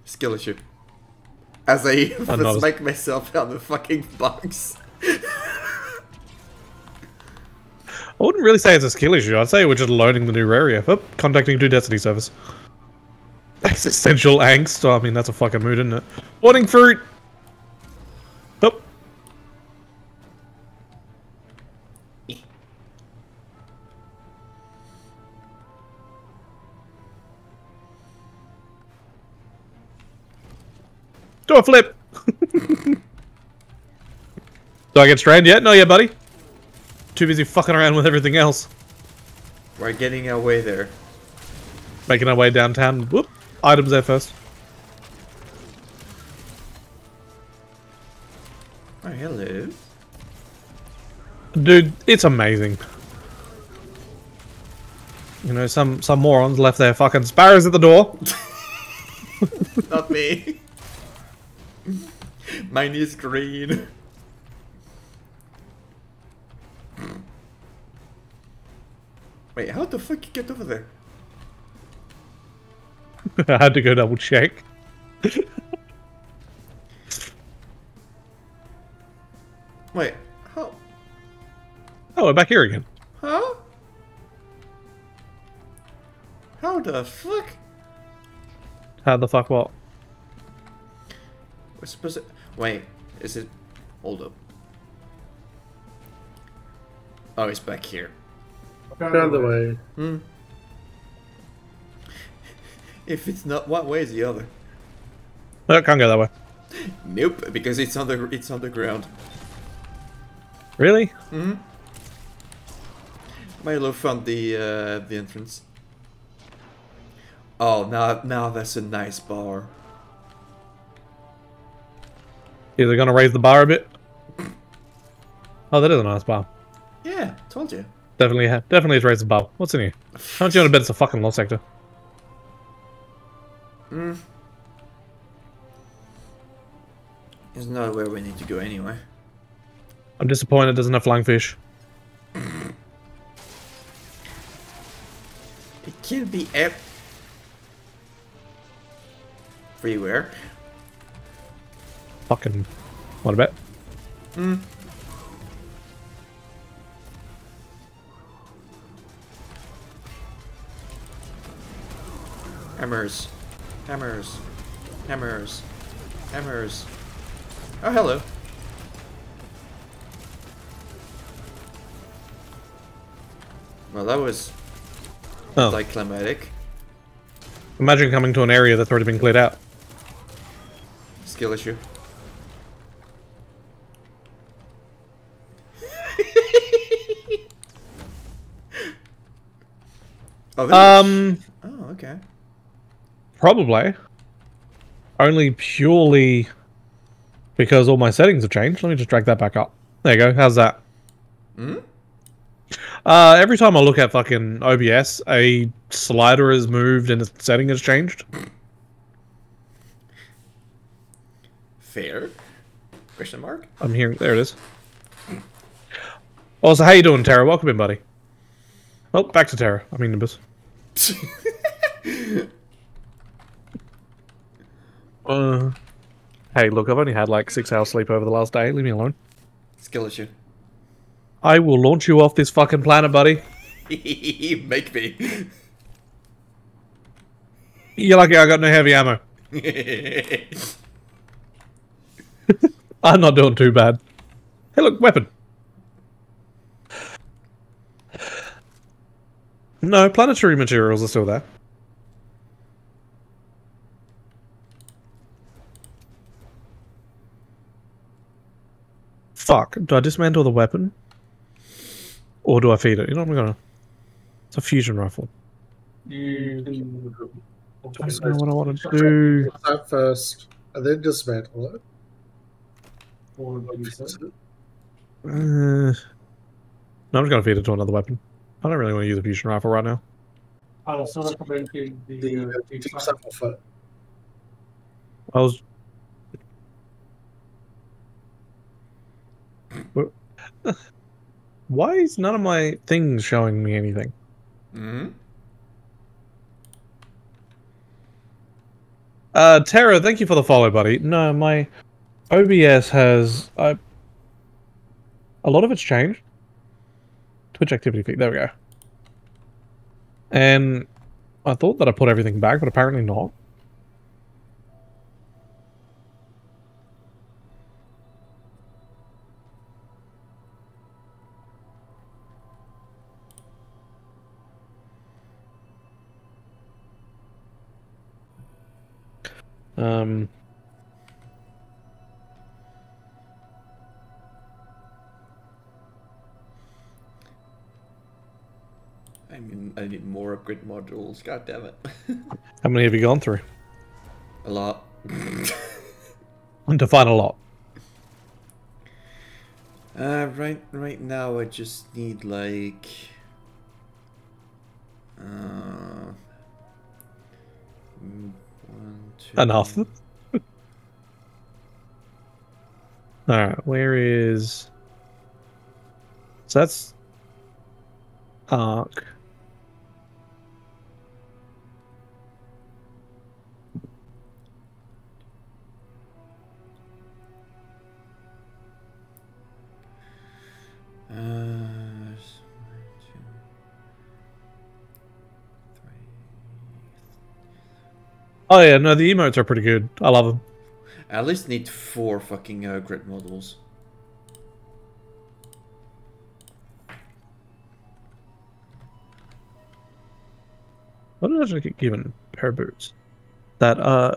Skill issue. As I I'm not a- smack myself on the fucking box. I wouldn't really say it's a skill issue. I'd say we're just learning the new area. Oh, contacting to Destiny service. Existential angst. Oh, I mean, that's a fucking mood, isn't it? Wanting fruit. Do a flip. (laughs) Do I get stranded yet? No, yeah, buddy. Too busy fucking around with everything else. We're getting our way there. Making our way downtown. Whoop. Items there first. Oh, hello. Dude, it's amazing. You know, some some morons left their fucking sparrows at the door. (laughs) Not me. (laughs) Mine is green. Wait, how the fuck you get over there? (laughs) I had to go double check. Wait, how? Oh, we're back here again. Huh? How the fuck? How the fuck what? We're supposed to... Wait, is it... Hold up. Oh, it's back here. Found the way. Hmm. (laughs) If it's not, what way is the other? No, can't go that way. Nope, because it's on the it's on the ground. Really? Hmm. Milo found the uh, the entrance. Oh, now now that's a nice bar. Is it gonna raise the bar a bit? Oh, that is a nice bar. Yeah, told you. Definitely, ha- definitely has raised the bar. What's in here? How much you want to bet it's a fucking lost sector? Hmm. It's not where we need to go anyway. I'm disappointed there's enough lungfish. It can be ev- everywhere. Fucking. What a bet. Hmm. Hammers. Hammers. Hammers. Hammers. Oh, hello. Well, that was Oh. anticlimactic. Imagine coming to an area that's already been cleared out. Skill issue. Oh. Um, Oh, okay. probably. Only purely because all my settings have changed. Let me just drag that back up. There you go. How's that? Hmm? Uh, every time I look at fucking OBS, a slider has moved and its setting has changed. Fair? Question mark? I'm hearing. There it is. Also, how you doing, Tara? Welcome in, buddy. Oh, back to Tara. I mean, Nimbus. (laughs) uh, hey, look, I've only had like six hours sleep over the last day. Leave me alone. Skill issue. I will launch you off this fucking planet, buddy. (laughs) Make me. You're lucky I got no heavy ammo. (laughs) I'm not doing too bad. Hey, look, weapon. No, planetary materials are still there. Fuck, do I dismantle the weapon? Or do I feed it? You know what I'm gonna... It's a fusion rifle. You I don't know what I want to do. That first, and then dismantle it. Or use it. Uh, no, I'm just gonna feed it to another weapon. I don't really want to use a fusion rifle right now. I also recommend getting the uh, deep sample foot. I was. Wh- (laughs) Why is none of my things showing me anything? Hmm? Uh, Tara, thank you for the follow, buddy. No, my OBS has uh, a lot of it's changed. Twitch activity feed. There we go. And I thought that I put everything back, but apparently not. Um, I need more upgrade modules. God damn it. (laughs) how many have you gone through? A lot. Define a lot. Uh, right, right now I just need like, uh, one, two. (laughs) Enough. Alright, where is. So that's. Arc. Uh, s- one, two, three. Oh yeah, no, the emotes are pretty good. I love them. I at least need four fucking uh, grid models. What did I get given? Pair of boots. That are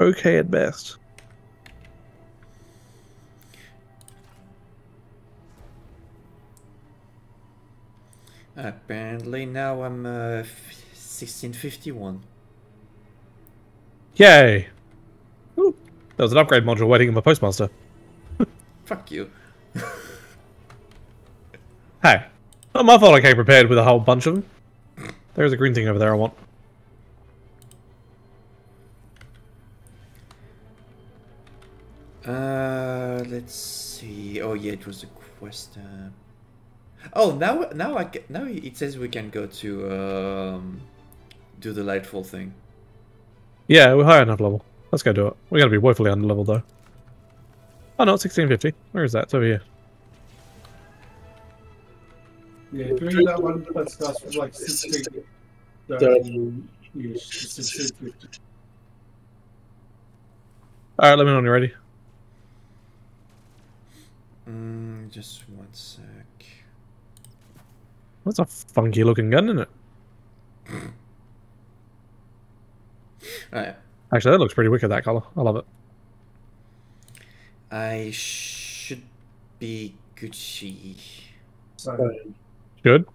okay at best. Apparently now I'm uh, 1651. Yay! Ooh, there was an upgrade module waiting in my postmaster. (laughs) Fuck you. (laughs) Hey, not my fault I came prepared with a whole bunch of them. There's a green thing over there I want. Uh, let's see. Oh yeah, it was a quest. Uh... Oh, now now I ca- now it says we can go to um, do the lightfall thing. Yeah, we're high enough level. Let's go do it. We're gonna be woefully under level though. Oh no, 1650. Where is that? It's over here. Yeah, doing that one plus cost was like sixty. Thirty. Yes, sixty fifty. Alright, let me know when you're ready. Mm, just one sec. That's a funky looking gun, isn't it? Oh, Alright. Actually, that looks pretty wicked, that colour. I love it. I should be Gucci. Good.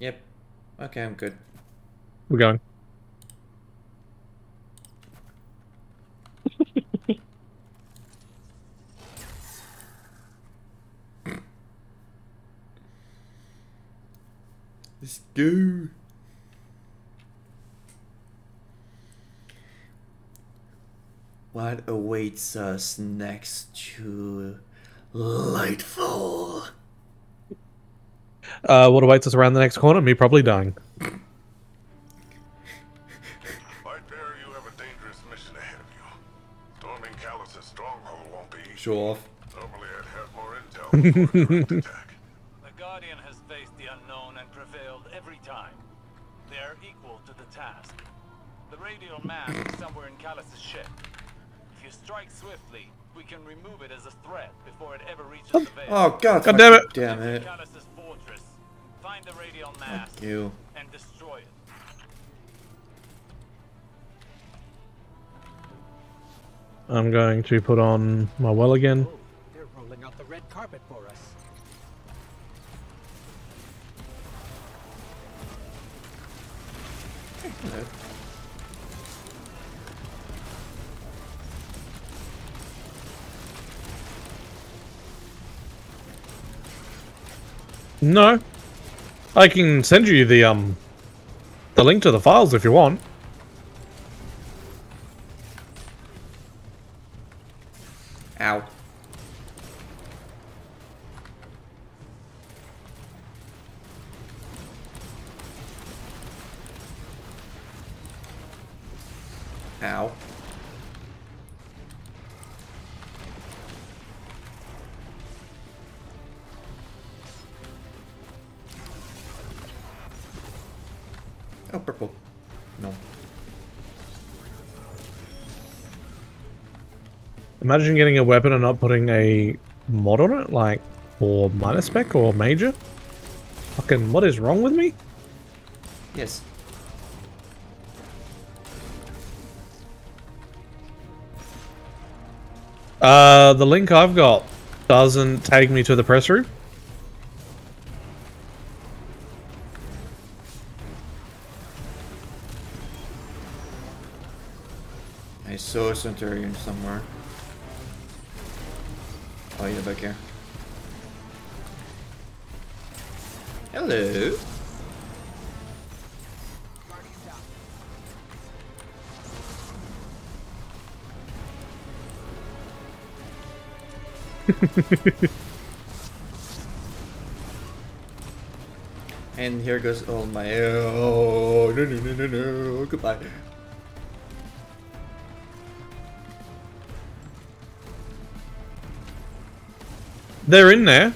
Yep. Okay, I'm good. We're going. Let's go. What awaits us next to Lightfall? Uh, what awaits us around the next corner? Me probably dying. Lightbearer, you it as a threat before it ever reaches oh, the Veil. Oh god, God damn it. Damn it. Find the radial mast you. and destroy it. I'm going to put on my well again. Oh, they're rolling out the red carpet for us. No. I can send you the um the link to the files if you want. Ow. Imagine getting a weapon and not putting a mod on it, like or minor spec or major. Fucking what is wrong with me? Yes. Uh, the link I've got doesn't take me to the press room. I saw a Centurion somewhere. Oh, you're back here. Hello. (laughs) and here goes all my oh no no no no no goodbye. They're in there.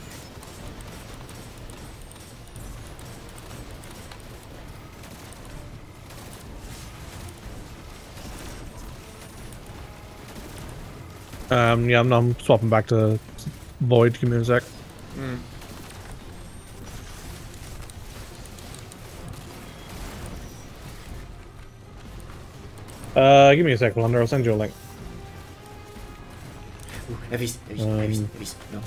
Um, yeah, I'm, I'm, swapping back to Void. Give me a sec. Mm. Uh, give me a sec, Blunder. I'll send you a link. Ooh, heavies, heavies, um, heavies, heavies. No.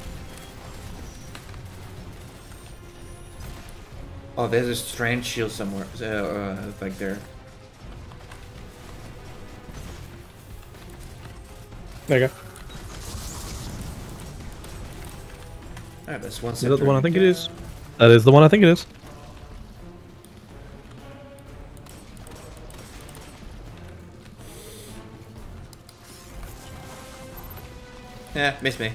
Oh, there's a strange shield somewhere. Uh, uh, back there. There you go. Alright, that's one Is that the one I think it is? That is the one I think it is. Yeah, miss me.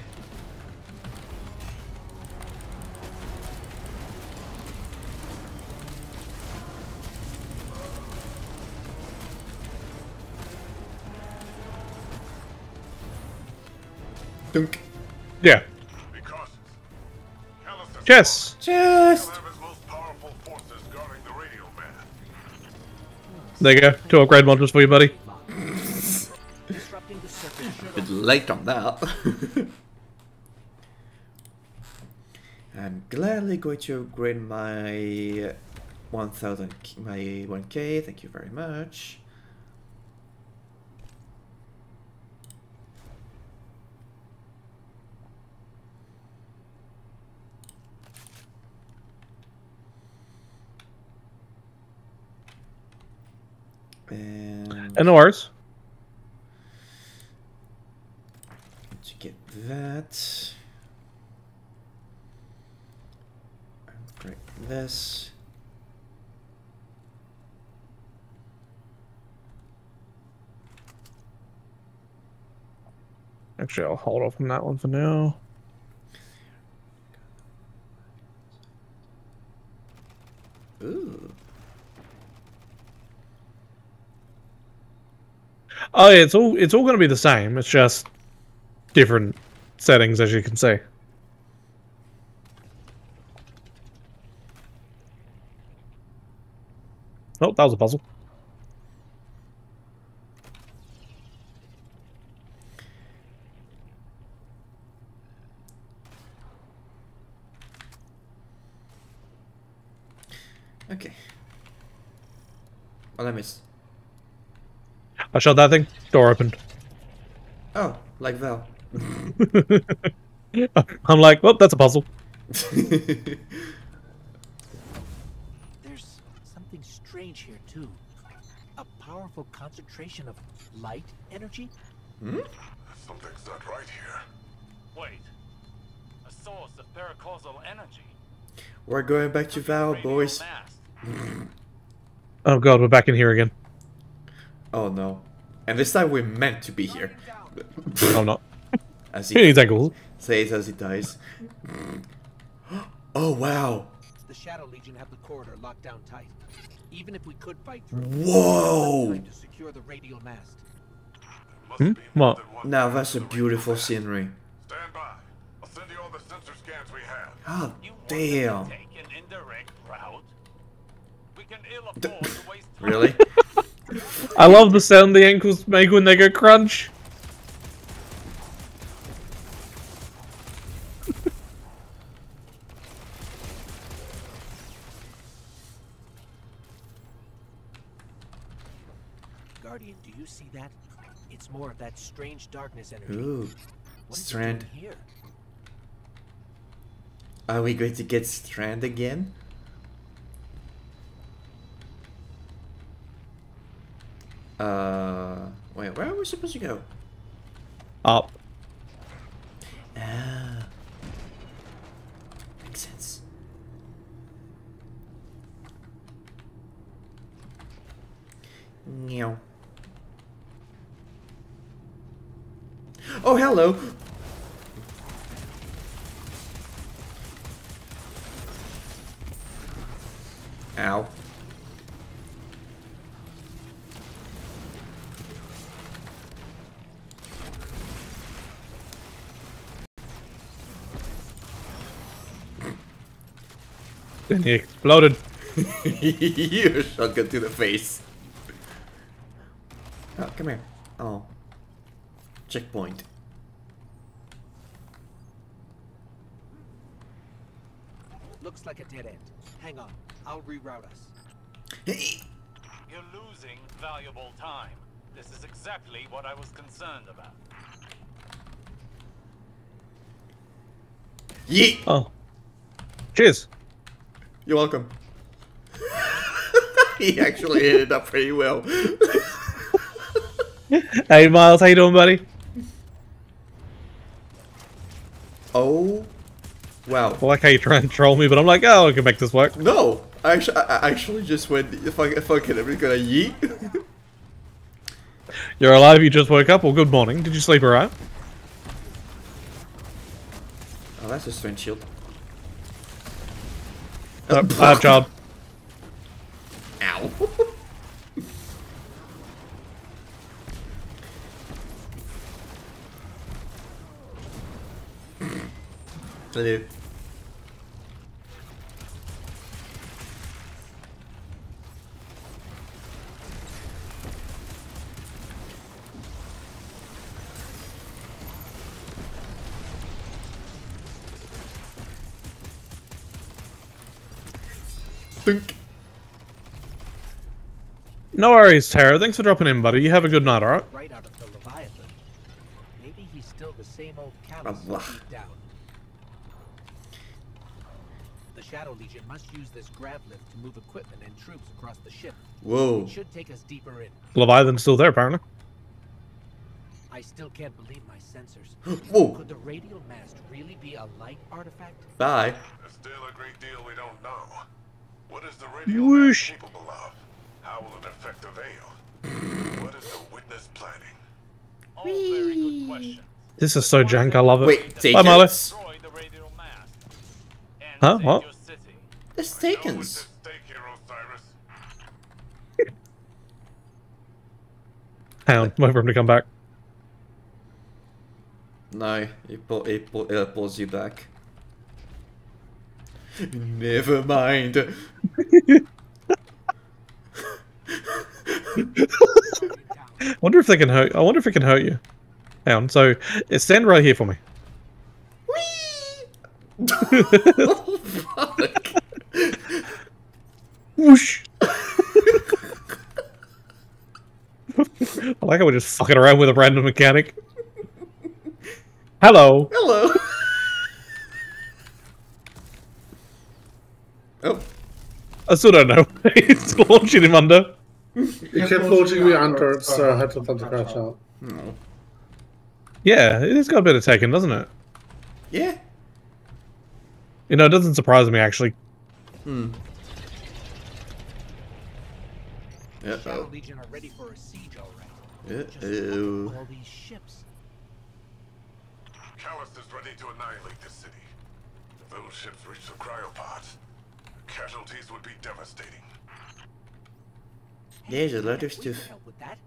Dunk. Yeah. Chess. Chest. There you go. Two upgrade modules for you, buddy. Bit late on that. (laughs) I'm gladly going to upgrade my 1000, my 1k. Thank you very much. And And no worries. to get that. Upgrade this. Actually, I'll hold off on that one for now. Ooh. Oh yeah, it's all it's all going to be the same. It's just different settings, as you can see. Oh, that was a puzzle. Okay. Well, I missed. I shot that thing. Door opened. Oh, like Val. (laughs) I'm like, well, that's a puzzle. (laughs) There's something strange here too. A powerful concentration of light energy. Hmm? Something's not right here. Wait. A source of paracausal energy. We're going back to Val, boys. Oh god, we're back in here again. Oh no. And this time we're meant to be here. I'm not. (laughs) As He needs ankles. Says as he dies. (gasps) Oh wow. The Shadow Legion have the corridor locked down tight. Even if we could fight through, Whoa. time to secure the radial mast. Hmm? What? Now that's a beautiful scenery. Stand by. I'll send you all the sensor scans we have. Oh damn. Take an route. We can ill afford to waste. (laughs) Really? (laughs) I love the sound the ankles make when they go crunch. Guardian, do you see that? It's more of that strange darkness energy. Ooh. What is it Strand. here? Are we going to get Strand again? Uh, wait, where are we supposed to go? Up. Ah. Makes sense. Meow. Oh, hello. Ow. Then he exploded. (laughs) you shot shotgun to the face. Oh, come here. Oh. Checkpoint. Looks like a dead end. Hang on. I'll reroute us. Hey. You're losing valuable time. This is exactly what I was concerned about. Yeet. Oh. Cheers. You're welcome. (laughs) he actually hit it up pretty well. (laughs) Hey Miles, how you doing, buddy? Oh, wow. I like how you try and troll me, but I'm like, oh, I can make this work. No, I actually, I actually just went. If I, if I can, I'm gonna yeet. (laughs) You're alive. You just woke up. Well, good morning. Did you sleep alright? Oh, that's a strange shield. Uh, oh, bad job. Ow. Hello. Dunk. No worries, Tara. Thanks for dropping in, buddy. You have a good night, alright? Right out of the Leviathan. Maybe he's still the same old callous down. The Shadow Legion must use this grav lift to move equipment and troops across the ship. Whoa. It should take us deeper in. Leviathan's still there, apparently. I still can't believe my sensors. (gasps) Whoa. Could the radial mast really be a light artifact? Bye. There's still a great deal we don't know. What is the radio Whoosh. capable of? How will it affect the veil? what is the witness planning? All very good questions. This is so jank. I love it. Wait, Bye, Marley. Destroy the radial mast. And Huh? What? your city. It's Stakens. Hang on. Wait for him to come back. No, it, pull, it, pull, it pulls you back. Never mind. I (laughs) wonder if they can hurt. I wonder if it can hurt you. Hang on. So, uh, stand right here for me. (laughs) Whoosh. (laughs) I like how we're just fucking around with a random mechanic. Hello. Hello. Oh. I still don't know. (laughs) it's launching him under. You kept launching me under so I had to time to crash out. No. Yeah, it has got a bit of taken, doesn't it? Yeah. You know, it doesn't surprise me actually. Hmm. The Uh oh. Legion are ready for a siege, all right. Uh Just look oh. at all these ships. Calus is ready to annihilate this city. If those ships reach the cryopods, casualties would be devastating. There's a lot of stuff. with that.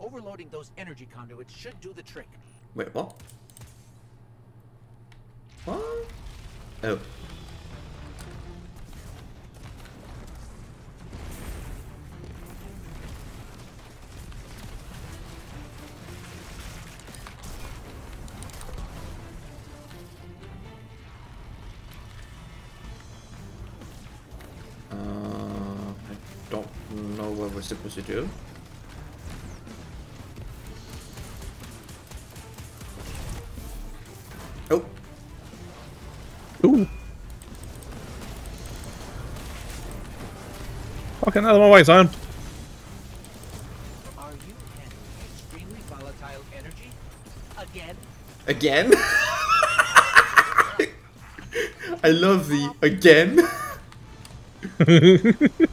Overloading those energy conduits should do the trick. Wait, what? What? Oh. Uh, I don't know what we're supposed to do. Oh. Ooh. Fucking out of my way, Zion. Are you handling extremely volatile energy? Again? Again? (laughs) I love the again. (laughs)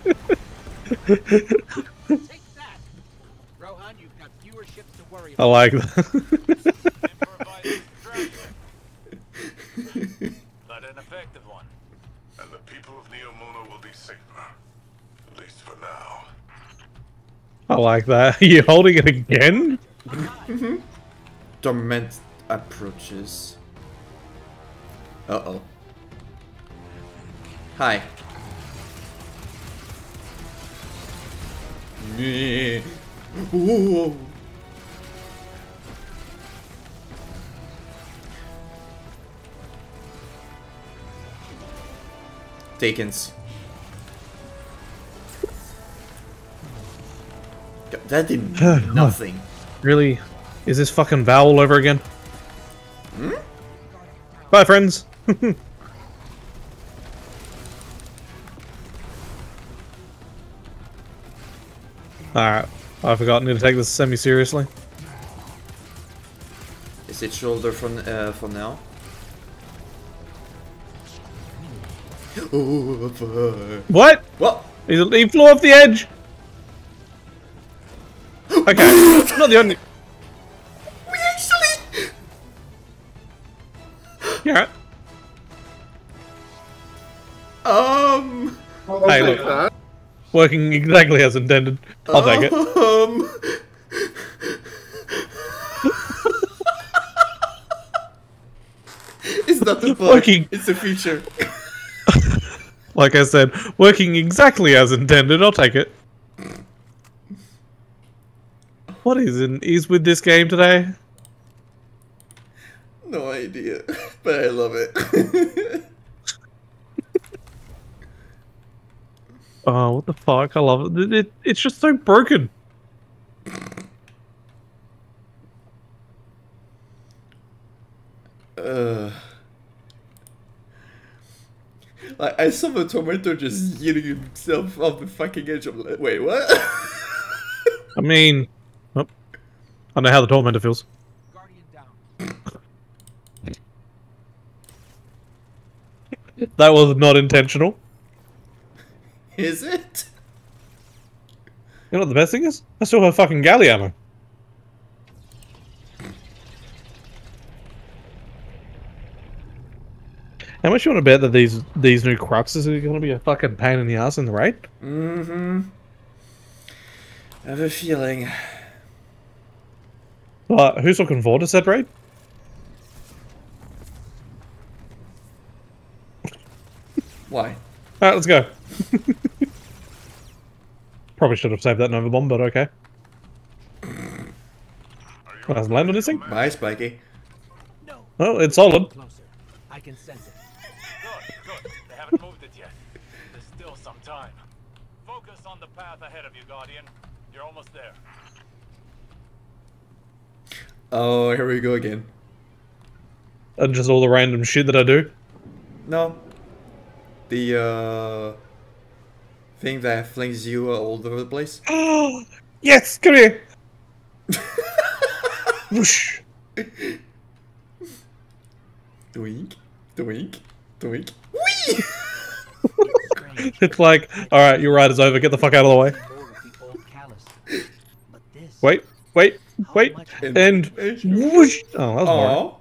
Rohan, you've got fewer ships to worry I like that. But an effective one. And the people of Neomuna will be safer. At least for now. I like that. Are (laughs) you holding it again? Torment approaches. Uh oh. Hi. Meh. Ooh. Takens. God, That did (sighs) nothing. Really? Is this fucking vowel over again? Hmm? Bye, friends. (laughs) Alright. I've forgotten to take this semi-seriously. Is it shoulder from, uh, for now? Oh. (gasps) What? What? He, he flew off the edge! (gasps) Okay, not the only... We actually... Yeah. Um... Hey, look. Working exactly as intended. I'll take it. Um... (laughs) it's not the bug, Working. it's the feature. Like I said, working exactly as intended. I'll take it. What is in is with this game today? No idea, (laughs) but I love it. (laughs) Oh, what the fuck? I love it. It- it- it's just so broken. uh... Like, I saw the tomato just eating himself off the fucking edge of like, wait, what? (laughs) I mean, oh, I know how the tormentor feels. that was not intentional. Is it? You know what the best thing is? I still have fucking Gjally ammo. How much you want to bet that these these new cruxes are going to be a fucking pain in the ass in the raid? Mm-hmm. I have a feeling. But who's looking forward to said raid? Why? Alright, let's go. (laughs) Probably should have saved that Nova Bomb, but okay. Well, hasn't landed on this thing? Bye, Spikey. Oh, it's solid. I can sense it. Good, good. They haven't moved it yet. There's still some time. Focus on the path ahead of you, Guardian. You're almost there. Oh, here we go again. And just all the random shit that I do. No. The, uh... Thing that flings you all over the place. (gasps) Oh, yes, come here. (laughs) Whoosh. Doink, doink, doink. Whee! (laughs) It's like, alright, your ride is over, get the fuck out of the way. Wait, wait, wait, and whoosh. Oh, that was boring. Aw.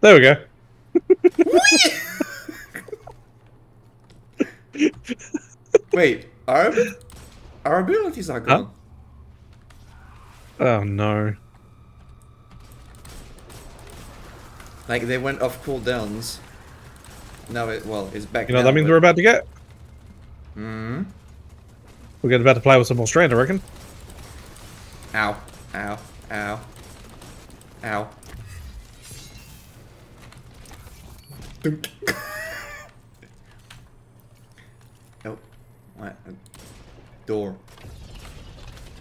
There we go. Wait, our, our abilities are gone. Oh no. Like they went off cooldowns. Now it well, it's back. You know that means but- we're about to get? Hmm. We're getting about to play with some more strand, I reckon. Ow! Ow! Ow! Ow! Dunk. oh, what? A door.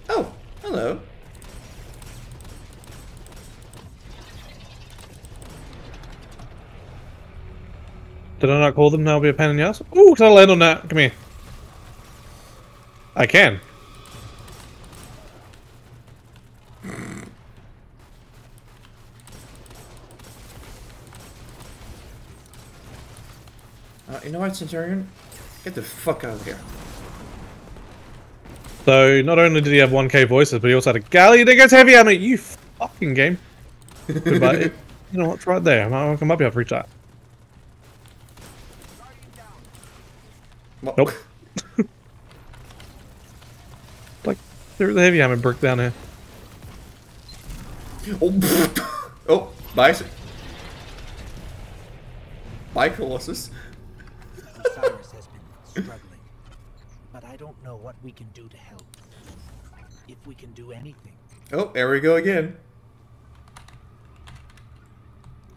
Oh, hello. Did I not call them? Now be a pain in the ass. Ooh, can I land on that? Come here. I can. Uh, you know what, Centurion? Get the fuck out of here. So not only did he have 1k voices, but he also had a Gjally that gets heavy it. You fucking game. (laughs) Goodbye. you know what's right there. I might, I might be able to reach that. Nope. (laughs) like there's a heavy hammer brick down here. Oh, (laughs) oh, bye. Bye, Colossus. Osiris has been struggling, but I don't know what we can do to help. If we can do anything. Oh, there we go again.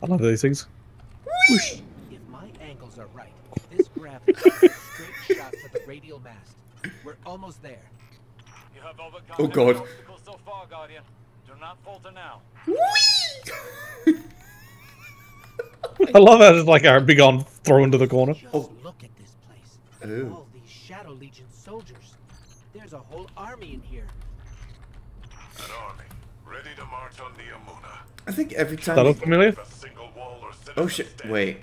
I love these things. If my angles are right, this gravity is a straight shot to the radial mast. We're almost there. You have overcome Oh, God. obstacles so far, Guardian. Do not falter now. (laughs) I love how it's like our big on throw into the corner. Just look at this. Oh. All these Shadow Legion soldiers. There's a whole army in here. An army, ready to march on Neomuna. I think every time. That look familiar? A single wall or citadel Oh shit! Wait.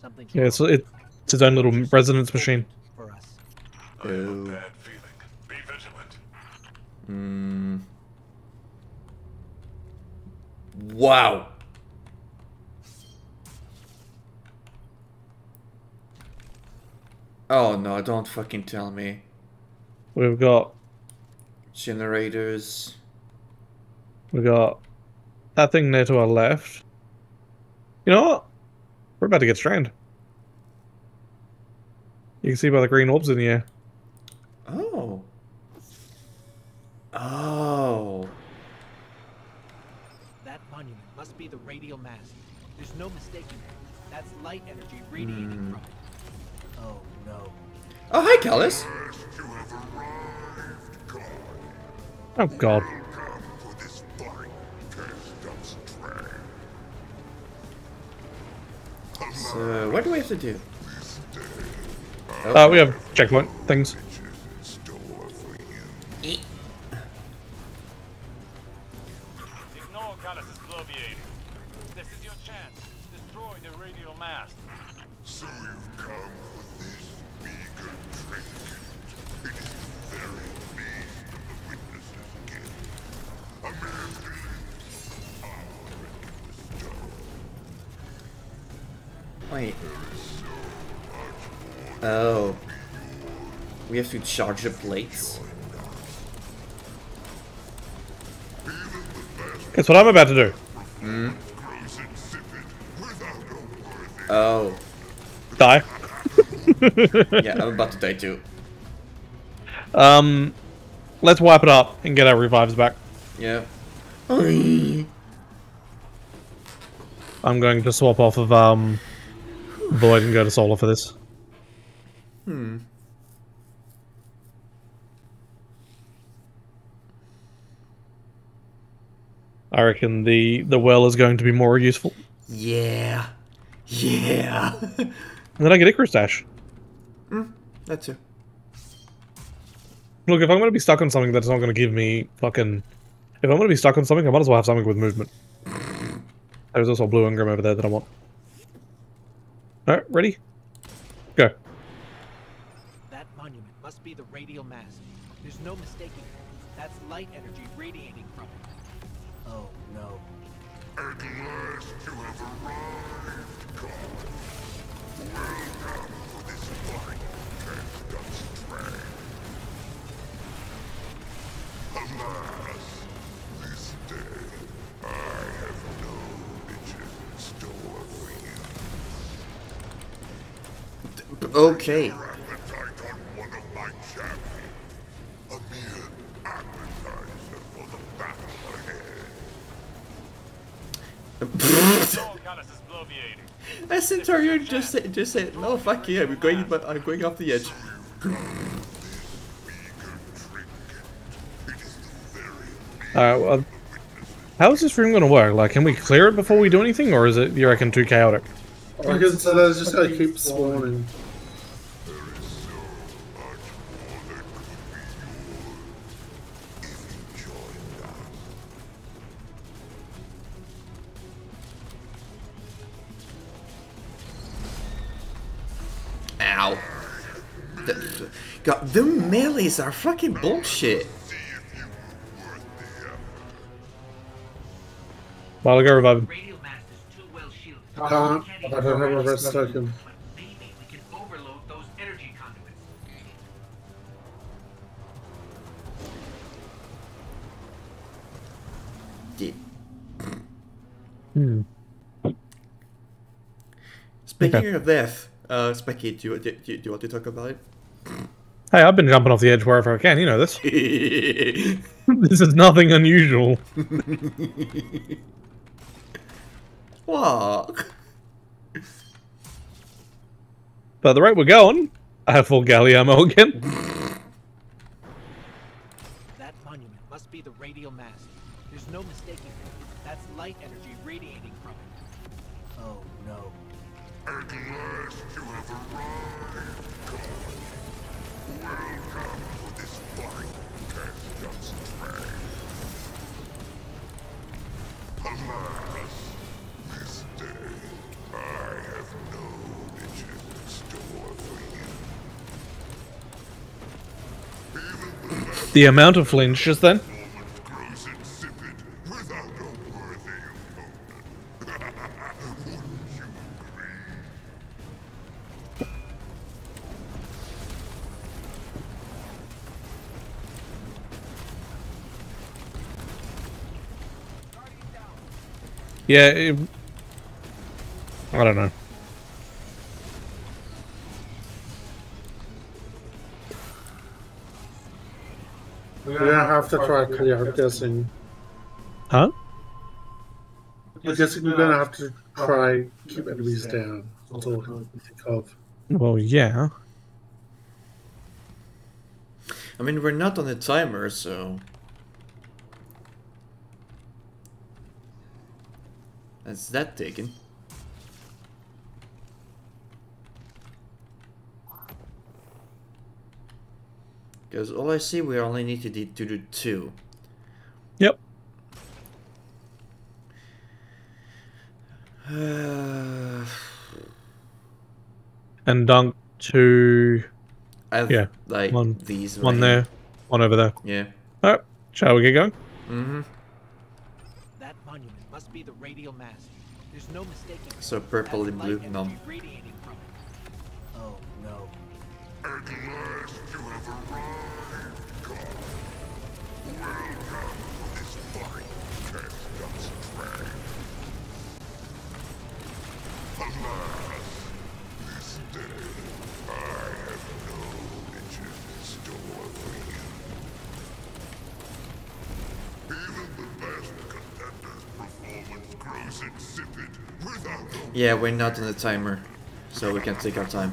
Something's Yeah, it's, it's its own little resonance machine. for us. I have a Oh. bad feeling. Be vigilant. Hmm. Wow. Oh no! Don't fucking tell me. We've got Generators. We've got that thing there to our left. You know what? We're about to get stranded. You can see by the green orbs in the air. Oh. Oh. That monument must be the radial mast. There's no mistaking it. That's light energy radiating Hmm. from it. Oh. Oh hi, Calus. You have arrived, God. Oh god. Come for this fight. Cast us drag. So what do we have to do? Uh, we have checkpoint things. Oh. We have to charge the plates. Guess what I'm about to do? Hmm. Oh. Die. (laughs) yeah, I'm about to die too. Um, let's wipe it up and get our revives back. Yeah. I'm going to swap off of um, Void and go to Solar for this. Hmm. I reckon the the well is going to be more useful. Yeah. Yeah. And (laughs) then I get Icarus Dash. mm, that too. Look, if I'm going to be stuck on something that's not going to give me fucking... If I'm going to be stuck on something, I might as well have something with movement. There's also a blue engram over there that I want. Alright, ready? Go. That monument must be the radial mast. There's no mistaking it. That's light energy radiating from it. Oh no. At last you have arrived, God. Welcome for this fight. Cast us. Alas, this day I have no riches in store for you. Okay. Appetite on one of my champions. A mere appetizer for the battle ahead. Ignore Calus's bloviating. That Centurion just said, just said, no, fuck you, I'm going, but I'm going off the edge. Alright, well, how is this room going to work? Like, can we clear it before we do anything, or is it, you reckon, too chaotic? I reckon so that's just gonna keep spawning. Melees are fucking bullshit. Well, I'll go revive him. Can't. I don't have a rest token. Yeah. Hmm. Speaking Okay. of death, uh, Spikey, do you, do, do you want to talk about it? Hey, I've been jumping off the edge wherever I can, you know this. (laughs) this is nothing unusual. What? But the rate we're going, I have full Gjally ammo again. (laughs) the amount of flinch just then. Yeah, it, I don't know. We're gonna have to try clear, I'm guessing. Huh? I'm guessing we're gonna have to try keep enemies down. That's all I think of. Well, yeah. I mean, we're not on a timer, so. That's that taken. Because all I see, we only need to, do- to do two. Yep. Uh, (sighs) And dunk two. I have, yeah. like, one, these One right there. One over there. Yeah. Alright. Shall we get going? Mm-hmm. That monument must be the radial mast. There's no mistaking. So purple and blue, light energy none. radiating from it. Oh no. At last you have arrived, Yeah, we're not on the timer, so we can take our time.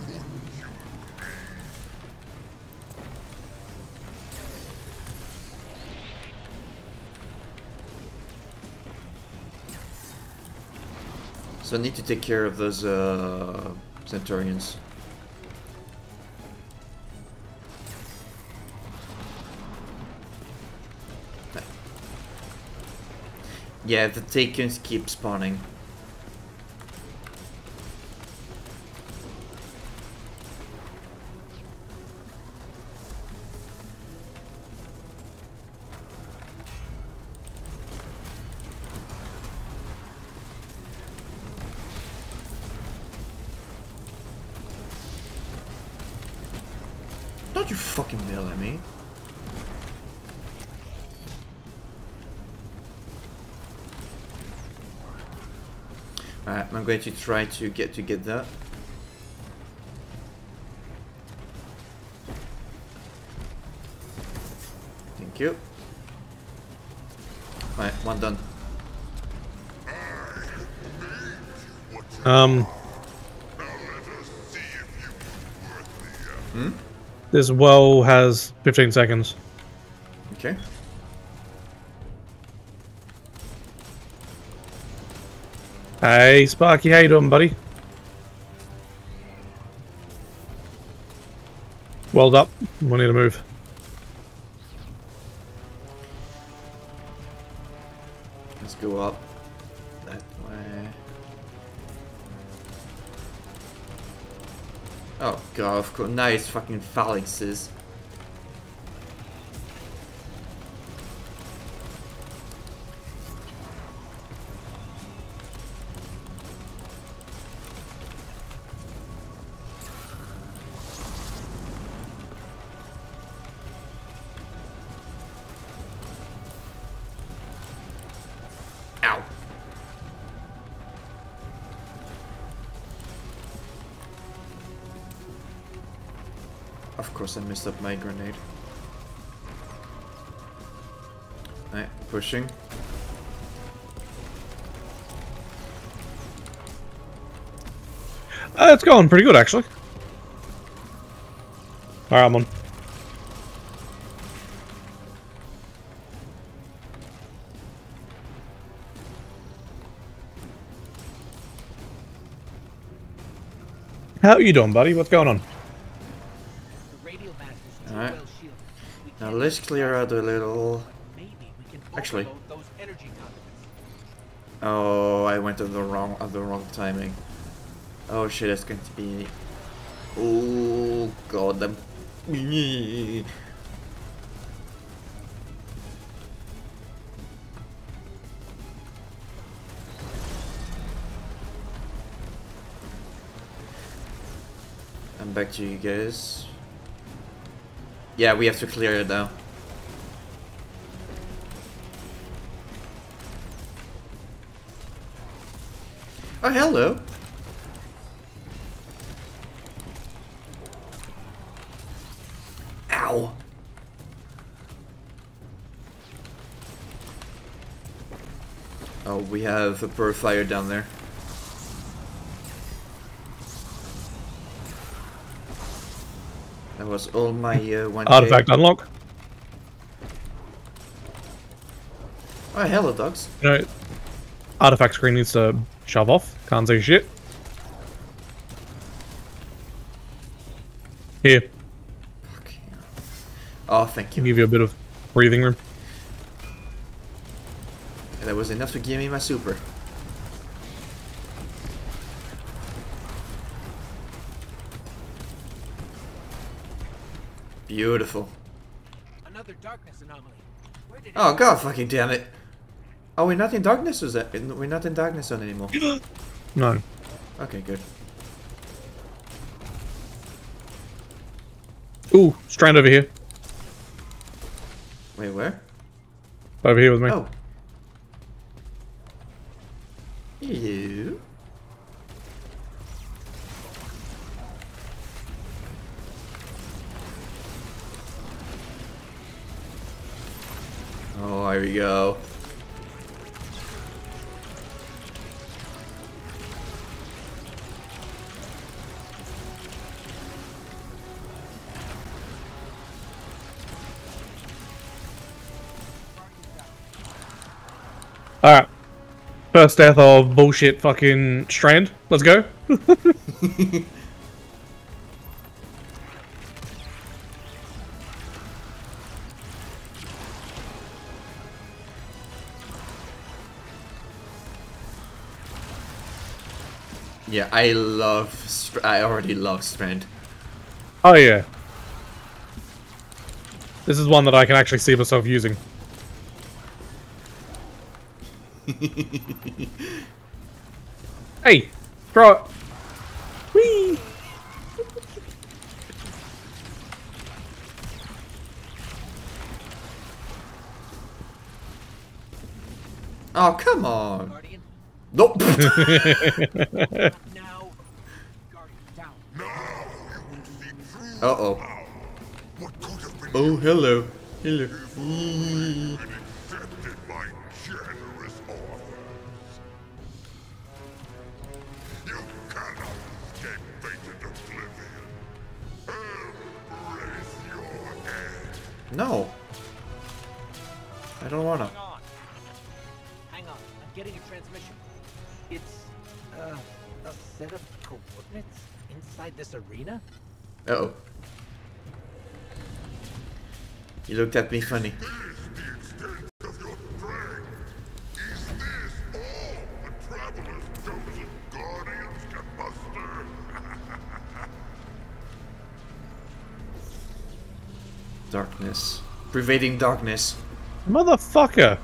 So I need to take care of those uh, Centurions. Yeah, the Takens keep spawning. Going to try to get to get that. Thank you. Alright, one done. Um. Hmm? This well has 15 seconds. Okay. Hey, Sparky, how you doing, buddy? Weld up. Need to move. Let's go up that way. Oh god, course. Now it's fucking phalanxes. Of course I messed up my grenade. Alright, pushing. Uh, it's going pretty good, actually. Alright, I'm on. How are you doing, buddy? What's going on? Let's clear out a little... Actually... Oh, I went at the wrong at the wrong timing. Oh shit, it's going to be... Oh god. I'm back to you guys. Yeah, we have to clear it now. Oh, hello. Ow. Oh, we have a purifier down there. Was all my uh, one. Artifact unlock. Oh, hello, dogs. You know, artifact screen needs to shove off. Can't see shit. Here. Oh, thank you. Give you a bit of breathing room. That was enough to give me my super. Beautiful. Another darkness anomaly. Where did Oh god fucking damn it. Oh we're not in darkness is that we're not in darkness zone anymore. (gasps) No. Okay, good. Ooh, strand over here. Wait, where? Over here with me. Oh. First death of bullshit fucking strand. Let's go. (laughs) Yeah, I love. Str I already love Strand. oh yeah. This is one that I can actually see myself using. (laughs) Hey, throw it. Whee! Oh, come on. Nope. (laughs) (laughs) Uh oh. Oh, hello. Hello. Looked at me funny. Darkness. Pervading darkness. Motherfucker.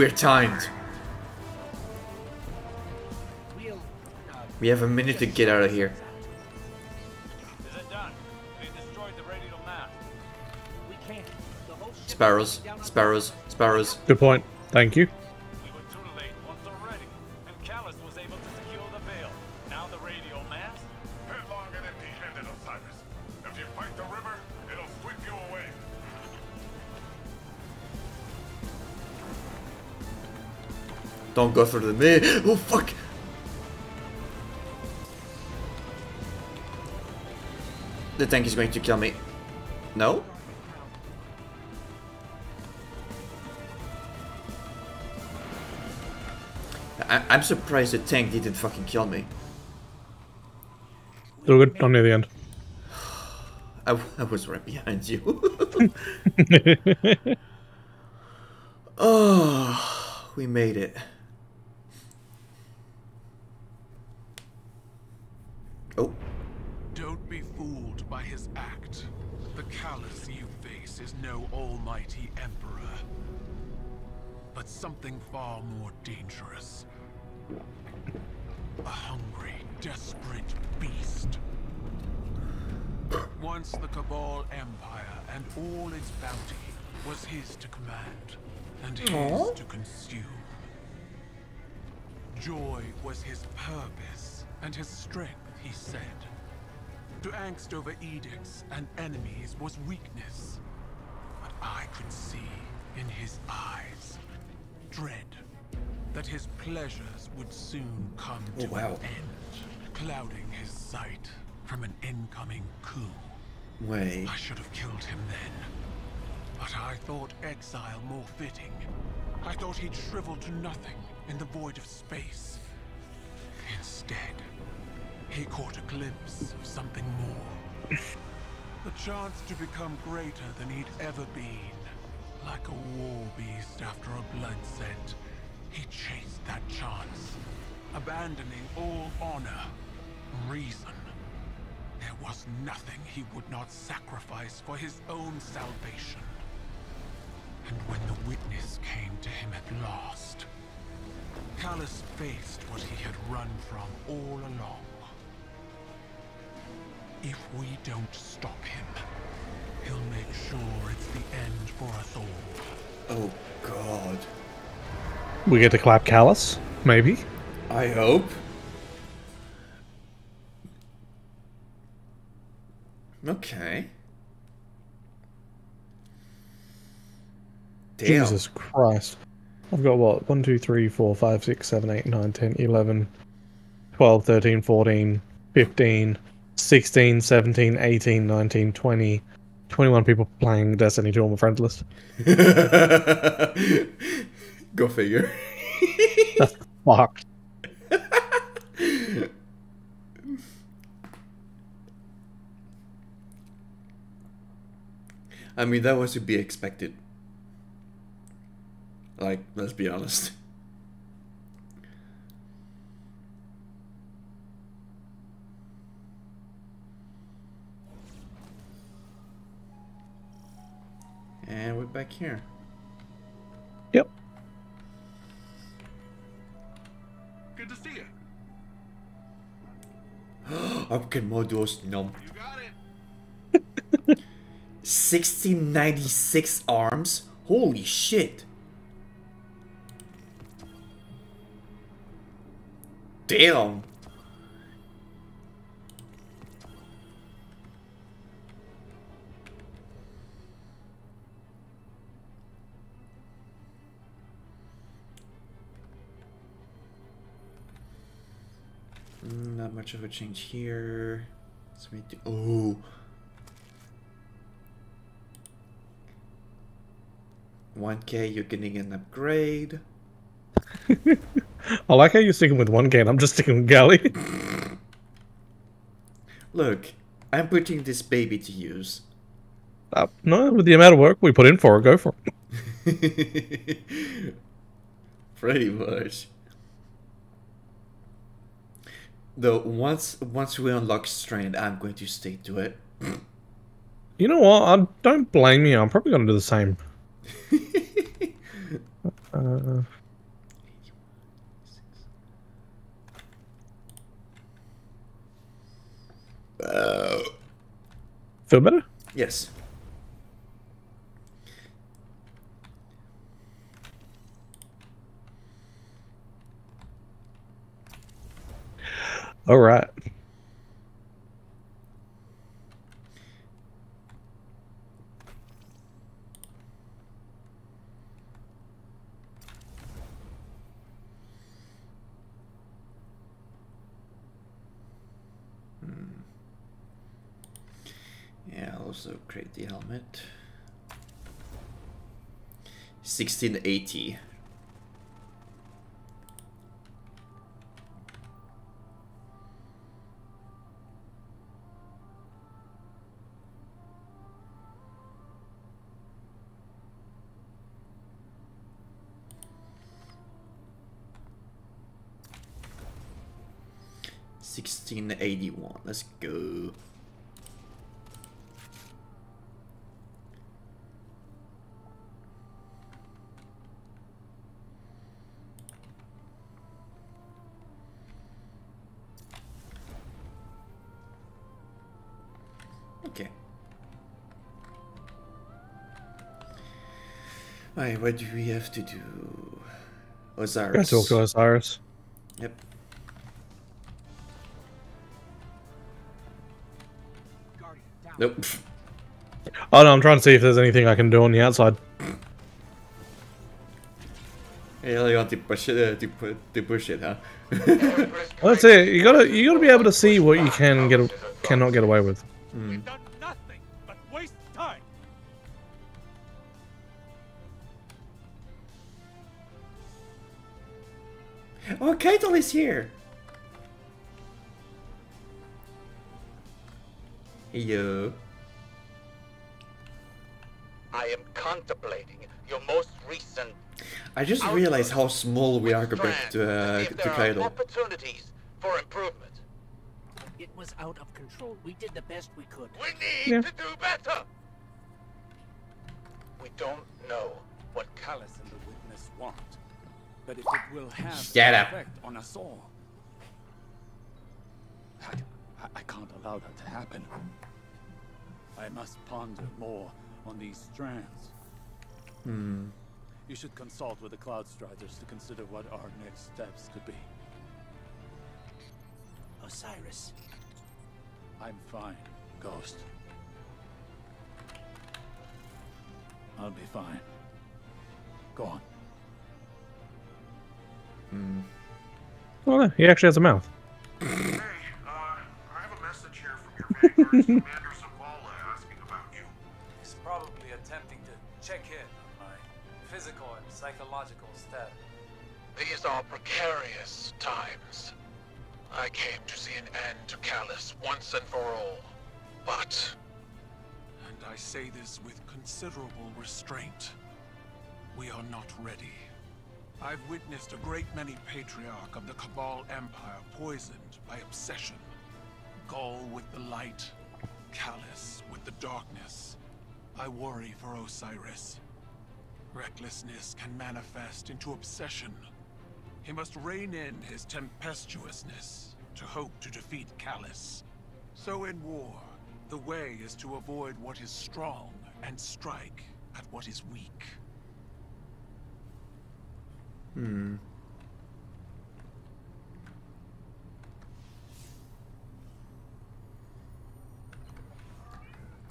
We're timed. We have a minute to get out of here. Is it done? We destroyed the radial mast. We can't Sparrows, sparrows, sparrows. Good point. Thank you. Go for the me. Oh fuck! The tank is going to kill me. No? I I'm surprised the tank didn't fucking kill me. Still good. I'm near the end. (sighs) I, I was right behind you. (laughs) (sighs) oh, we made it. Oh. Don't be fooled by his act. The Calus you face is no almighty emperor, but something far more dangerous. A hungry, desperate beast. Once the Cabal Empire and all its bounty was his to command, and his Aw. to consume. Joy was his purpose, and his strength, he said. To angst over edicts and enemies was weakness. But I could see in his eyes dread that his pleasures would soon come Oh, to wow. an end, clouding his sight from an incoming coup. Wait. I should have killed him then. But I thought exile more fitting. I thought he'd shrivel to nothing in the void of space. Instead, he caught a glimpse of something more. (laughs) the chance to become greater than he'd ever been. Like a war beast after a blood scent, he chased that chance, abandoning all honor, reason. There was nothing he would not sacrifice for his own salvation. And when the witness came to him at last, Calus faced what he had run from all along. If we don't stop him, he'll make sure it's the end for us all. Oh god. We get to clap Calus, maybe. I hope. Okay. Damn. Jesus Christ. I've got what? 1, 2, 3, 4, 5, 6, 7, 8, 9, 10, 11, 12, 13, 14, 15, 16, 17, 18, 19, 20, 21 people playing Destiny 2 on my friend list. (laughs) Go figure. That's fucked. I mean, that was to be expected. Like, let's be honest. And we're back here. Yep. Good to see (gasps) you. Upgrade modules, (laughs) no. 1696 arms? Holy shit. Damn. Mm, Not much of a change here. So we do. Oh. One K, you're getting an upgrade. (laughs) I like how you're sticking with 1K and I'm just sticking with Gjally. (laughs) Look, I'm putting this baby to use. Uh, no, with the amount of work we put in for it, go for it. (laughs) Pretty much. Though once once we unlock Strand, I'm going to stay to it. You know what? I don't blame you. I'm probably going to do the same. uh, (laughs) Uh, feel better? yes. All right. Hmm. Yeah, I'll also create the helmet. 1680. Sixteen eighty one. Let's go. Okay. Alright, what do we have to do? Osiris. Gotta talk to Osiris. Yep. Nope. Oh no, I'm trying to see if there's anything I can do on the outside. You really want to push it, uh, to, pu- to push it, huh? Well, that's it. You gotta you gotta be able to see what you can get cannot get away with. Nothing but waste time. Oh, Caiatl is here! Yo. I am contemplating your most recent. I just realized how small we are compared to, uh, to there are Caiatl. opportunities for improvement. It was out of control. We did the best we could. We need Yeah. to do better. We don't know what Calus and the witness want. But if it will have Shut an up. effect on us all, I, I, I can't allow that to happen. I must ponder more on these strands. Hmm. You should consult with the Cloud Striders to consider what our next steps could be. Osiris. I'm fine, Ghost. I'll be fine. Go on. Hmm. Oh, no, he actually has a mouth. (laughs) Hey, uh, I have a message here from your vanguard, Commander Zavala, asking about you. He's probably attempting to check in on my physical and psychological state. These are precarious times. I came to see an end to Calus once and for all. But And I say this with considerable restraint. We are not ready. I've witnessed a great many patriarch of the Cabal Empire poisoned by obsession. Ghaul with the light, Calus with the darkness. I worry for Osiris. Recklessness can manifest into obsession. He must rein in his tempestuousness to hope to defeat Calus. So in war, the way is to avoid what is strong and strike at what is weak. Hmm.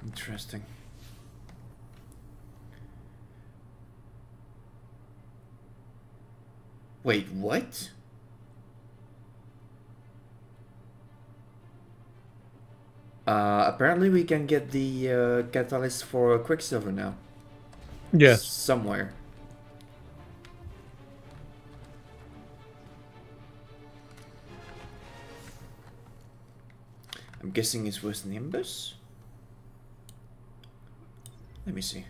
Interesting. Wait, what? Uh, apparently we can get the uh, catalyst for Quicksilver now. Yes. Somewhere. I'm guessing it was Nimbus? Let me see.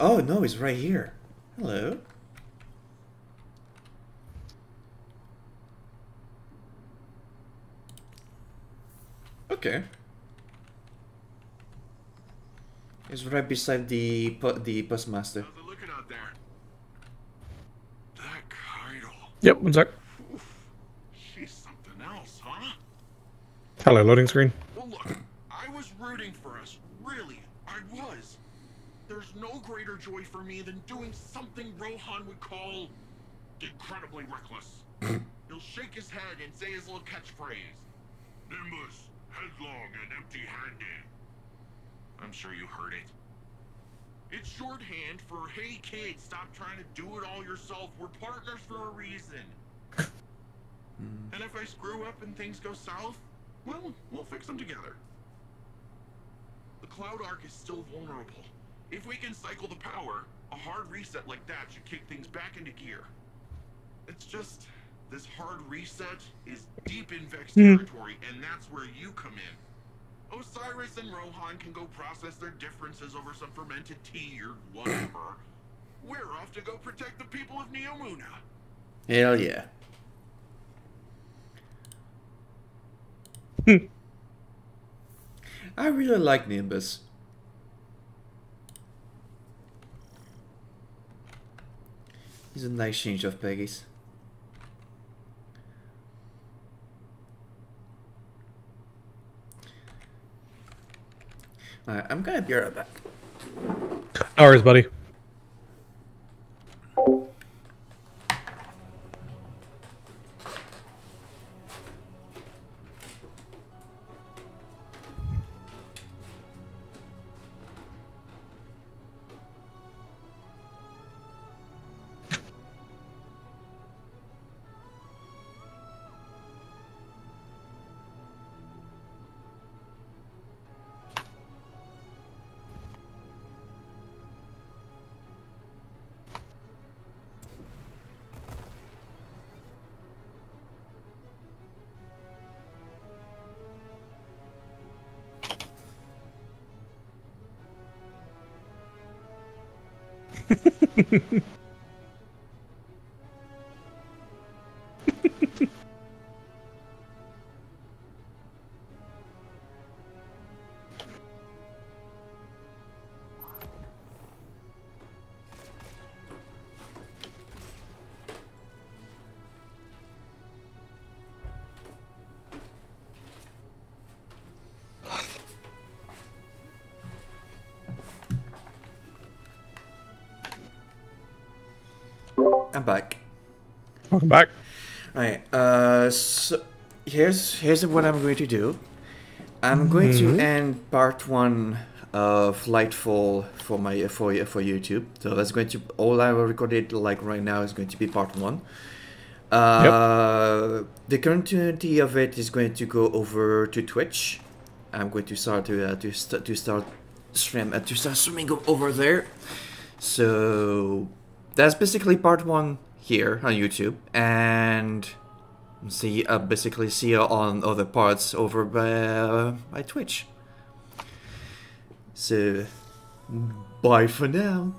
Oh no, he's right here. Hello. Okay. It's right beside the pu- the postmaster. How's it looking out there? That Caiatl. Yep, one sec. She's something else, Hello, loading screen. Well, look, I was rooting for us. Really, I was. There's no greater joy for me than doing something Rohan would call incredibly reckless. He'll shake his head and say his little catchphrase. Nimbus, headlong and empty-handed. I'm sure you heard it. It's shorthand for, hey kid, stop trying to do it all yourself. We're partners for a reason. (laughs) and if I screw up and things go south, well, we'll fix them together. The Cloudark is still vulnerable. If we can cycle the power, a hard reset like that should kick things back into gear. It's just, this hard reset is deep in Vex Hmm. territory, and that's where you come in. Osiris and Rohan can go process their differences over some fermented tea or whatever. (clears throat) We're off to go protect the people of Neomuna. Hell yeah. Hmm. I really like Nimbus. He's a nice change of Peggy's. Alright, I'm gonna be right back. Worries, buddy. I'm back. Welcome back. Alright, uh, so here's here's what I'm going to do. I'm going Mhm. to end part one of Lightfall for my for for YouTube. So that's going to all I will record like right now is going to be part one. Uh, The continuity of it is going to go over to Twitch. I'm going to start to uh, to start to start stream uh, to start streaming over there. So that's basically part one here on YouTube, and see uh, basically see you on other parts over by uh, by Twitch. So bye for now.